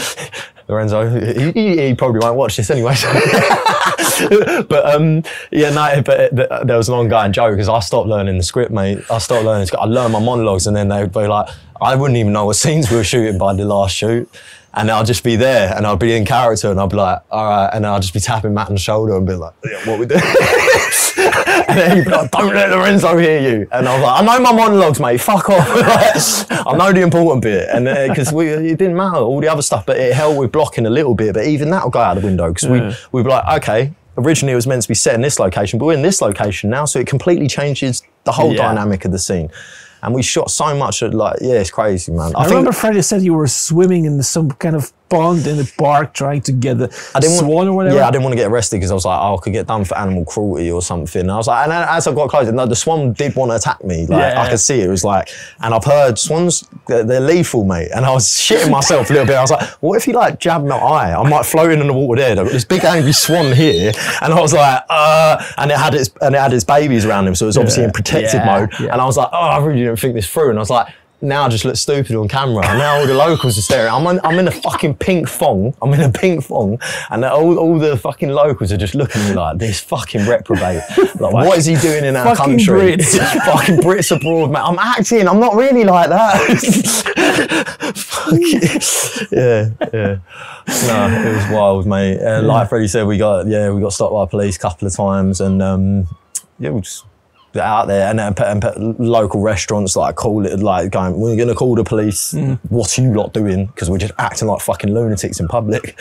[SPEAKER 1] Lorenzo, he, [laughs] he, he probably won't watch this anyway. [laughs] but um, yeah, no. But th- there was an ongoing joke because I stopped learning the script, mate. I stopped learning. I learned my monologues, and then they'd be like, I wouldn't even know what scenes we were shooting by the last shoot. And I'll just be there, and I'll be in character, and I'll be like, all right, and I'll just be tapping Matt on the shoulder and be like, yeah, what we doing? [laughs] and then he'd be like, don't let Lorenzo hear you. And I was like, I know my monologues, mate. Fuck off. [laughs] I know the important bit. And uh, because we, it didn't matter, all the other stuff, but it helped with blocking a little bit. But even that will go out the window because we, we'd be like, okay, originally it was meant to be set in this location, but we're in this location now. So it completely changes the whole
[SPEAKER 2] Yeah.
[SPEAKER 1] dynamic of the scene. And we shot so much at like, yeah, it's crazy, man.
[SPEAKER 2] I, remember Freddie said you were swimming in some kind of pond in the park trying to get the
[SPEAKER 1] I didn't
[SPEAKER 2] swan
[SPEAKER 1] want,
[SPEAKER 2] or whatever.
[SPEAKER 1] Yeah, I didn't want to get arrested because I was like, oh, I could get done for animal cruelty or something. And I was like, and as I got closer, no, the swan did want to attack me. Like
[SPEAKER 2] Yeah.
[SPEAKER 1] I could see it. It was like, and I've heard swans, they're, they're lethal, mate. And I was [laughs] shitting myself a little bit. I was like, what if he like jabbed my eye? I'm like floating in the water there. I've got this big angry swan here, and I was like, uh, and it had its and it had its babies around him, so it was obviously in protected
[SPEAKER 2] Yeah,
[SPEAKER 1] mode.
[SPEAKER 2] yeah.
[SPEAKER 1] And I was like, oh, I really didn't think this through. And I was like. Now I just look stupid on camera. And now all the locals are staring. I'm, in, I'm in a fucking pink thong. I'm in a pink thong. And all, all the fucking locals are just looking at me like, this fucking reprobate. Like, what is he doing in our
[SPEAKER 2] Fucking
[SPEAKER 1] country?
[SPEAKER 2] Brits. [laughs]
[SPEAKER 1] fucking Brits abroad, mate. I'm acting. I'm not really like that. [laughs] Fuck yeah, yeah. No, it was wild, mate. Uh, like Freddie said, we got, yeah, we got stopped by police a couple of times. And, um, yeah, we just out there and, and, put, and local restaurants like call it like going we're going to call the police. Mm. What are you lot doing? Because we're just acting like fucking lunatics in public.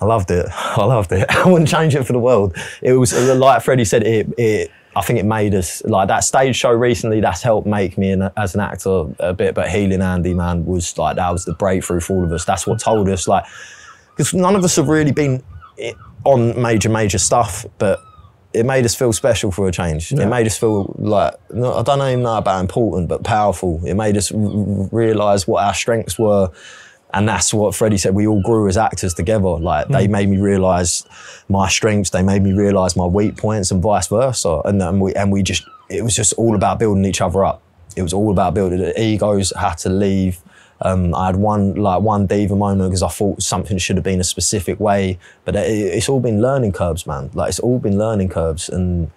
[SPEAKER 1] I loved it. [laughs] I loved it. [laughs] I wouldn't change it for the world. It was like Freddie said it, it I think it made us like that stage show recently that's helped make me an, as an actor a bit but healing Andy man was like that was the breakthrough for all of us. That's what told us like because none of us have really been on major major stuff but it made us feel special for a change. It made us feel like I don't even know about important, but powerful. It made us r- r- realize what our strengths were, And that's what Freddie said. We all grew as actors together. Like they hmm. made me realize my strengths. They made me realize my weak points, and vice versa. And then we and we just it was just all about building each other up. It was all about building. The egos had to leave. Um, I had one like one diva moment because I thought something should have been a specific way, but it, it's all been learning curves, man. Like it's all been learning curves, and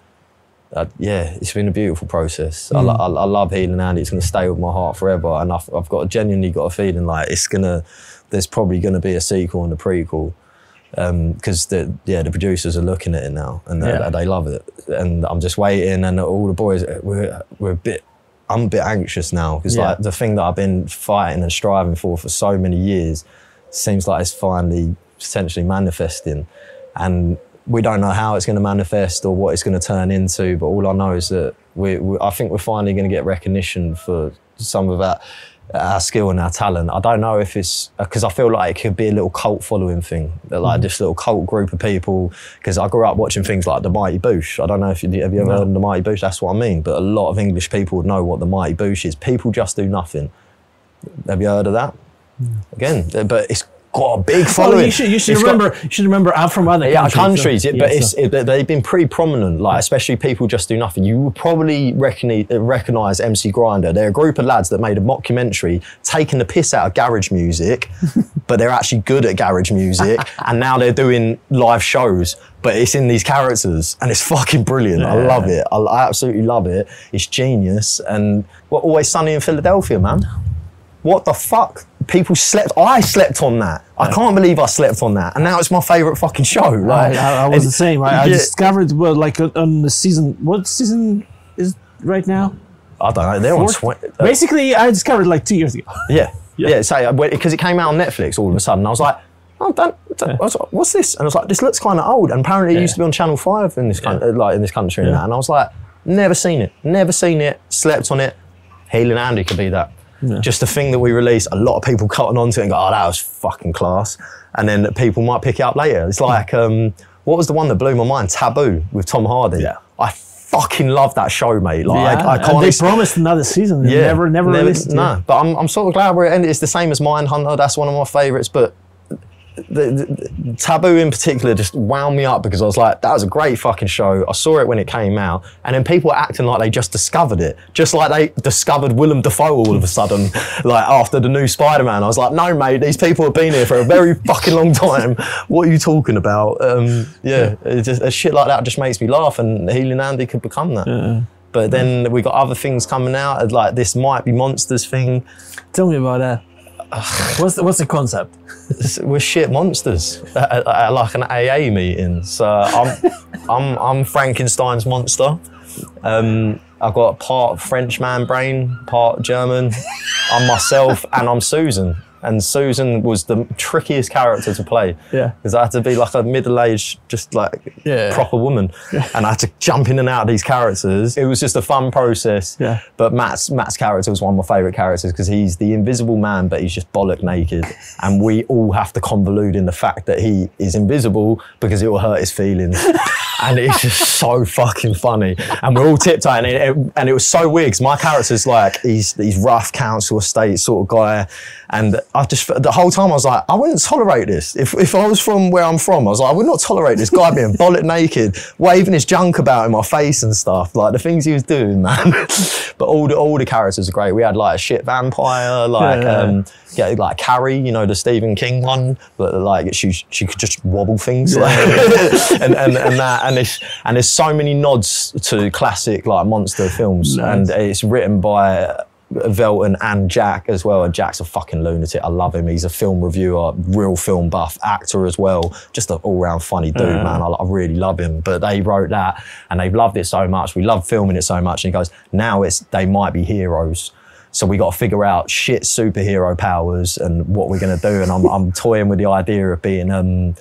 [SPEAKER 1] uh, yeah, it's been a beautiful process. I, lo- I, I love healing Andy. It's going to stay with my heart forever, and I've, I've got genuinely got a feeling like it's gonna. There's probably going to be a sequel and a prequel because the yeah the producers are looking at it now and they,
[SPEAKER 2] Yeah.
[SPEAKER 1] they love it, and I'm just waiting, and all the boys we're we're a bit. I'm a bit anxious now because
[SPEAKER 2] Yeah.
[SPEAKER 1] like the thing that I've been fighting and striving for for so many years seems like it's finally potentially manifesting, and we don't know how it's going to manifest or what it's going to turn into. But all I know is that we, we I think we're finally going to get recognition for some of our Uh, our skill and our talent. I don't know if it's uh, because I feel like it could be a little cult following thing, that like mm. this little cult group of people. Because I grew up watching things like the Mighty Boosh. I don't know if you have you ever
[SPEAKER 2] No.
[SPEAKER 1] heard of the Mighty Boosh. That's what I mean. But a lot of English people would know what the Mighty Boosh is. People just do nothing. Have you heard of that? Mm. Again, uh, but it's got a big following.
[SPEAKER 2] Well, you should, you should
[SPEAKER 1] It's got-
[SPEAKER 2] remember. you should remember. I'm from other
[SPEAKER 1] yeah,
[SPEAKER 2] countries. so-
[SPEAKER 1] yeah, but
[SPEAKER 2] yeah,
[SPEAKER 1] it's,
[SPEAKER 2] so-
[SPEAKER 1] it, they've been pretty prominent, like especially people just do nothing. You will probably recognize, recognize MC Grindah. They're a group of lads that made a mockumentary taking the piss out of garage music, [laughs] but they're actually good at garage music, [laughs] and now they're doing live shows. But it's in these characters, and it's fucking brilliant. I love it. I, I absolutely love it. It's genius, and we're always sunny in Philadelphia, man. What the fuck? People slept. I slept on that. I can't believe I slept on that, and now it's my favorite fucking show.
[SPEAKER 2] I,
[SPEAKER 1] Like
[SPEAKER 2] I, I was the same. I, I
[SPEAKER 1] yeah.
[SPEAKER 2] discovered well, like on- on the season. What season is right now?
[SPEAKER 1] I don't know. They're on
[SPEAKER 2] Fourth?
[SPEAKER 1] twenty. uh,
[SPEAKER 2] Basically, I discovered like two years ago. [laughs]
[SPEAKER 1] yeah, yeah. So because it came out on Netflix all of a sudden, I was like, oh, don't, don't- what's, what's this? And I was like, this looks kind of old. And apparently, it used to be on Channel Five in this country, like in this country and that. And I was like, never seen it, never seen it. Slept on it. Healing Andy could be that. Just the thing that we release. A lot of people cutting onto it and go, oh, that was fucking class. And then people might pick it up later. It's like, um, what was the one that blew my mind? Taboo with Tom Hardy.
[SPEAKER 2] Yeah.
[SPEAKER 1] I fucking love that show, mate. Like, I, I can't
[SPEAKER 2] they
[SPEAKER 1] ex-
[SPEAKER 2] promised another season. and never, never, released it.
[SPEAKER 1] No, but I'm, I'm sort of glad we're ended. It's the same as Mindhunter. That's one of my favourites. But the, the, Taboo in particular just wound me up because I was like, that was a great fucking show. I saw it when it came out, and then people were acting like they just discovered it, just like they discovered Willem Dafoe all of a sudden, like after the new Spider-Man. I was like, no, mate, these people have been here for a very [laughs] fucking long time. What are you talking about? Um, yeah, It's just, a shit like that just makes me laugh, and Healing Andy could become that. But then we got other things coming out, like this might be monsters thing.
[SPEAKER 2] Tell me about that. What's the, what's the concept? [laughs]
[SPEAKER 1] we're shit monsters at, at- like an AA meeting. So I'm, [laughs] I'm, I'm Frankenstein's monster. Um, I've got part French man brain, part German. I'm myself, and I'm Susan. And Susan was the trickiest character to play.
[SPEAKER 2] Yeah.
[SPEAKER 1] Because I had to be like a middle-aged, just like
[SPEAKER 2] Yeah.
[SPEAKER 1] proper woman, and I had to jump in and out of these characters. It was just a fun process.
[SPEAKER 2] Yeah.
[SPEAKER 1] But Matt's Matt's character was one of my favourite characters because he's the invisible man, but he's just bollock naked, [laughs] and we all have to convolute in the fact that he is invisible because it will hurt his feelings, [laughs] and it's just so fucking funny. And we're all tiptoeing, and it, and it was so weird 'cause my character's like he's he's rough council estate sort of guy, and I just the whole time I was like, I wouldn't tolerate this. If if I was from where I'm from, I was like, I would not tolerate this guy being bollock naked, waving his junk about in my face and stuff, like the things he was doing, man. [laughs] but all the all the characters are great. We had like a shit vampire, like
[SPEAKER 2] Yeah, yeah,
[SPEAKER 1] um, yeah, like Carrie, you know, the Stephen King one, but like she she could just wobble things, like, [laughs] and, and and that, and there's and there's so many nods to classic like monster films,
[SPEAKER 2] Nice.
[SPEAKER 1] and it's written by. Velton and Jack as well, and Jack's a fucking lunatic. I love him. He's a film reviewer, real film buff, actor as well. Just an all-round funny dude,
[SPEAKER 2] Yeah.
[SPEAKER 1] man. I, I really love him. But they wrote that, and they've loved it so much. We love filming it so much. And he goes, now it's they might be heroes. So we got to figure out shit superhero powers and what we're gonna do. And I'm, I'm toying with the idea of being um,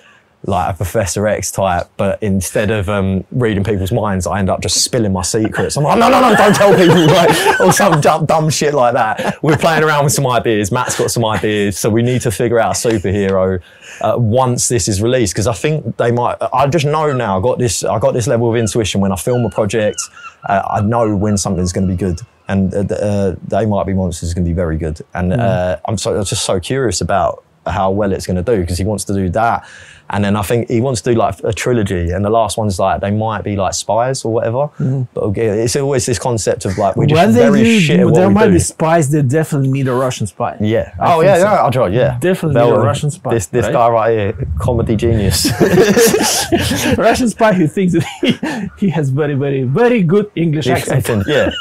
[SPEAKER 1] like a Professor X type, but instead of um, reading people's minds, I end up just spilling my secrets. I'm like, no, no, no, don't tell people, [laughs] like, or some dumb, dumb shit like that. We're playing around with some ideas. Matt's got some ideas, so we need to figure out a superhero uh, once this is released because I think they might. I just know now. I got this. I got this level of intuition when I film a project. Uh, I know when something's going to be good. And uh, uh, they might be monsters is going to be very good, and uh, I'm so I'm just so curious about how well it's going to do because he wants to do that. And then I think he wants to do like a trilogy, and the last one's like they might be like spies or whatever. Mm-hmm. But again, it's always this concept of like we're just very
[SPEAKER 2] do,
[SPEAKER 1] shit at what
[SPEAKER 2] there
[SPEAKER 1] we
[SPEAKER 2] might
[SPEAKER 1] do.
[SPEAKER 2] be spies. They definitely need a Russian spy.
[SPEAKER 1] Yeah.
[SPEAKER 2] I
[SPEAKER 1] oh yeah,
[SPEAKER 2] so.
[SPEAKER 1] yeah. I'll try. Yeah.
[SPEAKER 2] Definitely need a Russian spy,
[SPEAKER 1] This this
[SPEAKER 2] right?
[SPEAKER 1] guy right here, comedy genius. [laughs] [laughs]
[SPEAKER 2] Russian spy who thinks that he, he has very, very, very good English accent.
[SPEAKER 1] yeah. [laughs]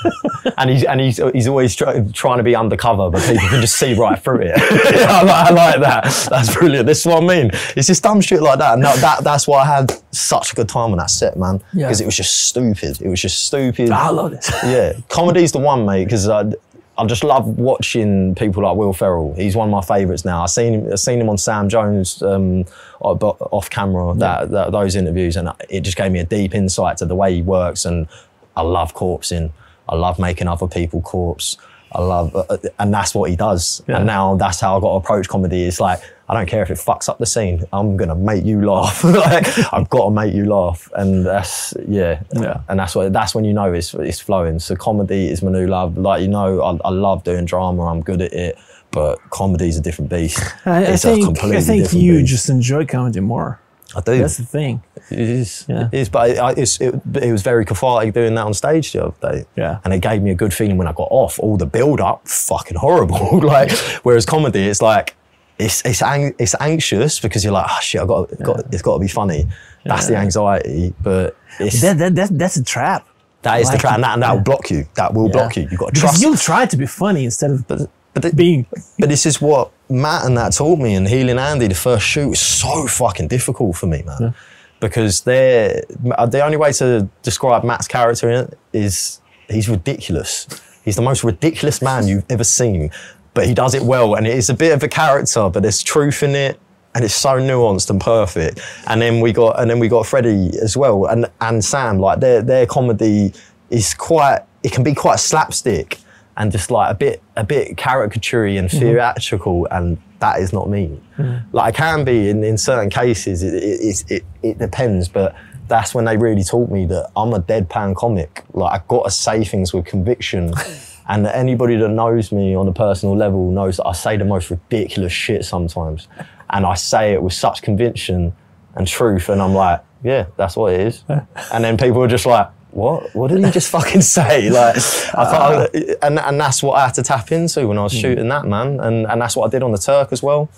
[SPEAKER 1] And he's and he's he's always try, trying to be undercover, but people can just see right through it. I, like, I like that. That's brilliant. This is what I mean. It's just dumb shit like that. And that, that that's why I had such a good time on that set, man.
[SPEAKER 2] Yeah.
[SPEAKER 1] Because it was just stupid. It was just stupid.
[SPEAKER 2] I love this. [laughs]
[SPEAKER 1] yeah, comedy's the one, mate, because I, I just love watching people like Will Ferrell. He's one of my favourites now. I seen him, I seen him on Sam Jones um, off camera. That, that those interviews, and it just gave me a deep insight to the way he works. And I love corpsing. I love making other people corpse. I love, uh, and that's what he does.
[SPEAKER 2] Yeah.
[SPEAKER 1] And now that's how I got to approach comedy. It's like I don't care if it fucks up the scene. I'm gonna make you laugh. [laughs] like I've got to make you laugh, and that's yeah,
[SPEAKER 2] Yeah.
[SPEAKER 1] And that's what that's when you know it's it's flowing. So comedy is my new love. Like you know, I, I love doing drama. I'm good at it, but comedy's a different beast.
[SPEAKER 2] I, I
[SPEAKER 1] it's a
[SPEAKER 2] think
[SPEAKER 1] completely
[SPEAKER 2] I think you
[SPEAKER 1] beast.
[SPEAKER 2] just enjoy comedy more.
[SPEAKER 1] I do.
[SPEAKER 2] That's the thing.
[SPEAKER 1] It is.
[SPEAKER 2] Yeah.
[SPEAKER 1] It is. But it, I- it's, it, it was very cathartic doing that on stage the other day.
[SPEAKER 2] Yeah.
[SPEAKER 1] And it gave me a good feeling when I got off. All the build up, fucking horrible. [laughs] like, whereas comedy, it's like, it's it's, ang- it's anxious because you're like, oh shit, I got, got it's got to be funny. That's the anxiety, but it's,
[SPEAKER 2] That, that, that that's a trap.
[SPEAKER 1] that is the trap, and that, and that will block you. That will block you. You've got to
[SPEAKER 2] Because
[SPEAKER 1] trust.
[SPEAKER 2] you'll try to be funny instead of
[SPEAKER 1] but the-
[SPEAKER 2] being. [laughs]
[SPEAKER 1] But this is what Matt and that taught me. And Healing Andy, the first shoot was so fucking difficult for me, man. Because they're uh, the only way to describe Matt's character in it is he's ridiculous. He's the most ridiculous man you've ever seen, but he does it well. And it is a bit of a character, but there's truth in it. And it's so nuanced and perfect. And then we got and then we got Freddie as well and and Sam. Like their their comedy is quite it can be quite slapstick and just like a bit a bit caricaturey and mm-hmm. theatrical and that is not me. Mm. Like i can be in, in certain cases it, it, it, it depends but that's when they really taught me that i'm a deadpan comic. Like i've got to say things with conviction [laughs] and anybody that knows me on a personal level knows that i say the most ridiculous shit sometimes and i say it with such conviction and truth and i'm like yeah that's what it is. And then people are just like what? What did he just fucking [laughs] say? Like, I thought, and and that's what I had to tap into when I was hmm. shooting that man, and and that's what I did on the Turk as well.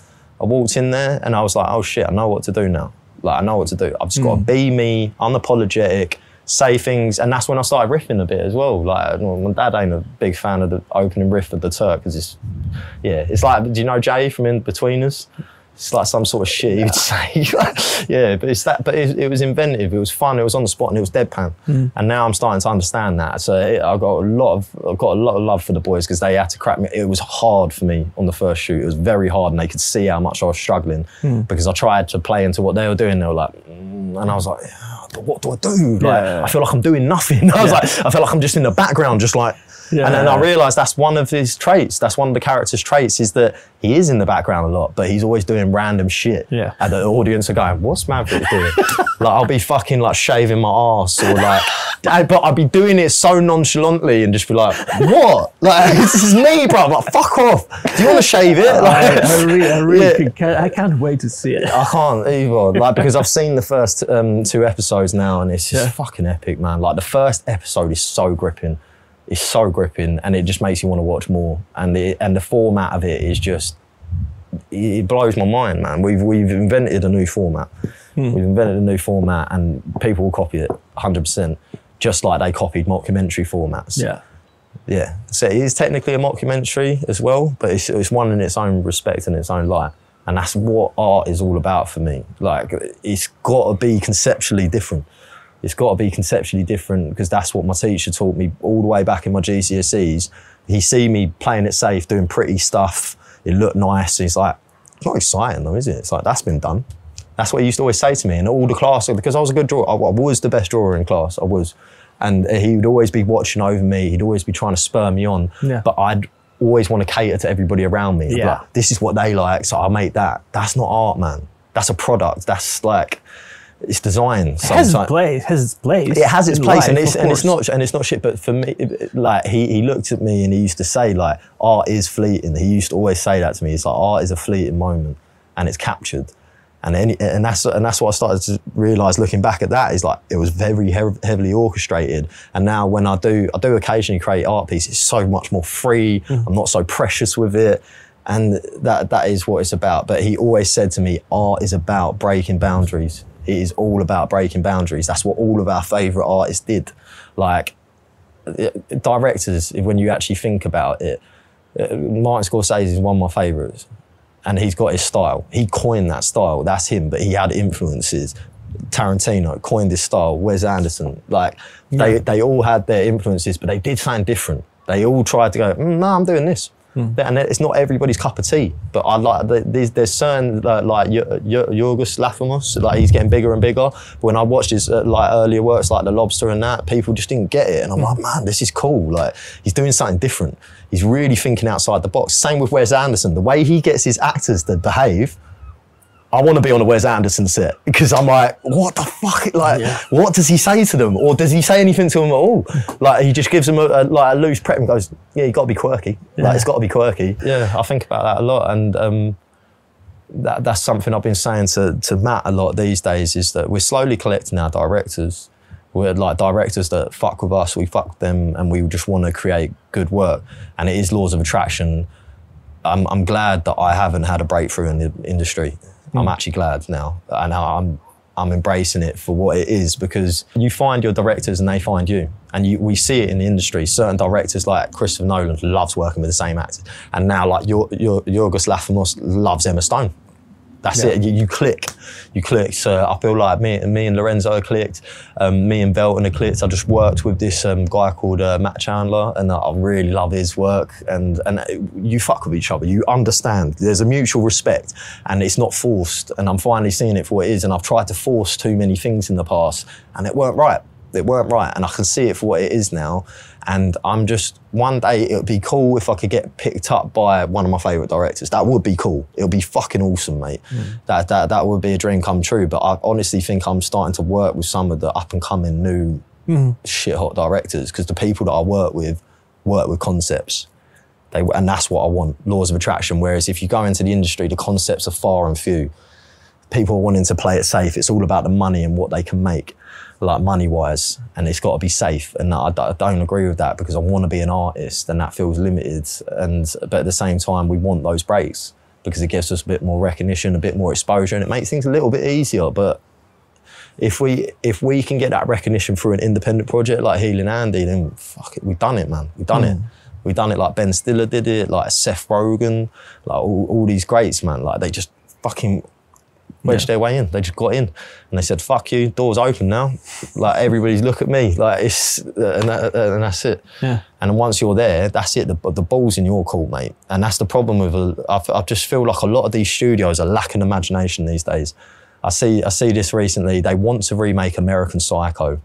[SPEAKER 1] I walked in there and I was like, oh shit, I know what to do now. Like, I know what to do. I've just got to hmm. be me, unapologetic, say things, and that's when I started riffing a bit as well. Like, well, my dad ain't a big fan of the opening riff of the Turk because it's, yeah, it's like, do you know Jay from Inbetweeners? It's like some sort of shit you'd say. [laughs] yeah, but it's that. But it, it was inventive. It was fun. It was on the spot, and it was deadpan. And now I'm starting to understand that. So it, I got a lot of I've got a lot of love for the boys because they had to crack me. It was hard for me on the first shoot. It was very hard, and they could see how much I was struggling because I tried to play into what they were doing. They were like, mm, and I was like. What do I do? Like,
[SPEAKER 2] Yeah.
[SPEAKER 1] I feel like I'm doing nothing. [laughs] I was
[SPEAKER 2] Yeah.
[SPEAKER 1] like, I feel like I'm just in the background, just like.
[SPEAKER 2] Yeah.
[SPEAKER 1] And then I realised that's one of his traits. That's one of the character's traits is that he is in the background a lot, but he's always doing random shit.
[SPEAKER 2] Yeah.
[SPEAKER 1] And the audience are going, "What's Maverick doing?" [laughs] like I'll be fucking like shaving my ass or like, I- but I'd be doing it so nonchalantly and just be like, "What? Like [laughs] this is me, bro." Like fuck off. Do you want to shave it?
[SPEAKER 2] I,
[SPEAKER 1] Like,
[SPEAKER 2] I really, I really
[SPEAKER 1] Yeah.
[SPEAKER 2] can't, I can't wait to see it.
[SPEAKER 1] I can't either, like because I've seen the first um, two episodes now, and it's just
[SPEAKER 2] Yeah.
[SPEAKER 1] fucking epic, man. Like the first episode is so gripping, it's so gripping, and it just makes you want to watch more. And the and the format of it is just it blows my mind, man. We've we've invented a new format. Hmm. We've invented a new format, and people will copy it 100, percent just like they copied mockumentary formats.
[SPEAKER 2] Yeah.
[SPEAKER 1] Yeah, so it is technically a mockumentary as well, but it's, it's one in its own respect and its own light. And that's what art is all about for me. Like, it's got to be conceptually different. It's got to be conceptually different because that's what my teacher taught me all the way back in my GCSEs. He see me playing it safe, doing pretty stuff. It looked nice. He's like, it's not exciting though, is it? It's like, that's been done. That's what he used to always say to me. And all the class, because I was a good drawer, I, I was the best drawer in class. I was. And he would always be watching over me. He'd always be trying to spur me on.
[SPEAKER 2] Yeah.
[SPEAKER 1] But I'd always want to cater to everybody around me.
[SPEAKER 2] Yeah.
[SPEAKER 1] Like, this is what they like, so I'll make that. That's not art, man. That's a product. That's like, it's design.
[SPEAKER 2] It has its place. Has its place.
[SPEAKER 1] It has its place, and it's and it's not and it's not shit. But for me, like he he looked at me and he used to say like art is fleeting. He used to always say that to me. It's like art is a fleeting moment. and it's captured. And, any, and that's and that's what I started to realize looking back at that is like it was very hev- heavily orchestrated. And now when I do I do occasionally create art pieces, it's so much more free. Mm. I'm not so precious with it, and that that is what it's about. But he always said to me, art is about breaking boundaries. It is all about breaking boundaries. That's what all of our favorite artists did. Like uh, directors, when you actually think about it, uh, Martin Scorsese is one of my favorites and he's got his style. He coined that style. That's him, but he had influences. Tarantino coined his style. Wes Anderson, like they,
[SPEAKER 2] Yeah.
[SPEAKER 1] they all had their influences, but they did something different. They all tried to go, mm, no, I'm doing this. And it's not everybody's cup of tea, but I like there's, there's certain like, like Yo- Yo- Yorgos Lanthimos, like he's getting bigger and bigger. But when I watched his uh, like earlier works, like The Lobster and that, people just didn't get it, and I'm like, man, this is cool. Like he's doing something different. He's really thinking outside the box. Same with Wes Anderson, the way he gets his actors to behave. I want to be on a Wes Anderson set because I'm like, what the fuck? Like,
[SPEAKER 2] Yeah.
[SPEAKER 1] what does he say to them, or does he say anything to them at all? Like, he just gives them a, a like a loose prep and goes, "Yeah, you got to be quirky. Like, it's got to be quirky." Yeah, I think about that a lot, and um, that, that's something I've been saying to to Matt a lot these days. Is that we're slowly collecting our directors. We're like directors that fuck with us, we fuck them, and we just want to create good work. And it is laws of attraction. I'm, I'm glad that I haven't had a breakthrough in the industry. I'm hmm. actually glad now, and I'm I'm embracing it for what it is because you find your directors and they find you, and you, we see it in the industry. Certain directors like Christopher Nolan loves working with the same actors, and now like your your Yorgos Lanthimos loves Emma Stone. That's
[SPEAKER 2] Yeah.
[SPEAKER 1] it. You, you click, you click. So I feel like me, me and Lorenzo clicked. Um, me and Velton are clicked. I just worked with this um, guy called uh, Matt Chandler, and I really love his work. And and you fuck with each other. You understand. There's a mutual respect, and it's not forced. And I'm finally seeing it for what it is. And I've tried to force too many things in the past, and it weren't right. It weren't right, and I can see it for what it is now. And I'm just one day it would be cool if I could get picked up by one of my favorite directors. That would be cool. It would be fucking awesome, mate. Hmm. That that that would be a dream come true. But I honestly think I'm starting to work with some of the up and coming new hmm. shit hot directors because the people that I work with work with concepts. They, and that's what I want, laws of attraction. Whereas if you go into the industry, the concepts are far and few. People are wanting to play it safe. It's all about the money and what they can make, like money wise, and it's got to be safe. And I, I don't agree with that because I want to be an artist, and that feels limited. And but at the same time, we want those breaks because it gives us a bit more recognition, a bit more exposure, and it makes things a little bit easier. But if we if we can get that recognition through an independent project like Healing Andy, then fuck it, we've done it, man. We've done it. Hmm. We've done it like Ben Stiller did it, like Seth Rogen, like all, all these greats, man. Like they just fucking wedged
[SPEAKER 2] Yeah.
[SPEAKER 1] their way in. They just got in and they said, "Fuck you, doors open now." like everybody's look at me, like it's uh, and, that, uh, and that's it.
[SPEAKER 2] Yeah.
[SPEAKER 1] And once you're there, that's it. The, the ball's in your court, mate. And that's the problem with. Uh, a, I, I just feel like a lot of these studios are lacking imagination these days. I see. I see this recently. They want to remake American Psycho.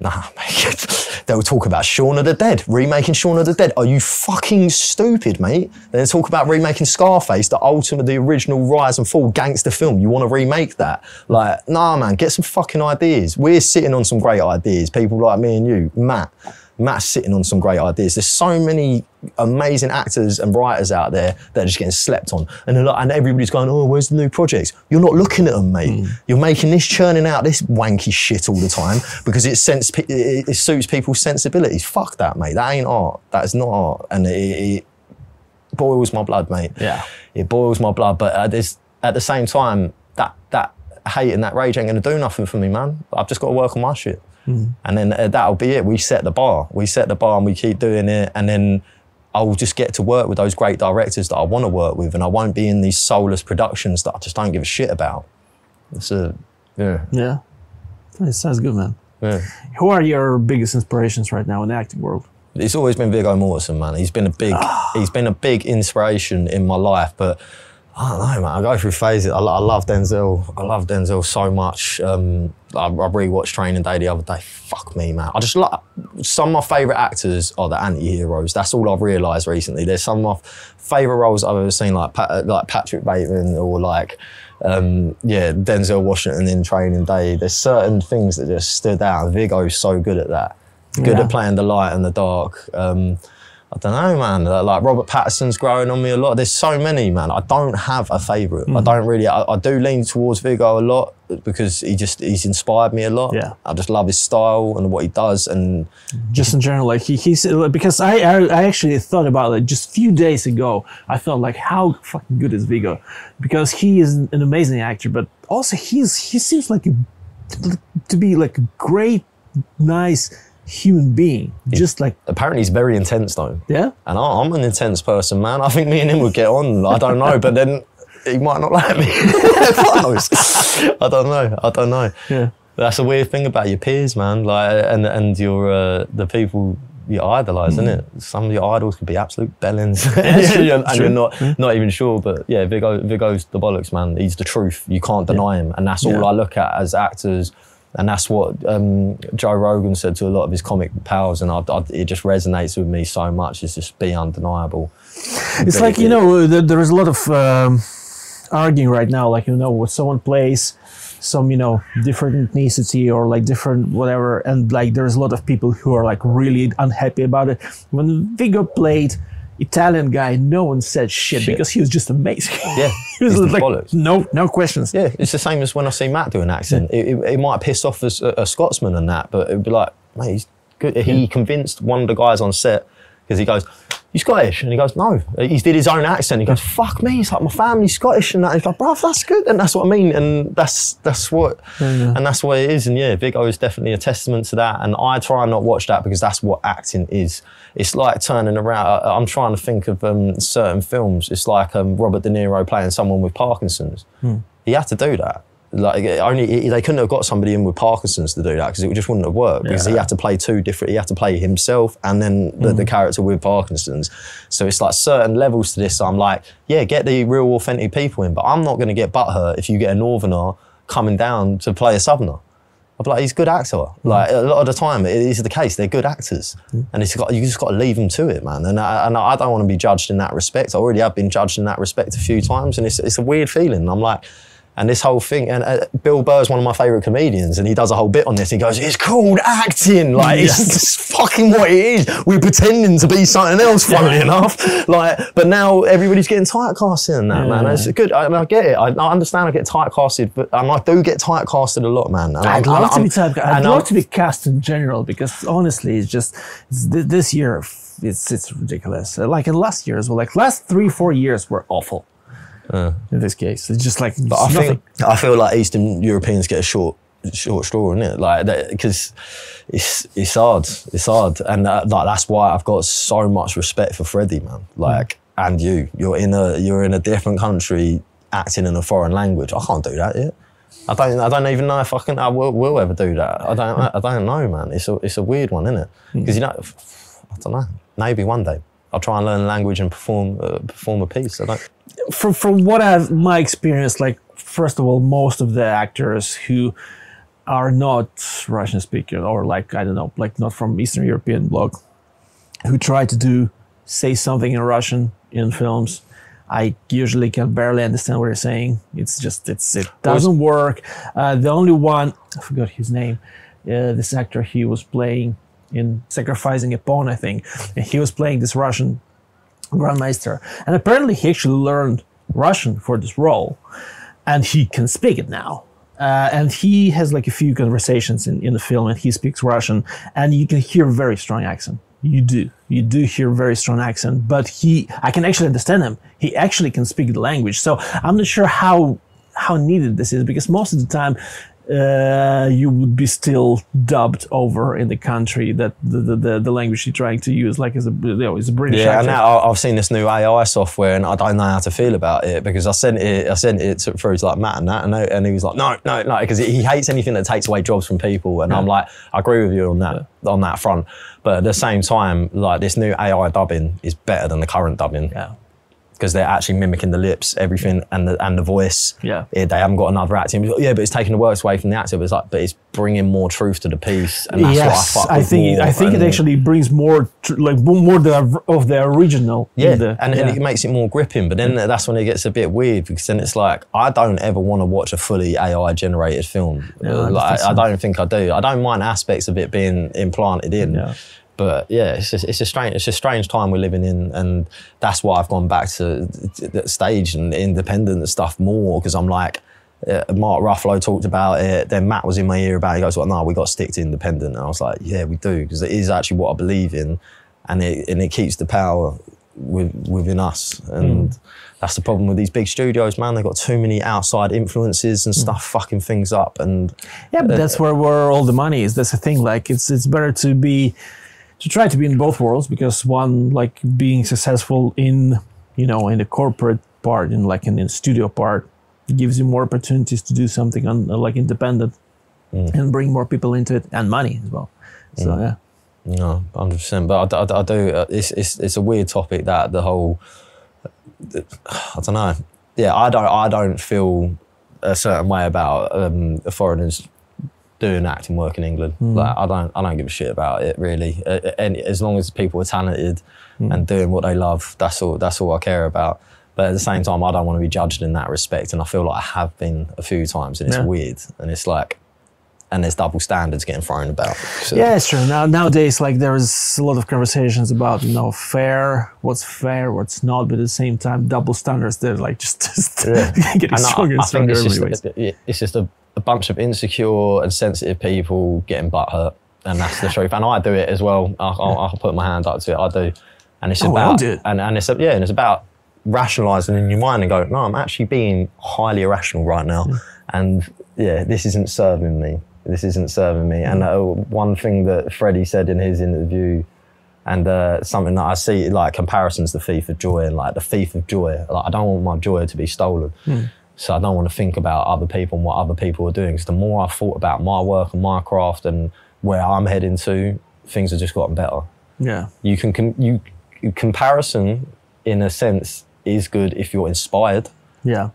[SPEAKER 1] Nah, mate. [laughs] They'll talk about Shaun of the Dead, remaking Shaun of the Dead. Are you fucking stupid, mate? Then talk about remaking Scarface, the ultimate, the original rise and fall gangster film. You want to remake that? Like, nah, man, get some fucking ideas. We're sitting on some great ideas. People like me and you, Matt. Matt's sitting on some great ideas. There's so many amazing actors and writers out there that are just getting slept on. And, and everybody's going, oh, where's the new projects? You're not looking at them, mate. Hmm. You're making this, churning out this wanky shit all the time because it, sense, it, it suits people's sensibilities. Fuck that, mate. That ain't art. That is not art. And it, it boils my blood, mate.
[SPEAKER 2] Yeah.
[SPEAKER 1] It boils my blood. But at, this, at the same time, that, that hate and that rage ain't going to do nothing for me, man. I've just got to work on my shit. And then uh, that'll be it. We set the bar. We set the bar and we keep doing it. And then I'll just get to work with those great directors that I want to work with. And I won't be in these soulless productions that I just don't give a shit about. It's a, yeah,
[SPEAKER 2] Yeah. That sounds good, man.
[SPEAKER 1] yeah.
[SPEAKER 2] Who are your biggest inspirations right now in the acting world?
[SPEAKER 1] It's always been Viggo Mortensen, man. He's been a big, [sighs] he's been a big inspiration in my life. But I don't know, man. I go through phases. I, I love Denzel. I love Denzel so much. Um, I, I rewatched Training Day the other day. Fuck me, man. I just like some of my favorite actors are the anti-heroes. That's all I've realised recently. There's some of my favorite roles I've ever seen, like Pat, like Patrick Bateman or like. Um, yeah, Denzel Washington in Training Day. There's certain things that just stood out. and Viggo's so good at that. Good
[SPEAKER 2] Yeah.
[SPEAKER 1] at playing the light and the dark. Um, I don't know, man. Like Robert Pattinson's growing on me a lot. There's so many, man. I don't have a favorite.
[SPEAKER 2] Mm.
[SPEAKER 1] I don't really. I, I do lean towards Viggo a lot because he just he's inspired me a lot.
[SPEAKER 2] Yeah.
[SPEAKER 1] I just love his style and what he does. And
[SPEAKER 2] just in general like he, he's because I, I i actually thought about it just a few days ago i felt like how fucking good is viggo because he is an amazing actor but also he's he seems like a, to be like a great nice human being just like
[SPEAKER 1] apparently he's very intense though.
[SPEAKER 2] yeah
[SPEAKER 1] And I, I'm an intense person, man. I think me and him would get on. I don't know, but then he might not like me. [laughs] I don't know. I don't know.
[SPEAKER 2] yeah
[SPEAKER 1] That's a weird thing about your peers, man. Like, and and your uh, the people you idolise, isn't it? Some of your idols could be absolute bellends, [laughs] and, you're, and you're not not even sure. But yeah, Viggo Viggo's the bollocks, man. He's the truth. You can't deny him, and that's all
[SPEAKER 2] Yeah.
[SPEAKER 1] I look at as actors. And that's what um, Joe Rogan said to a lot of his comic pals, and I, I, it just resonates with me so much. It's just be undeniable.
[SPEAKER 2] it's like you know there, there is a lot of um, arguing right now like you know when someone plays some you know different ethnicity or like different whatever and like there's a lot of people who are like really unhappy about it when viggo played italian guy no one said shit,
[SPEAKER 1] Shit.
[SPEAKER 2] because he was just amazing
[SPEAKER 1] Yeah, [laughs]
[SPEAKER 2] he was like
[SPEAKER 1] bollocks.
[SPEAKER 2] no no questions
[SPEAKER 1] Yeah, it's the same as when I see Matt do an accent. It, it, it might piss off as a, a Scotsman and that, but it'd be like, mate, he's good. He convinced one of the guys on set because he goes, "You Scottish?" And he goes, "No." He did his own accent. He goes, "Fuck me!" It's like my family's Scottish and that. He's like, "Bruv, that's good," and that's what I mean. And that's that's what and that's what it is. And yeah, Viggo is definitely a testament to that. And I try and not watch that because that's what acting is. It's like turning around. I- I'm trying to think of um, certain films. It's like um, Robert De Niro playing someone with Parkinson's. He had to do that. Like only they couldn't have got somebody in with Parkinson's to do that because it just wouldn't have worked because he had to play two different. He had to play himself and then the, the mm. character with Parkinson's. So it's like certain levels to this. I'm like, yeah, get the real authentic people in, but I'm not going to get butthurt if you get a northerner coming down to play a southerner. I'd be like, he's a good actor. Mm. Like a lot of the time, it is the case. They're good actors, mm. and it's got you just got to leave them to it, man. And I, and I don't want to be judged in that respect. I already have been judged in that respect a few times, and it's it's a weird feeling. I'm like. And this whole thing, and uh, Bill Burr's one of my favourite comedians, and he does a whole bit on this. He goes, "It's called acting, like it's, it's fucking what it is. We're pretending to be something else, funny enough. Like, but now everybody's getting typecasted in that, man. It's good. I, and I get it. I, I understand. I get typecasted, but and I do get typecasted a lot, man. And
[SPEAKER 2] I'd
[SPEAKER 1] I'm-
[SPEAKER 2] love to
[SPEAKER 1] I'm-
[SPEAKER 2] be typecast. I'd love
[SPEAKER 1] I'm-
[SPEAKER 2] to be cast in general because honestly, it's just it's, th- this year it's it's ridiculous. Like in last year as well. Like last three four years were awful. In this case, it's just like
[SPEAKER 1] But I
[SPEAKER 2] nothing.
[SPEAKER 1] think I feel like Eastern Europeans get a short short straw in it, like because it's it's hard, it's hard, and uh, like that's why I've got so much respect for Freddie, man. Like, and you, you're in a you're in a different country acting in a foreign language. I can't do that yet. I don't. I don't even know if I can. I will, will ever do that. I don't. I don't know, man. It's a. It's a weird one, isn't it? Because you know, I don't know. Maybe one day I'll try and learn language and perform uh, perform a piece. I don't.
[SPEAKER 2] from from what I've my experience, like first of all, most of the actors who are not Russian speakers or like I don't know, like not from Eastern European bloc, who try to do say something in Russian in films. I usually can barely understand what you're saying. It's just it's it doesn't work. Uh, the only one I forgot his name. Uh, this actor he was playing in Sacrificing a Pawn, I think. And he was playing this Russian grandmaster. And apparently he actually learned Russian for this role. And he can speak it now. Uh, and he has like a few conversations in, in the film and he speaks Russian and you can hear a very strong accent. You do. You do hear a very strong accent, but he, I can actually understand him. He actually can speak the language. So I'm not sure how, how needed this is because most of the time, uh, you would be still dubbed over in the country that the, the, the, language you're trying to use, like as a, you know, as a British
[SPEAKER 1] Yeah, and
[SPEAKER 2] actor.
[SPEAKER 1] now I- I've seen this new AI software, and I don't know how to feel about it because I sent it, I sent it through to like Matt and that, and, I- and he was like, no, no, no, because he hates anything that takes away jobs from people, and I'm like, I agree with you on that on that front, but at the same time, like this new AI dubbing is better than the current dubbing
[SPEAKER 2] yeah.
[SPEAKER 1] Because they're actually mimicking the lips, everything, and the and the voice.
[SPEAKER 2] Yeah.
[SPEAKER 1] Eh, they haven't got another actor. Yeah, but it's taking the works away from the actor. But it's like, but it's bringing more truth to the piece, and that's
[SPEAKER 2] yes,
[SPEAKER 1] what I
[SPEAKER 2] I think
[SPEAKER 1] more,
[SPEAKER 2] I think it actually brings more tr- like more the, of the original.
[SPEAKER 1] Yeah,
[SPEAKER 2] the-
[SPEAKER 1] and,
[SPEAKER 2] yeah.
[SPEAKER 1] and it makes it more gripping. But then that's when it gets a bit weird because then it's like I don't ever want to watch a fully AI generated film.
[SPEAKER 2] I
[SPEAKER 1] like,
[SPEAKER 2] understand.
[SPEAKER 1] I don't think I do. I don't mind aspects of it being implanted in.
[SPEAKER 2] Yeah.
[SPEAKER 1] But yeah, it's just, it's a strange it's a strange time we're living in, and that's why I've gone back to the stage and independent stuff more because I'm like. Uh, Mark Ruffalo talked about it. Then Matt was in my ear about it. He goes, "Well, no, we got to stick to independent." And I was like, "Yeah, we do," because it is actually what I believe in, and it and it keeps the power with, within us. And mm. that's the problem with these big studios, man. They've got too many outside influences and stuff mm. fucking things up. And
[SPEAKER 2] yeah, but uh, that's where where all the money is. That's the thing. Like, it's it's better to be to try to be in both worlds because one like being successful in you know in the corporate part in like in the studio part gives you more opportunities to do something on like independent mm. and bring more people into it and money as well so mm. yeah
[SPEAKER 1] no, hundred percent. But I, I, I do. Uh, it's, it's it's a weird topic that the whole. I don't know. Yeah, I don't. I don't feel a certain way about um, foreigners doing acting work in England. Mm. Like I don't, I don't give a shit about it really. And as long as people are talented mm. and doing what they love, that's all. That's all I care about. But at the same time, I don't want to be judged in that respect. And I feel like I have been a few times, and it's yeah. weird. And it's like, and there's double standards getting thrown about.
[SPEAKER 2] So. Yeah, it's true. Now nowadays, like there's a lot of conversations about you know fair, what's fair, what's not, but at the same time, double standards. They're like just, [laughs] just yeah. [laughs] getting and stronger I, and stronger.
[SPEAKER 1] It's just, it's just a a bunch of insecure and sensitive people getting butt hurt, and that's the [laughs] truth. And I do it as well. I'll, I'll, I'll put my hand up to it. I do, and it's
[SPEAKER 2] oh,
[SPEAKER 1] about
[SPEAKER 2] it.
[SPEAKER 1] and and it's yeah, and it's about rationalizing in your mind and go, no, I'm actually being highly irrational right now, and yeah, this isn't serving me. This isn't serving me. Mm. And uh, one thing that Freddie said in his interview and uh, something that I see like comparisons the thief of joy and like the thief of joy. Like I don't want my joy to be stolen. Mm. So I don't want to think about other people and what other people are doing. Because the more I've thought about my work and my craft and where I'm heading to, things have just gotten better.
[SPEAKER 2] Yeah.
[SPEAKER 1] You can com- you comparison in a sense is good if you're inspired.
[SPEAKER 2] Yeah.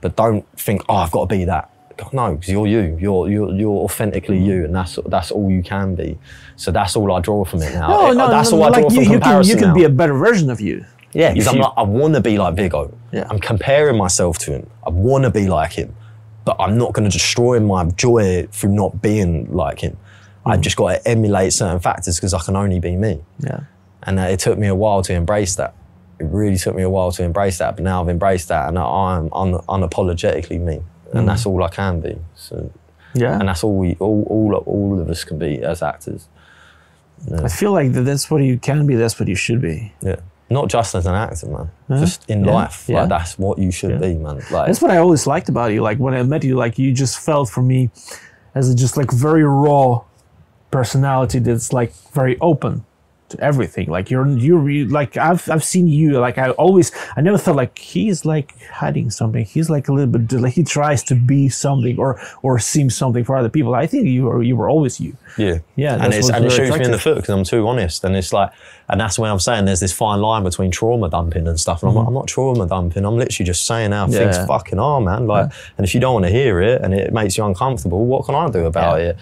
[SPEAKER 1] But don't think, oh, I've got to be that. No, because you're you. You're you're you're authentically you, and that's that's all you can be. So that's all I draw from it now.
[SPEAKER 2] No,
[SPEAKER 1] it,
[SPEAKER 2] no,
[SPEAKER 1] that's
[SPEAKER 2] no,
[SPEAKER 1] all I draw
[SPEAKER 2] like
[SPEAKER 1] from
[SPEAKER 2] you, you
[SPEAKER 1] comparison
[SPEAKER 2] can you can
[SPEAKER 1] now.
[SPEAKER 2] be a better version of you.
[SPEAKER 1] Yeah, because I'm like, I want to be like Viggo.
[SPEAKER 2] Yeah.
[SPEAKER 1] I'm comparing myself to him. I want to be like him, but I'm not going to destroy my joy through not being like him. Mm. I've just got to emulate certain factors because I can only be me.
[SPEAKER 2] Yeah.
[SPEAKER 1] And uh, it took me a while to embrace that. It really took me a while to embrace that, but now I've embraced that, and I'm un- unapologetically me, and mm. that's all I can be. So,
[SPEAKER 2] yeah.
[SPEAKER 1] And that's all we, all, all, all of us can be as actors.
[SPEAKER 2] Yeah. I feel like that's what you can be. That's what you should be.
[SPEAKER 1] Yeah not just as an actor, man. Just in yeah. life, yeah. like that's what you should be, man. Like
[SPEAKER 2] that's what I always liked about you. Like when I met you, like you just felt for me as a just like very raw personality that's like very open to everything. Like you're you're like I've I've seen you like I always I never thought like he's like hiding something. He's like a little bit like he tries to be something or or seem something for other people. I think you were you were always you.
[SPEAKER 1] Yeah,
[SPEAKER 2] yeah,
[SPEAKER 1] and it's and it shoots me in the foot because I'm too honest. And it's like and that's when I'm saying there's this fine line between trauma dumping and stuff. And mm-hmm. I'm, like, I'm not trauma dumping. I'm literally just saying how yeah. things fucking are, man. Like, yeah. and if you don't want to hear it and it makes you uncomfortable, what can I do about yeah. it?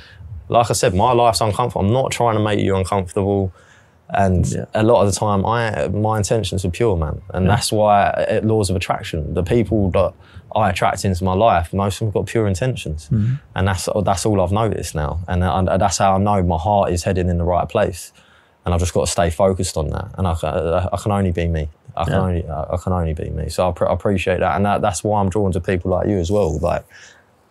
[SPEAKER 1] Like I said, my life's uncomfortable. I'm not trying to make you uncomfortable. And yeah. a lot of the time, I my intentions are pure, man, and yeah. that's why uh, laws of attraction. The people that I attract into my life, most of them have got pure intentions, mm-hmm. and that's that's all I've noticed now, and, that's how I know my heart is heading in the right place, and I've just got to stay focused on that, and I, I, I can only be me. I can yeah. only I can only be me. So I, pr- I appreciate that, and that, that's why I'm drawn to people like you as well. Like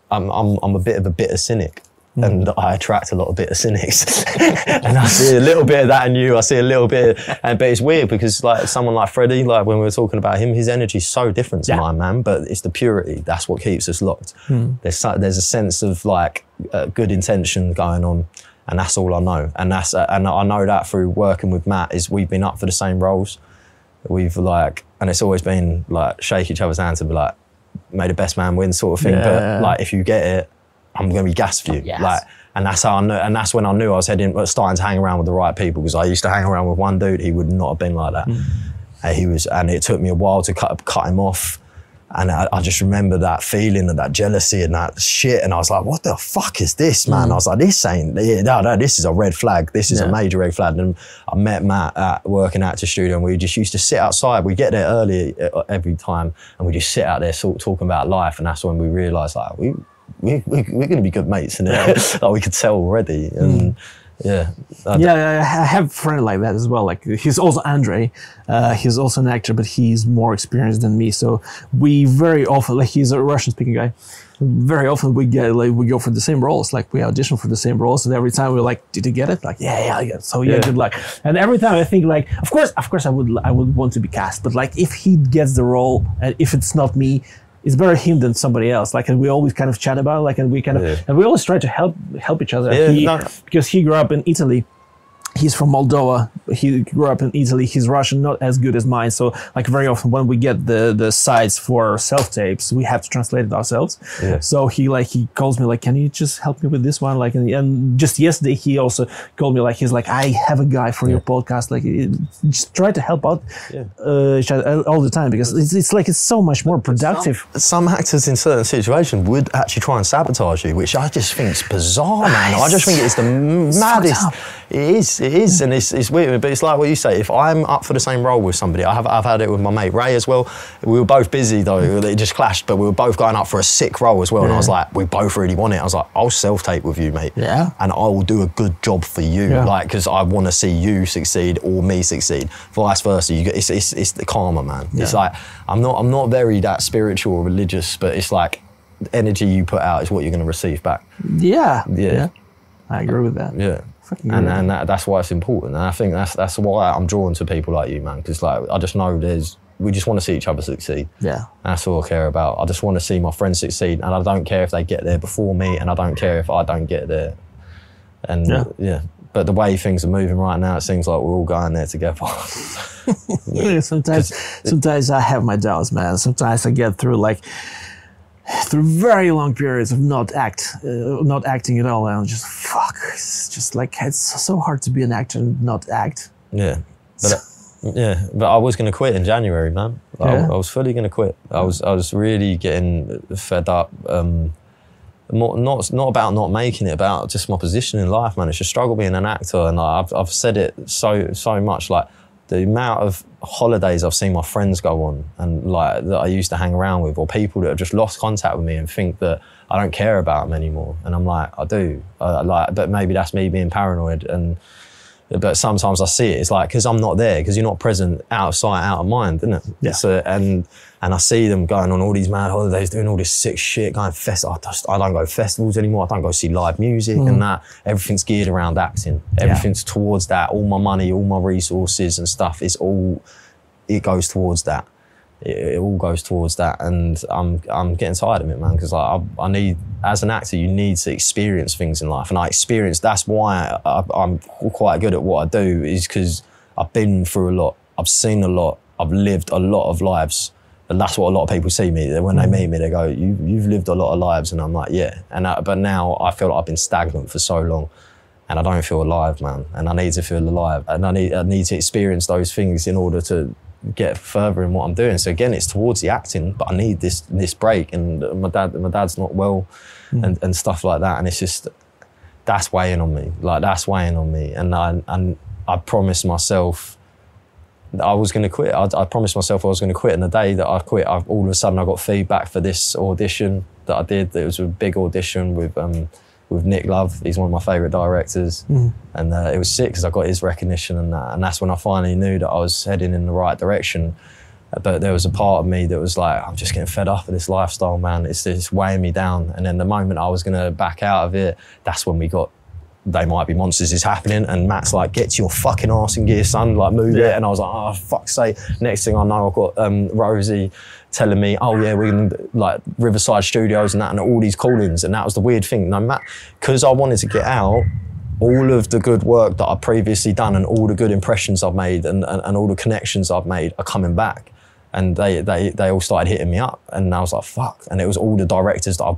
[SPEAKER 1] I'm I'm I'm a bit of a bitter cynic, and I attract a lot of bitter cynics. [laughs] and I see a little bit of that in you. I see a little bit, of, and but it's weird because like someone like Freddie, like when we were talking about him, his energy is so different to yeah. mine, man. But it's the purity that's what keeps us locked. Mm. There's there's a sense of like uh, good intention going on, and that's all I know. And that's uh, and I know that through working with Matt is we've been up for the same roles. We've like, and it's always been like shake each other's hands and be like, may the best man win sort of thing. Yeah. But like if you get it I'm going to be gas for you. Yes. Like, and that's how I knew, and that's when I knew I was heading, starting to hang around with the right people because I used to hang around with one dude. He would not have been like that. Mm. And he was, and it took me a while to cut cut him off. And I, I, just remember that feeling of that jealousy and that shit. And I was like, what the fuck is this, man? Mm. I was like, this ain't, no, no, this is a red flag. This is yeah. a major red flag. And I met Matt at working at the studio and we just used to sit outside. We get there early uh, every time and we just sit out there talking about life. And that's when we realized like, we, we, we, are going to be good mates, and [laughs] like we could tell already. And mm. Yeah. I
[SPEAKER 2] Yeah, I have a friend like that as well. Like he's also Andre. Uh, he's also an actor, but he's more experienced than me. So we very often, like he's a Russian-speaking guy. Very often we get like we go for the same roles. Like we audition for the same roles, and every time we're like, "Did you get it?" Like, "Yeah, yeah, I it." So yeah,
[SPEAKER 1] Yeah.
[SPEAKER 2] good luck. And every time I think like, of course, of course, I would I would want to be cast, but like if he gets the role and if it's not me. It's better him than somebody else. Like, and we always kind of chat about, it, like, and we kind of,
[SPEAKER 1] Yeah.
[SPEAKER 2] and we always try to help help each other.
[SPEAKER 1] Yeah,
[SPEAKER 2] He-
[SPEAKER 1] no.
[SPEAKER 2] because he grew up in Italy. He's from Moldova. He grew up in Italy. His Russian not as good as mine. So like very often when we get the the sides for self tapes, we have to translate it ourselves.
[SPEAKER 1] Yeah.
[SPEAKER 2] So he like he calls me like, can you just help me with this one? Like and, and just yesterday he also called me like he's like I have a guy for your podcast. Like it- just try to help out
[SPEAKER 1] Yeah.
[SPEAKER 2] uh, all the time because it's, it's like it's so much more productive.
[SPEAKER 1] some actors in certain situations would actually try and sabotage you, which I just think is bizarre, man. I just think it's the maddest. It is, it is, and it's, it's weird. But it's like what you say. If I'm up for the same role with somebody, I have I've had it with my mate Ray as well. We were both busy though; mm. it just clashed. But we were both going up for a sick role as well, and I was like, we both really want it. I was like, I'll self tape with you, mate.
[SPEAKER 2] Yeah.
[SPEAKER 1] and I will do a good job for you,
[SPEAKER 2] Yeah.
[SPEAKER 1] like because I want to see you succeed or me succeed. Vice versa. You get, it's, it's it's the karma, man. It's like I'm not I'm not very that spiritual or religious, but it's like the energy you put out is what you're going to receive back.
[SPEAKER 2] Yeah.
[SPEAKER 1] Yeah.
[SPEAKER 2] I agree with that.
[SPEAKER 1] Yeah. And, and that, that's why it's important. And I think that's that's why I'm drawn to people like you, man. Because like I just know there's we just want to see each other succeed.
[SPEAKER 2] Yeah.
[SPEAKER 1] That's all I care about. I just want to see my friends succeed, and I don't care if they get there before me, and I don't care if I don't get there. And
[SPEAKER 2] Yeah.
[SPEAKER 1] yeah. But the way things are moving right now, it seems like we're all going there together. [laughs] [laughs]
[SPEAKER 2] Yeah, sometimes [laughs] sometimes I have my doubts, man. Sometimes I get through like through very long periods of not act, uh, not acting at all, and just fuck. It's just like it's so hard to be an actor and not act.
[SPEAKER 1] Yeah, but uh, yeah, but I was going to quit in January, man. I,
[SPEAKER 2] Yeah?
[SPEAKER 1] I was fully going to quit. I was I was really getting fed up. Um, more, not not about not making it, about just my position in life, man. It's a struggle being an actor, and like, I've I've said it so so much. Like the amount of holidays I've seen my friends go on, and like that I used to hang around with, or people that have just lost contact with me and think that I don't care about them anymore. And I'm like, I do. I, like, but maybe that's me being paranoid and but sometimes I see it. It's like because I'm not there, because you're not present, out of sight, out of mind, isn't it?
[SPEAKER 2] Yeah.
[SPEAKER 1] So and and I see them going on all these mad holidays, doing all this sick shit, going fest. I just I don't go to festivals anymore. I don't go see live music and mm. that. Everything's geared around acting. Everything's towards that. All my money, all my resources and stuff is all. It goes towards that. It, it all goes towards that, and I'm I'm getting tired of it, man. Because like, I, I need, as an actor, you need to experience things in life, and I experience. That's why I, I'm quite good at what I do, is because I've been through a lot. I've seen a lot. I've lived a lot of lives, and that's what a lot of people see me. When they mm. meet me, they go, "You you've lived a lot of lives," and I'm like, "Yeah." And I, but now I feel like I've been stagnant for so long. And I don't feel alive, man. And I need to feel alive. And I need I need to experience those things in order to get further in what I'm doing. So again, it's towards the acting, but I need this this break. And my dad my dad's not well, and, and stuff like that. And it's just that's weighing on me. Like that's weighing on me. And I and I promised myself that I was going to quit. I, I promised myself I was going to quit. And the day that I quit, I, all of a sudden I got feedback for this audition that I did. It was a big audition with um, with Nick Love. He's one of my favourite directors, and uh, it was sick because I got his recognition and that. And that's when I finally knew that I was heading in the right direction. But there was a part of me that was like, I'm just getting fed up with this lifestyle, man. It's it's weighing me down. And then the moment I was going to back out of it, that's when we got They Might Be Monsters is happening. And Matt's like get to your fucking arse in gear son. Like move it. And I was like oh fuck's sake. Next thing I know I've got um, Rosie telling me oh yeah we're in like Riverside Studios and that and all these call-ins and that was the weird thing. No Matt because I wanted to get out all of the good work that I've previously done and all the good impressions I've made and, and, and all the connections I've made are coming back. And they, they they all started hitting me up. And I was like fuck. And it was all the directors that I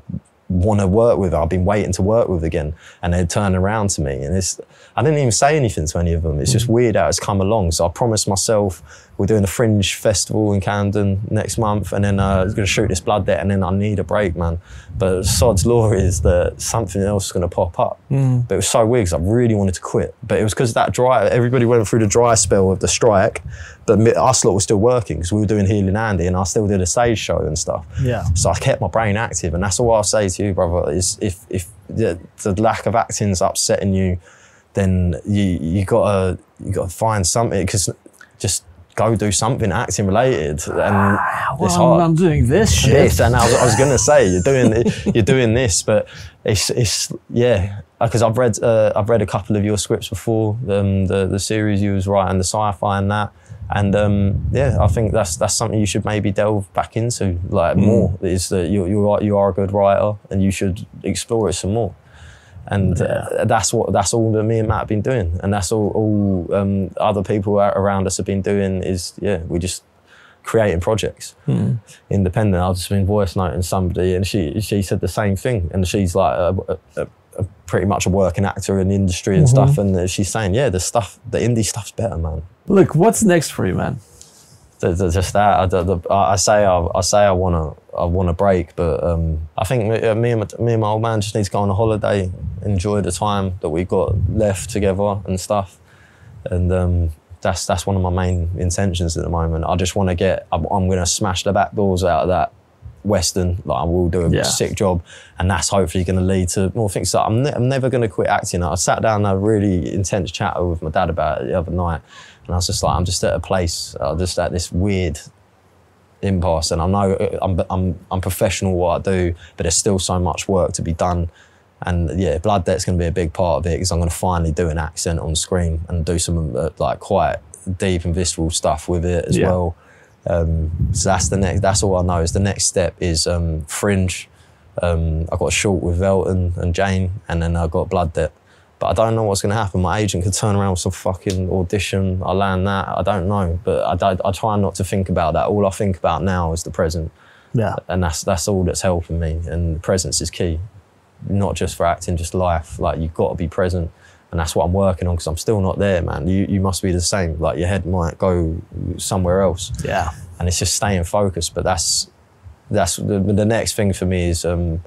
[SPEAKER 1] want to work with I've been waiting to work with again and they'd turn around to me and it's I didn't even say anything to any of them. It's just mm. weird how it's come along. So I promised myself we're doing the Fringe Festival in Camden next month and then uh, I'm going to shoot this blood debt and then I need a break man but sod's law is that something else is going to pop up but it was so weird because I really wanted to quit but it was because that dry everybody went through the dry spell of the strike but us lot were still working because we were doing Healing Andy and I still did a stage show and stuff
[SPEAKER 2] Yeah.
[SPEAKER 1] so I kept my brain active, and that's all I'll say to you, brother. Is if if the, the lack of acting's upsetting you, then you you gotta you gotta find something because just go do something acting related and it's
[SPEAKER 2] Well,
[SPEAKER 1] hard
[SPEAKER 2] I'm doing this shit.
[SPEAKER 1] this, and I was, I was gonna say you're doing [laughs] you're doing this, but it's it's yeah because I've read uh, I've read a couple of your scripts before um, the the series you was writing the sci-fi and that. And um, yeah, I think that's that's something you should maybe delve back into like more. Is that you you are you are a good writer and you should explore it some more. And uh, that's what that's all that me and Matt have been doing, and that's all all um, other people around us have been doing. Is yeah, we just creating projects independent. I've just been voice noting somebody, and she she said the same thing, and she's like a, a, a, pretty much a working actor in the industry and stuff, and uh, she's saying, yeah, the stuff, the indie stuff's better, man.
[SPEAKER 2] Look, what's next for you, man?
[SPEAKER 1] Just that. I I say I, I say I wanna I wanna break, but um, I think me, uh, me and my, me and my old man just need to go on a holiday, enjoy the time that we got left together and stuff, and um, that's that's one of my main intentions at the moment. I just want to get. I'm, I'm gonna smash the back doors out of that Western. Like I will do a
[SPEAKER 2] Yeah.
[SPEAKER 1] sick job, and that's hopefully going to lead to more things. So I'm, ne- I'm never going to quit acting. I sat down and had a really intense chat with my dad about it the other night, and I was just like, I'm just at a place, I'm just at this weird impasse, and I know uh, I'm, I'm I'm professional what I do, but there's still so much work to be done. And yeah, blood debt's going to be a big part of it because I'm going to finally do an accent on screen and do some uh, like quite deep and visceral stuff with it as
[SPEAKER 2] Yeah.
[SPEAKER 1] well. Um, so that's the next. That's all I know. Is the next step is um, Fringe. Um, I got a short with Velton and Jane, and then I got Blood Debt. But I don't know what's going to happen. My agent could turn around with some fucking audition. I land that. I don't know. But I, I try not to think about that. All I think about now is the present,
[SPEAKER 2] Yeah.
[SPEAKER 1] and that's that's all that's helping me. And the presence is key, not just for acting, just life. Like you've got to be present, and that's what I'm working on because I'm still not there, man. You you must be the same. Like your head might go somewhere else
[SPEAKER 2] Yeah.
[SPEAKER 1] and it's just staying focused. But that's that's the, the next thing for me is um,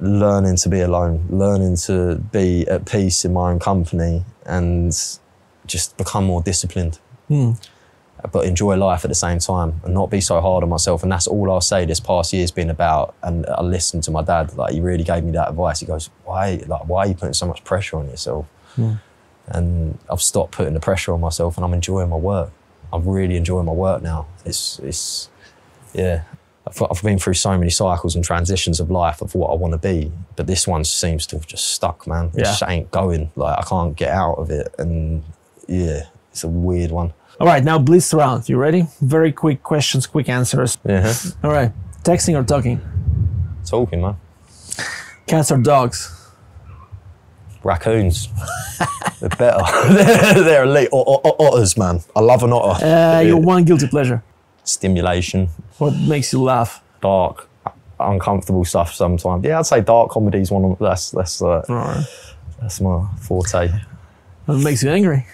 [SPEAKER 1] learning to be alone, learning to be at peace in my own company, and just become more disciplined. But enjoy life at the same time and not be so hard on myself. And that's all I'll say this past year's been about. And I listened to my dad, like he really gave me that advice. He goes, Why like why are you putting so much pressure on yourself? Hmm. And I've stopped putting the pressure on myself and I'm enjoying my work. I'm really enjoying my work now. It's it's yeah. I've, I've been through so many cycles and transitions of life of what I want to be, but this one seems to have just stuck, man. It
[SPEAKER 2] Yeah.
[SPEAKER 1] just ain't going. Like I can't get out of it, and yeah, it's a weird one.
[SPEAKER 2] All right, now blitz round. You ready? Very quick questions, quick answers.
[SPEAKER 1] Yeah,
[SPEAKER 2] All right. Texting or talking?
[SPEAKER 1] talking, man.
[SPEAKER 2] Cats or dogs?
[SPEAKER 1] Raccoons, [laughs] they're better. [laughs] they're, elite. O- o- o- otters, man. I love an otter.
[SPEAKER 2] Uh, your one guilty pleasure.
[SPEAKER 1] Stimulation,
[SPEAKER 2] What makes you laugh?
[SPEAKER 1] dark, uncomfortable stuff sometimes. Yeah, I'd say dark comedy is one of that's that's uh,
[SPEAKER 2] All right.
[SPEAKER 1] that's my forte.
[SPEAKER 2] What makes you angry?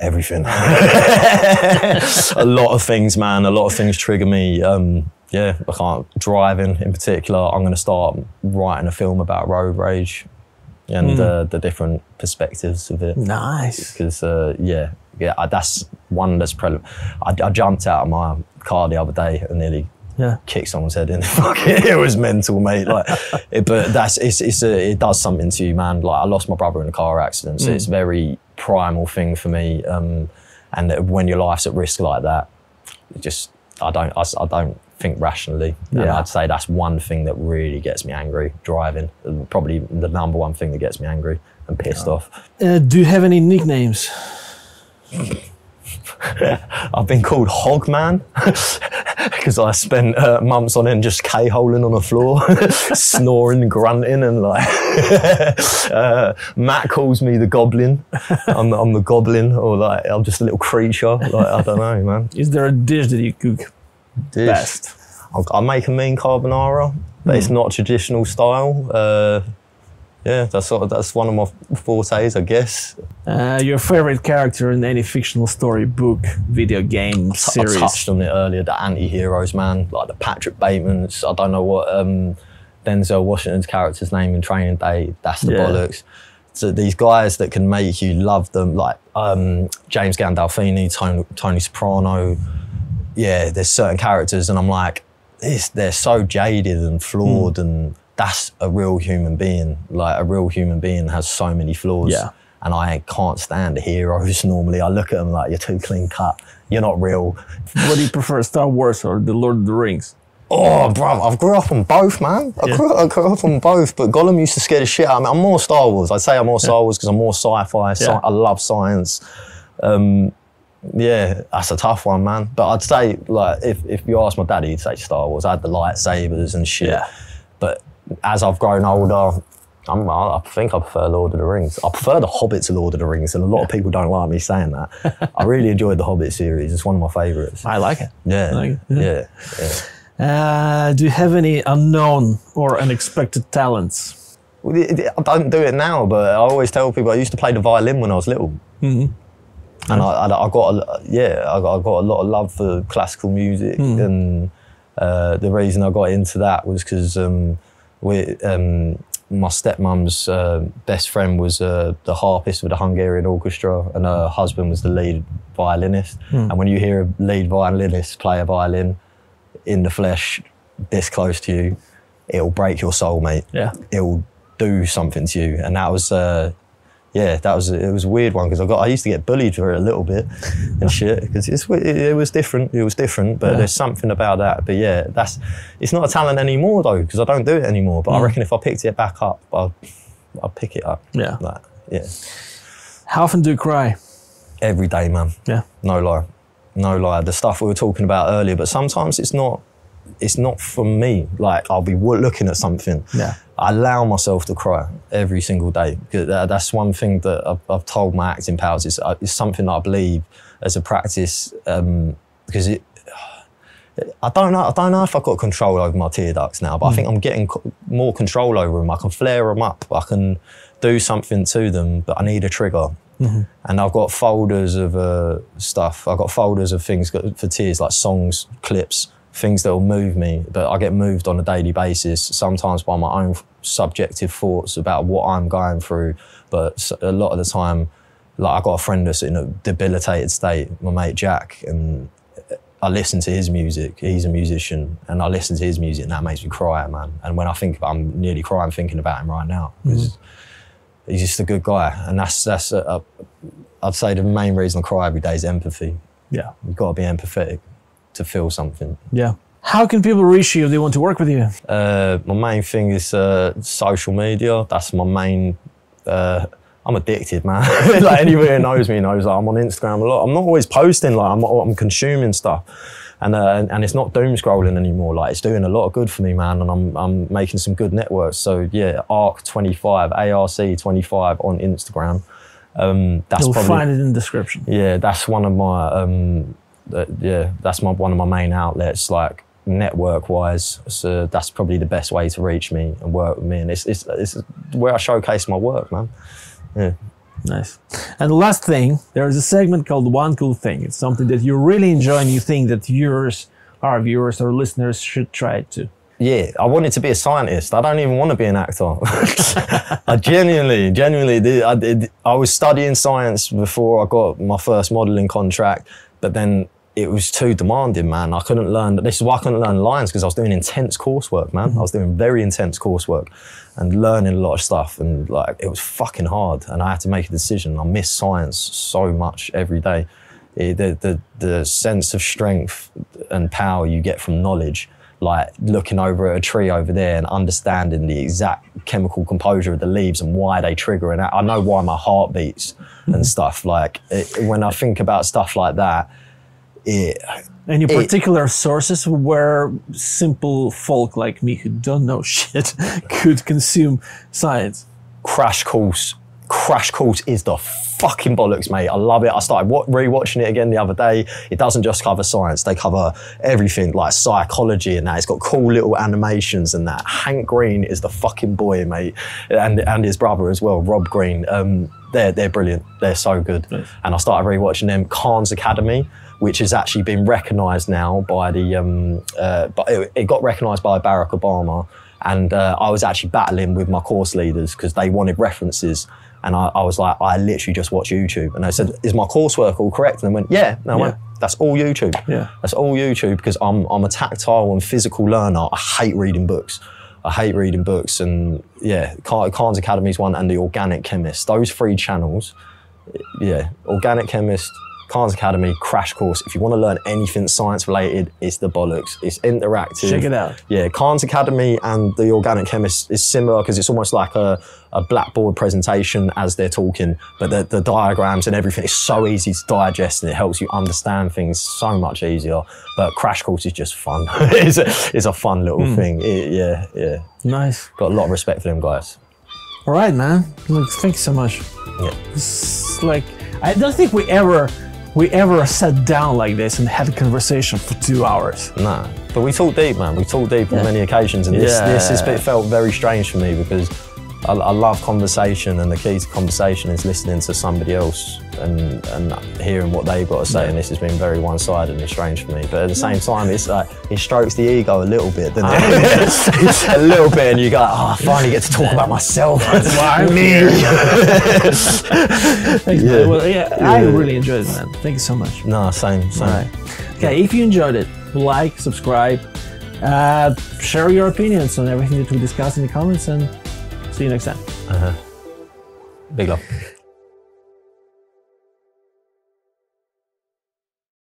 [SPEAKER 1] Everything. [laughs] a lot of things, man. A lot of things trigger me. Um, yeah, I can't driving in particular. I'm going to start writing a film about road rage and uh, the different perspectives of it.
[SPEAKER 2] Nice.
[SPEAKER 1] Because uh, yeah, yeah, I, that's one that's prevalent. I, I jumped out of my car the other day and nearly
[SPEAKER 2] Yeah.
[SPEAKER 1] kick someone's head in. [laughs] It was mental, mate. Like, [laughs] it, but that's it's, it's a, it does something to you, man. Like I lost my brother in a car accident, so it's very primal thing for me. Um, and that when your life's at risk like that, it just I don't I, s- I don't think rationally. And
[SPEAKER 2] Yeah.
[SPEAKER 1] I'd say that's one thing that really gets me angry. Driving, probably the number one thing that gets me angry and pissed off.
[SPEAKER 2] Uh, do you have any nicknames? [laughs] [laughs]
[SPEAKER 1] I've been called Hogman [laughs] because I spent uh, months on end just k-holing on the floor, [laughs] snoring, grunting, and like. uh, Matt calls me the Goblin. I'm, I'm the Goblin, or like I'm just a little creature. Like I don't know, man.
[SPEAKER 2] Is there a dish that you cook
[SPEAKER 1] Dish.
[SPEAKER 2] best?
[SPEAKER 1] I'll, I'll make a mean carbonara, but it's not traditional style. Uh, yeah, that's sort of, that's one of my fortes, I guess.
[SPEAKER 2] Uh, your favorite character in any fictional story, book, video game,
[SPEAKER 1] I
[SPEAKER 2] series?
[SPEAKER 1] touched on it earlier, the anti-heroes, man, like the Patrick Batemans. I don't know what um, Denzel Washington's character's name in Training Day. That's the
[SPEAKER 2] Yeah.
[SPEAKER 1] bollocks. So these guys that can make you love them, like um, James Gandolfini, Tony, Tony Soprano. Yeah, there's certain characters, and I'm like, this, they're so jaded and flawed,
[SPEAKER 2] Hmm.
[SPEAKER 1] and that's a real human being. Like a real human being has so many flaws.
[SPEAKER 2] Yeah.
[SPEAKER 1] and I can't stand heroes [laughs] normally. I look at them like you're too clean cut. You're not real.
[SPEAKER 2] What do you prefer, Star Wars or The Lord of the Rings?
[SPEAKER 1] Oh, bro, I've grew up on both, man. I,
[SPEAKER 2] Yeah.
[SPEAKER 1] grew, I grew up on both, but Gollum used to scare the shit out of me. I'm more Star Wars. I'd say I'm more Star Wars because I'm more sci-fi. Sci-
[SPEAKER 2] Yeah.
[SPEAKER 1] I love science. Um, yeah, that's a tough one, man. But I'd say, like, if, if you ask my daddy, he'd say Star Wars. I had the lightsabers and shit.
[SPEAKER 2] Yeah.
[SPEAKER 1] But as I've grown older, I'm, I think I prefer Lord of the Rings. I prefer The Hobbit to Lord of the Rings, and a lot of people don't like me saying that. [laughs] I really enjoyed the Hobbit series. It's one of my favourites.
[SPEAKER 2] I like it.
[SPEAKER 1] Yeah,
[SPEAKER 2] Like it,
[SPEAKER 1] yeah, yeah.
[SPEAKER 2] Uh, do you have any unknown or unexpected talents?
[SPEAKER 1] Well, it- it- I don't do it now, but I always tell people I used to play the violin when I was little. And I, I, I got, a, yeah, I got, I got a lot of love for classical music, and uh, the reason I got into that was because um, we, um, my stepmom's uh, best friend was uh, the harpist with the Hungarian orchestra, and her husband was the lead violinist. And when you hear a lead violinist play a violin in the flesh, this close to you, it'll break your soul, mate
[SPEAKER 2] Yeah.
[SPEAKER 1] it'll do something to you. And that was, uh, yeah, that was it was a weird one because I got I used to get bullied for it a little bit [laughs] and shit because it's it, it was different. It was different, but
[SPEAKER 2] Yeah.
[SPEAKER 1] there's something about that. But yeah, that's it's not a talent anymore though because I don't do it anymore. But I mm. reckon if I picked it back up, I'll I'll pick it up.
[SPEAKER 2] Yeah.
[SPEAKER 1] like yeah,
[SPEAKER 2] How often do you cry?
[SPEAKER 1] every day, man.
[SPEAKER 2] Yeah.
[SPEAKER 1] No lie, no lie. The stuff we were talking about earlier, but sometimes it's not. It's not from me. Like I'll be looking at something.
[SPEAKER 2] Yeah.
[SPEAKER 1] I allow myself to cry every single day. That's one thing that I've, I've told my acting pals. It's, uh, it's something that I believe as a practice um, because it. I don't know. I don't know if I've got control over my tear ducts now, but I think I'm getting co- more control over them. I can flare them up. I can do something to them, but I need a trigger. And I've got folders of uh, stuff. I've got folders of things for tears, like songs, clips, things that will move me. But I get moved on a daily basis, sometimes by my own subjective thoughts about what I'm going through. But a lot of the time, like I got a friend that's in a debilitated state, my mate Jack, and uh, I listen to his music. He's a musician, and I listen to his music, and that makes me cry, man. And when I think about, I'm nearly crying thinking about him right now. 'cause mm. He's just a good guy, and that's that's. A, a, I'd say the main reason I cry every day is empathy.
[SPEAKER 2] Yeah.
[SPEAKER 1] You've got to be empathetic to feel something.
[SPEAKER 2] Yeah. How can people reach you if they want to work with you?
[SPEAKER 1] Uh, my main thing is uh, social media. That's my main. Uh, I'm addicted, man. [laughs] like anyone who knows me knows that I'm on Instagram a lot. I'm not always posting. Like I'm, I'm consuming stuff, and, uh, and and it's not doom scrolling anymore. Like it's doing a lot of good for me, man. And I'm I'm making some good networks. So yeah, Arc25, ARC25 on Instagram. Um, that's
[SPEAKER 2] You'll
[SPEAKER 1] probably
[SPEAKER 2] find it in the description.
[SPEAKER 1] yeah, that's one of my um, uh, yeah, that's my one of my main outlets. Like network wise, so that's probably the best way to reach me and work with me. And it's it's, it's where I showcase my work, man. Yeah.
[SPEAKER 2] Nice. And the last thing, there is a segment called One Cool Thing. It's something that you really enjoy and you think that viewers, our viewers or listeners should try it too.
[SPEAKER 1] Yeah, I wanted to be a scientist. I don't even want to be an actor. [laughs] I genuinely, genuinely did. I, did. I was studying science before I got my first modelling contract, but then it was too demanding, man. I couldn't learn. This is why I couldn't learn lines because I was doing intense coursework, man. I was doing very intense coursework and learning a lot of stuff, and like it was fucking hard. And I had to make a decision. I miss science so much every day. It- the, the the sense of strength and power you get from knowledge like looking over at a tree over there and understanding the exact chemical composure of the leaves and why they trigger and I know why my heart beats and mm-hmm. stuff like it, when I think about stuff like that it
[SPEAKER 2] Any
[SPEAKER 1] It-
[SPEAKER 2] particular sources where simple folk like me who don't know [laughs] shit could consume science?
[SPEAKER 1] Crash Course Crash Course is the fucking bollocks, mate. I love it. I started wa- rewatching it again the other day. It doesn't just cover science; they cover everything, like psychology and that. It's got cool little animations and that. Hank Green is the fucking boy, mate, and and his brother as well, Rob Green. Um, they're they're brilliant. They're so good. And I started rewatching them. Khan's Academy. Which has actually been recognised now by the, um, uh, but it, it got recognised by Barack Obama, and uh, I was actually battling with my course leaders because they wanted references. And I, I was like, I literally just watch YouTube. And I said, Is my coursework all correct? And they went, Yeah. And I went, That's all YouTube.
[SPEAKER 2] Yeah.
[SPEAKER 1] That's all YouTube because I'm, I'm a tactile and physical learner. I hate reading books. I hate reading books, and yeah, Khan's Academy's one, and the Organic Chemist. Those three channels, yeah, Organic Chemist, Khan's Academy, Crash Course. If you want to learn anything science related, it's the bollocks. It's interactive.
[SPEAKER 2] Check it out.
[SPEAKER 1] Yeah, Khan's Academy and the Organic Chemist is similar because it's almost like a, a blackboard presentation as they're talking, but the, the diagrams and everything is so easy to digest and it helps you understand things so much easier. But Crash Course is just fun. [laughs] it's, a, it's a fun little
[SPEAKER 2] Hmm.
[SPEAKER 1] thing. It- yeah, yeah.
[SPEAKER 2] Nice.
[SPEAKER 1] Got a lot of respect for them guys.
[SPEAKER 2] All right, man. Look, thank you so much.
[SPEAKER 1] Yeah.
[SPEAKER 2] It's like I don't think we ever we ever sat down like this and had a conversation for two hours.
[SPEAKER 1] Nah, but we talk deep, man. We talk deep on many occasions, and this, this this bit felt very strange for me because I, I love conversation, and the key to conversation is listening to somebody else and and hearing what they've got to say. And this has been very one-sided and strange for me. But at the same time, it's like it strokes the ego a little bit, doesn't it? [laughs] [laughs] a little bit, and you go, oh, I finally get to talk about myself. Why [laughs] me.
[SPEAKER 2] Thanks,
[SPEAKER 1] Yeah.
[SPEAKER 2] Well, yeah, I really enjoyed it, man. Thank you so much.
[SPEAKER 1] no, same, same.
[SPEAKER 2] Right. Okay, if you enjoyed it, like, subscribe, uh, share your opinions on everything that we discussed in the comments, and see you next time. Uh-huh.
[SPEAKER 1] Big love.